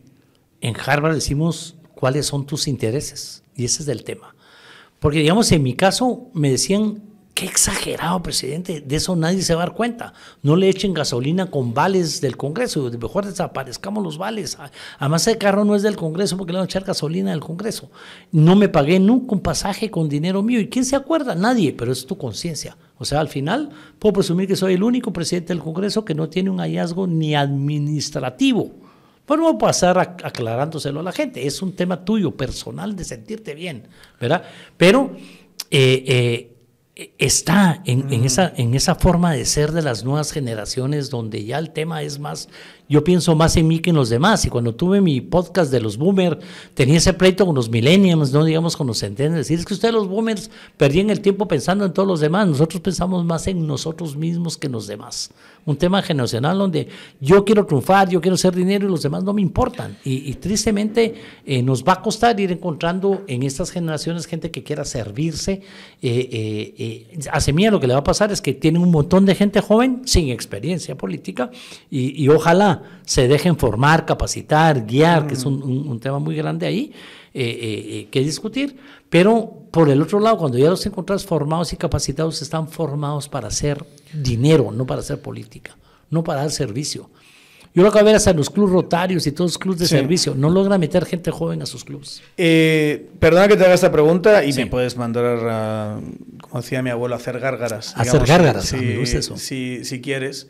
En Harvard decimos cuáles son tus intereses y ese es el tema. Porque digamos, en mi caso me decían Qué exagerado, presidente. De eso nadie se va a dar cuenta. No le echen gasolina con vales del Congreso. Mejor desaparezcamos los vales. Además, el carro no es del Congreso porque le van a echar gasolina del Congreso. No me pagué nunca un pasaje con dinero mío. ¿Y quién se acuerda? Nadie, pero es tu conciencia. O sea, al final puedo presumir que soy el único presidente del Congreso que no tiene un hallazgo ni administrativo. Pues no voy a pasar aclarándoselo a la gente. Es un tema tuyo, personal, de sentirte bien, ¿verdad? Pero eh, eh, está en, esa, en esa forma de ser de las nuevas generaciones donde ya el tema es más yo pienso más en mí que en los demás. Y cuando tuve mi podcast de los boomers, tenía ese pleito con los millennials, no digamos con los centennials. Decir, es que ustedes los boomers perdían el tiempo pensando en todos los demás. Nosotros pensamos más en nosotros mismos que en los demás. Un tema generacional donde yo quiero triunfar, yo quiero hacer dinero y los demás no me importan. Y, tristemente eh, nos va a costar ir encontrando en estas generaciones gente que quiera servirse. Eh, eh, a Semilla lo que le va a pasar es que tienen un montón de gente joven sin experiencia política y ojalá se dejen formar, capacitar, guiar, que es un, tema muy grande ahí eh, eh, eh, que discutir. Pero por el otro lado, cuando ya los encontrás formados y capacitados, están formados para hacer dinero, no para hacer política, no para dar servicio. Yo lo acabo de ver hasta en los clubes rotarios y todos los clubes de servicio. No logra meter gente joven a sus clubes. perdona que te haga esta pregunta y me puedes mandar, a, como decía mi abuelo, a hacer gárgaras. hacer gárgaras, si, eso. si quieres.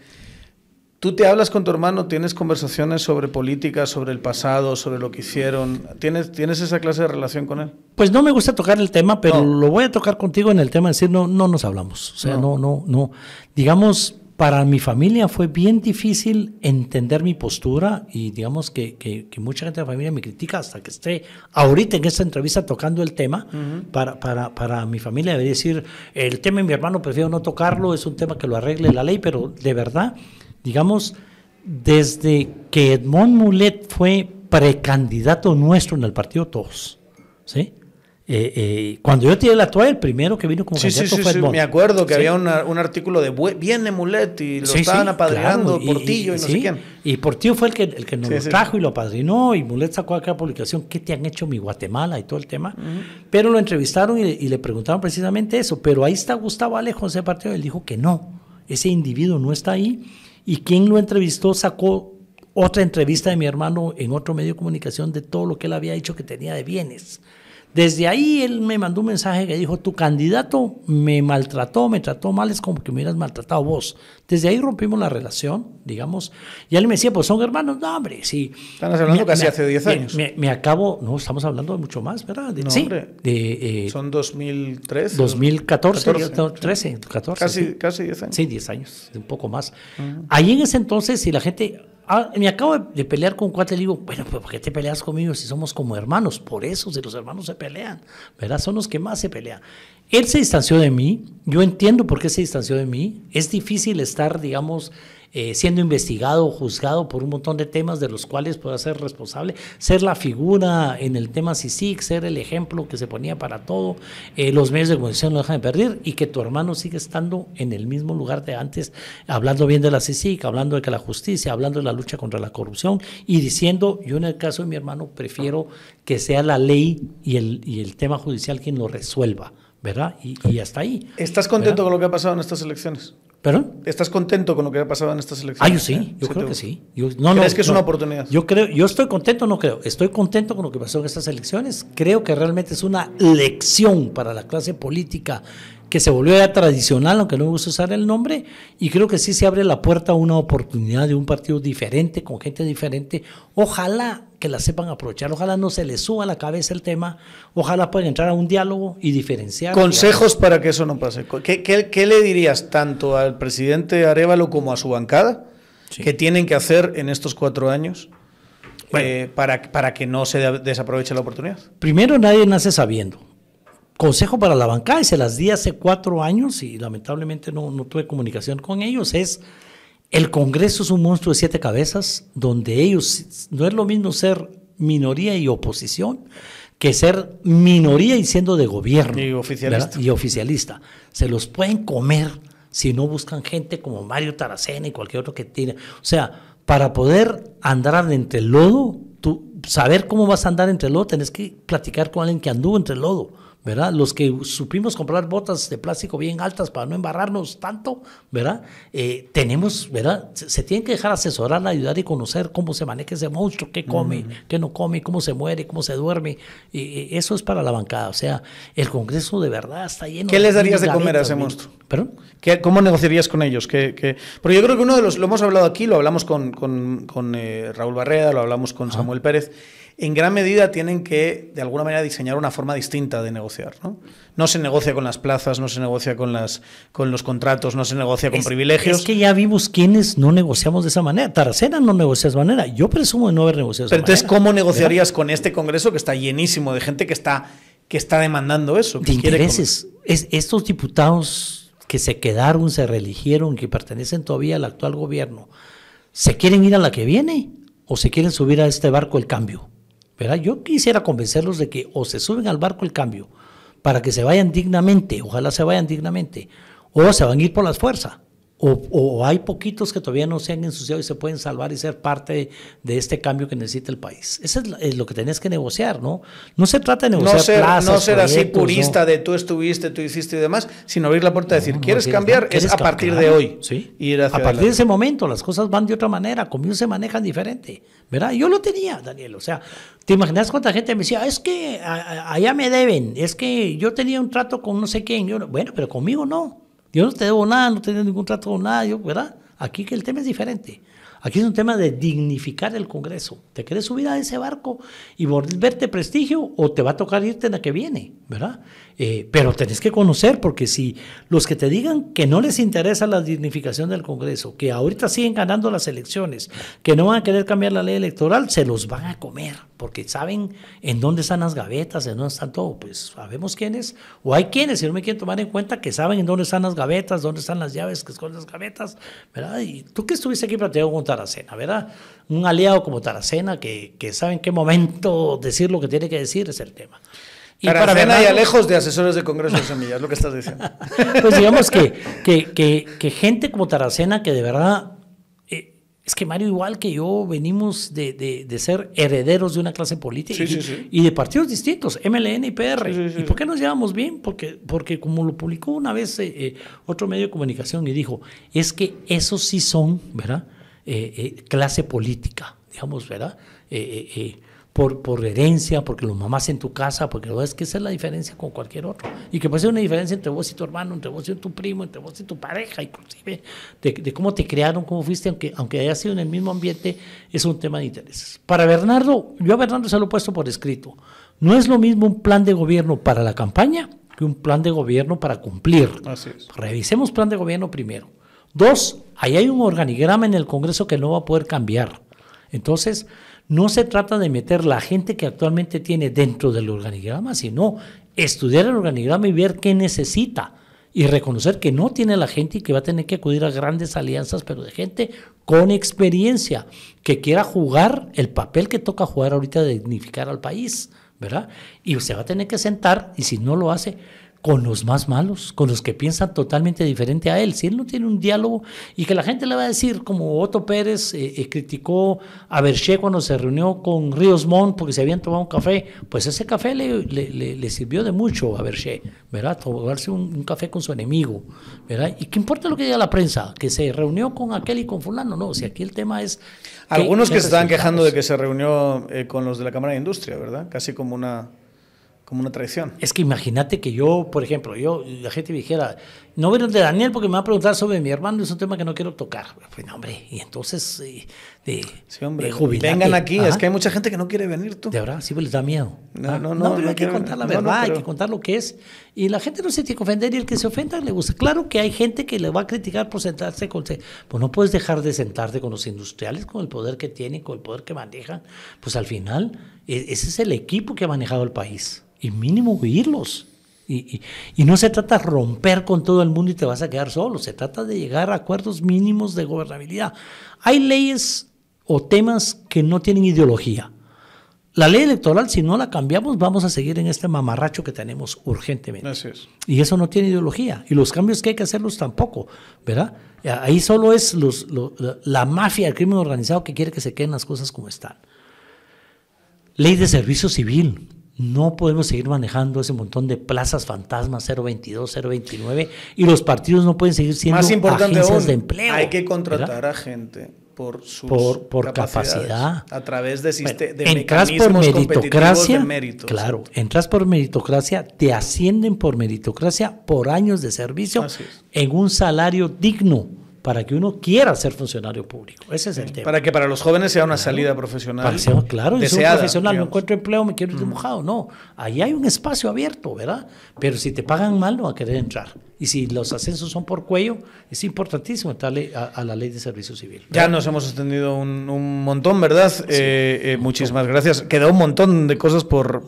¿Tú te hablas con tu hermano? ¿Tienes conversaciones sobre política, sobre el pasado, sobre lo que hicieron? ¿Tienes, ¿Tienes esa clase de relación con él? Pues no me gusta tocar el tema, pero lo voy a tocar contigo en el tema de decir, no, no nos hablamos. O sea, no, no, no. Digamos, para mi familia fue bien difícil entender mi postura y digamos que, que, mucha gente de la familia me critica hasta que esté ahorita en esta entrevista tocando el tema. para, para, para mi familia debería decir, el tema de mi hermano prefiero no tocarlo, es un tema que lo arregle la ley, pero de verdad digamos, desde que Edmond Mulet fue precandidato nuestro en el partido todos, ¿sí? Eh, eh, cuando yo tiré la toalla, el primero que vino como candidato fue Edmond. me acuerdo que había un artículo de viene Mulet y lo estaban apadrinando Portillo y, no sé quién. Y Portillo fue el que, el que nos lo trajo y lo apadrinó y Mulet sacó aquella publicación, ¿qué te han hecho mi Guatemala? y todo el tema. Pero lo entrevistaron y, le preguntaron precisamente eso. Pero ahí está Gustavo Alejo ese partido, él dijo que no, ese individuo no está ahí y quien lo entrevistó sacó otra entrevista de mi hermano en otro medio de comunicación de todo lo que él había dicho que tenía de bienes. Desde ahí él me mandó un mensaje que dijo, tu candidato me maltrató, me trató mal, es como que me hubieras maltratado vos. Desde ahí rompimos la relación, digamos. Y él me decía, pues son hermanos, no, hombre, sí. Están hablando casi hace 10 años. Me, acabo, no, estamos hablando de mucho más, ¿verdad? no, sí, hombre. De, eh, son 2003. 2014, 13, 14. Casi, casi 10 años. Sí, 10 años, un poco más. Ahí en ese entonces, si la gente Ah, me acabo de pelear con un cuate le digo, bueno, ¿por qué te peleas conmigo si somos como hermanos? Por eso, si los hermanos se pelean, ¿verdad? Son los que más se pelean. Él se distanció de mí, yo entiendo por qué se distanció de mí. Es difícil estar, digamos, eh, siendo investigado o juzgado por un montón de temas de los cuales pueda ser responsable, ser la figura en el tema CICIC, ser el ejemplo que se ponía para todo, eh, los medios de comunicación lo dejan de perder y que tu hermano sigue estando en el mismo lugar de antes, hablando bien de la CICIC, hablando de que la justicia, hablando de la lucha contra la corrupción y diciendo, yo en el caso de mi hermano prefiero que sea la ley y el, y el tema judicial quien lo resuelva ¿verdad? Y, hasta ahí. ¿Estás contento con lo que ha pasado en estas elecciones? ¿Perdón? ¿Estás contento con lo que ha pasado en estas elecciones? Ah, yo sí, yo creo que sí. ¿Crees que es una oportunidad? Yo creo, yo estoy contento, no creo. Estoy contento con lo que pasó en estas elecciones. Creo que realmente es una lección para la clase política que se volvió ya tradicional, aunque no me gusta usar el nombre, y creo que sí se abre la puerta a una oportunidad de un partido diferente, con gente diferente. Ojalá que la sepan aprovechar, ojalá no se les suba a la cabeza el tema, ojalá puedan entrar a un diálogo y diferenciar. Consejos para que eso no pase. ¿Qué, qué, le dirías tanto al presidente Arevalo como a su bancada que tienen que hacer en estos cuatro años? Eh, para, para que no se desaproveche la oportunidad. Primero, nadie nace sabiendo consejo para la bancada y se las di hace cuatro años y lamentablemente no, no, tuve comunicación con ellos, es el Congreso es un monstruo de siete cabezas donde ellos, no es lo mismo ser minoría y oposición que ser minoría y siendo de gobierno. Y oficialista. Y oficialista. Se los pueden comer si no buscan gente como Mario Taracena y cualquier otro que tiene. O sea, para poder andar entre el lodo, tú, saber cómo vas a andar entre el lodo, tenés que platicar con alguien que anduvo entre el lodo ¿verdad? Los que supimos comprar botas de plástico bien altas para no embarrarnos tanto, ¿verdad? Eh, tenemos, ¿verdad? Se, tienen que dejar asesorar, ayudar y conocer cómo se maneja ese monstruo, qué come, qué no come, cómo se muere, cómo se duerme. Y, eso es para la bancada. O sea, el Congreso de verdad está lleno ¿Qué les darías de comer a ese monstruo? ¿Perdón? ¿Cómo negociarías con ellos? ¿Qué, Porque yo creo que uno de los, lo hemos hablado aquí, lo hablamos con, con, eh, Raúl Barreda, lo hablamos con Samuel Pérez en gran medida tienen que, de alguna manera, diseñar una forma distinta de negociar. No, no se negocia con las plazas, no se negocia con, las, con los contratos, no se negocia con privilegios. Es que ya vimos quienes no negociamos de esa manera. Taracena no negocia de esa manera. Yo presumo de no haber negociado de esa Pero entonces, ¿cómo negociarías con este Congreso que está llenísimo de gente que está, que está demandando eso? de intereses. Es, estos diputados que se quedaron, se reeligieron, que pertenecen todavía al actual gobierno, ¿se quieren ir a la que viene o se quieren subir a este barco el cambio? Yo quisiera convencerlos de que o se suben al barco el cambio para que se vayan dignamente, ojalá se vayan dignamente, o se van a ir por las fuerzas. O, hay poquitos que todavía no se han ensuciado y se pueden salvar y ser parte de, este cambio que necesita el país. Eso es, lo que tenés que negociar, ¿no? No se trata de negociar no ser, plazas, No ser así purista de tú estuviste, tú hiciste y demás, sino abrir la puerta y decir, ¿quieres cambiar? es a partir de hoy. Sí. a partir de ese momento las cosas van de otra manera, conmigo se manejan diferente, ¿verdad? Yo lo tenía, Daniel, o sea, ¿te imaginas cuánta gente me decía, es que allá me deben, es que yo tenía un trato con no sé quién, yo, bueno, pero conmigo no. Yo no te debo nada, no tengo ningún trato con nada, yo, ¿verdad? Aquí que el tema es diferente. Aquí es un tema de dignificar el Congreso. ¿Te quieres subir a ese barco y volverte prestigio o te va a tocar irte en la que viene, ¿verdad? Eh, pero tenés que conocer, porque si los que te digan que no les interesa la dignificación del Congreso, que ahorita siguen ganando las elecciones, que no van a querer cambiar la ley electoral, se los van a comer, porque saben en dónde están las gavetas, en dónde están todo. Pues sabemos quiénes, o hay quienes, si no me quieren tomar en cuenta, que saben en dónde están las gavetas, dónde están las llaves que esconden las gavetas, ¿verdad? Y tú que estuviste aquí platicando con Taracena, ¿verdad? Un aliado como Taracena que, que sabe en qué momento decir lo que tiene que decir es el tema. Y para ver y lejos de asesores de Congreso de Semillas, lo que estás diciendo. pues digamos que, que, que, gente como Taracena, que de verdad, eh, es que Mario, igual que yo, venimos de, de, ser herederos de una clase política y, de partidos distintos, MLN y PR. ¿Y por qué nos llevamos bien? Porque, porque como lo publicó una vez eh, eh, otro medio de comunicación y dijo, es que esos sí son, ¿verdad? Clase política, digamos, ¿verdad? por, por herencia, porque lo mamás en tu casa, porque lo es que esa es la diferencia con cualquier otro. Y que puede ser una diferencia entre vos y tu hermano, entre vos y tu primo, entre vos y tu pareja, inclusive, de, cómo te crearon, cómo fuiste, aunque, aunque haya sido en el mismo ambiente, es un tema de intereses. Para Bernardo, yo a Bernardo se lo he puesto por escrito. No es lo mismo un plan de gobierno para la campaña que un plan de gobierno para cumplir. Así es. Revisemos plan de gobierno primero. Dos, ahí hay un organigrama en el Congreso que no va a poder cambiar. Entonces, no se trata de meter la gente que actualmente tiene dentro del organigrama, sino estudiar el organigrama y ver qué necesita y reconocer que no tiene la gente y que va a tener que acudir a grandes alianzas, pero de gente con experiencia, que quiera jugar el papel que toca jugar ahorita de dignificar al país, ¿verdad? Y usted va a tener que sentar, y si no lo hace, con los más malos, con los que piensan totalmente diferente a él. Si él no tiene un diálogo y que la gente le va a decir, como Otto Pérez eh, eh, criticó a Berché cuando se reunió con Ríos Montt porque se habían tomado un café, pues ese café le, le, sirvió de mucho a Berché, ¿verdad? Tomarse un, café con su enemigo, ¿verdad? ¿Y qué importa lo que diga la prensa? Que se reunió con aquel y con fulano, no, si aquí el tema es... Algunos que se estaban quejando de que se reunió eh, con los de la Cámara de Industria, ¿verdad? Casi como una como una traición. Es que imagínate que yo, por ejemplo, yo, la gente me dijera, no voy de Daniel porque me va a preguntar sobre mi hermano, es un tema que no quiero tocar. Pues, no, hombre, y entonces, eh, de, sí, hombre, vengan aquí, es que hay mucha gente que no quiere venir tú. De verdad, sí, pues les da miedo. No, ah, no, no. pero hay que contar la verdad, hay que contar lo que es. Y la gente no se tiene que ofender y el que se ofenda le gusta. Claro que hay gente que le va a criticar por sentarse con... Pues no puedes dejar de sentarte con los industriales, con el poder que tienen, con el poder que manejan. Pues al final, e, ese es el equipo que ha manejado el país y mínimo oírlos. Y, y, no se trata de romper con todo el mundo y te vas a quedar solo, se trata de llegar a acuerdos mínimos de gobernabilidad. Hay leyes o temas que no tienen ideología. La ley electoral, si no la cambiamos, vamos a seguir en este mamarracho que tenemos urgentemente. Y eso no tiene ideología. Y los cambios que hay que hacerlos tampoco, ¿verdad? Ahí solo es los, la mafia, el crimen organizado que quiere que se queden las cosas como están. Ley de servicio civil. No podemos seguir manejando ese montón de plazas fantasmas 022, 029 y los partidos no pueden seguir siendo Más importante agencias de empleo. Hay que contratar a gente por su por, capacidad. a través de, de entras por meritocracia claro entras por meritocracia te ascienden por meritocracia por años de servicio en un salario digno para que uno quiera ser funcionario público. Ese es el tema. Para que para los jóvenes sea una salida profesional. claro, deseada, un profesional, no encuentro empleo, me quiero ir de mojado. No, ahí hay un espacio abierto, ¿verdad? Pero si te pagan mal, no va a querer entrar. Y si los ascensos son por cuello, es importantísimo entrarle a, la ley de servicio civil. Ya nos hemos extendido un, montón, ¿verdad? Eh, eh, muchísimas gracias. Queda un montón de cosas por,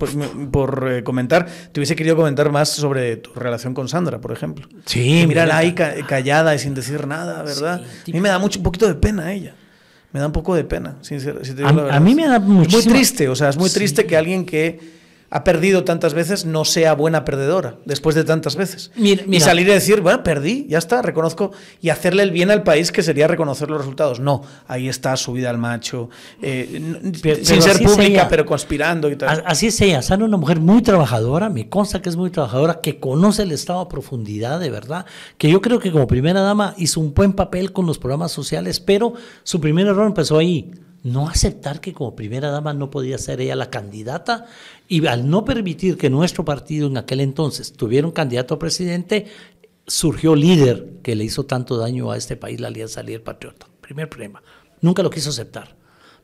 por, eh, comentar. Te hubiese querido comentar más sobre tu relación con Sandra, por ejemplo. Sí. mira, ahí callada y sin decir nada, ¿verdad? a mí me da mucho, un poquito de pena ella. Me da un poco de pena, sinceramente. a, mí me da muchísimo. Es muy triste, o sea, es muy triste que alguien que ha perdido tantas veces no sea buena perdedora después de tantas veces. Y salir y decir, bueno, perdí, ya está, reconozco, y hacerle el bien al país que sería reconocer los resultados. No, ahí está subida al macho, eh, sin ser pública, pero conspirando y tal. Así es ella, Sana una mujer muy trabajadora, me consta que es muy trabajadora, que conoce el Estado a profundidad, de verdad, que yo creo que como primera dama hizo un buen papel con los programas sociales, pero su primer error empezó ahí no aceptar que como primera dama no podía ser ella la candidata y al no permitir que nuestro partido en aquel entonces tuviera un candidato a presidente, surgió líder que le hizo tanto daño a este país, la Alianza Líder Patriota. Primer problema. Nunca lo quiso aceptar,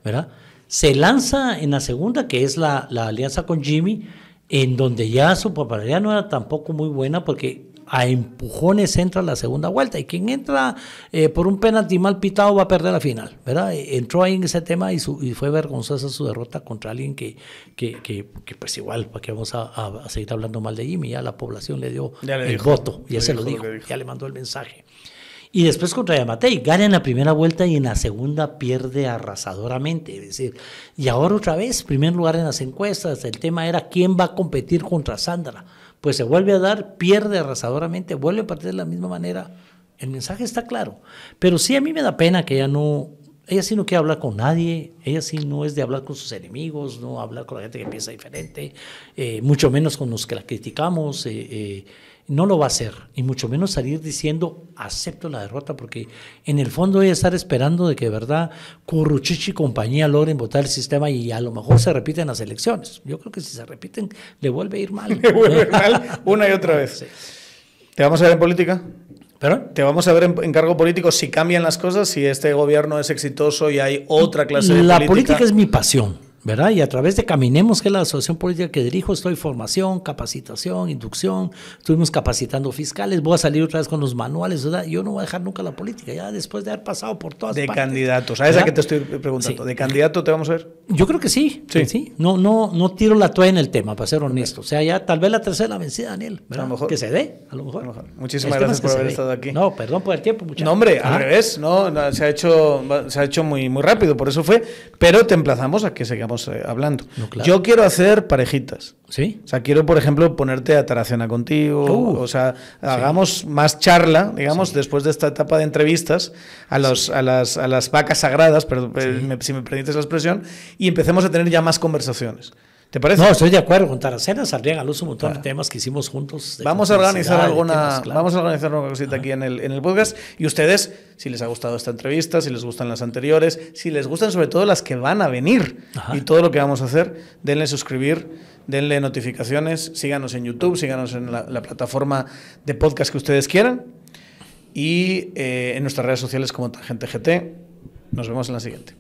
¿verdad? Se lanza en la segunda, que es la, la alianza con Jimmy, en donde ya su popularidad no era tampoco muy buena porque a empujones entra la segunda vuelta y quien entra eh, por un penalti mal pitado va a perder la final, ¿verdad? Entró ahí en ese tema y, fue vergonzosa su derrota contra alguien que, que, que, pues igual, para que vamos a, seguir hablando mal de Jimmy, ya la población le dio el voto, ya se lo dijo, ya le mandó el mensaje. Y después contra Yamatei, gana en la primera vuelta y en la segunda pierde arrasadoramente. Es decir, y ahora otra vez, primer lugar en las encuestas, el tema era quién va a competir contra Sandra pues se vuelve a dar, pierde arrasadoramente, vuelve a partir de la misma manera. El mensaje está claro. Pero sí a mí me da pena que ella no, ella sí no quiere hablar con nadie, ella sí no es de hablar con sus enemigos, no hablar con la gente que piensa diferente, eh, mucho menos con los que la criticamos. Eh, eh, no lo va a hacer, y mucho menos salir diciendo acepto la derrota, porque en el fondo ella estar esperando de que de verdad Curruchichi y compañía logren votar el sistema y a lo mejor se repiten las elecciones. Yo creo que si se repiten, le vuelve a ir mal. Le vuelve a ir mal una y otra vez. ¿Te vamos a ver en política? ¿Pero? Te vamos a ver en, cargo político si cambian las cosas, si este gobierno es exitoso y hay otra clase de La política es mi pasión. ¿Verdad? Y a través de Caminemos, que es la asociación política que dirijo, estoy formación, capacitación, inducción, estuvimos capacitando fiscales, voy a salir otra vez con los manuales, ¿verdad? Yo no voy a dejar nunca la política, ya después de haber pasado por todas de candidatos, a esa que te estoy preguntando, ¿de candidato te vamos a ver? Yo creo que sí, sí, No, no, no tiro la toalla en el tema, para ser honesto. O sea, ya tal vez la tercera vencida, Daniel, ¿verdad? A lo mejor. Que se dé, a lo mejor. Muchísimas gracias por haber estado aquí. No, perdón por el tiempo, muchachos. No, hombre, al revés, no, se ha hecho, se ha hecho muy, muy rápido, por eso fue, pero te emplazamos a que sigamos estamos eh, hablando. No, claro. Yo quiero hacer parejitas. ¿Sí? O sea, quiero, por ejemplo, ponerte a Taracena contigo. Uh, o sea, hagamos más charla, digamos, después de esta etapa de entrevistas a, los, a, las, a las vacas sagradas, perdón, eh, me- si me permites la expresión, y empecemos a tener ya más conversaciones. ¿Te parece? No, estoy de acuerdo. Con Taracena saldrían a luz un montón de temas que hicimos juntos. Vamos a organizar alguna, claro. vamos a organizar una cosita aquí en el, en el podcast. Y ustedes, si les ha gustado esta entrevista, si les gustan las anteriores, si les gustan sobre todo las que van a venir Ajá. y todo lo que vamos a hacer, denle suscribir, denle notificaciones, síganos en YouTube, síganos en la, la plataforma de podcast que ustedes quieran y eh, en nuestras redes sociales como Tangente GT. Nos vemos en la siguiente.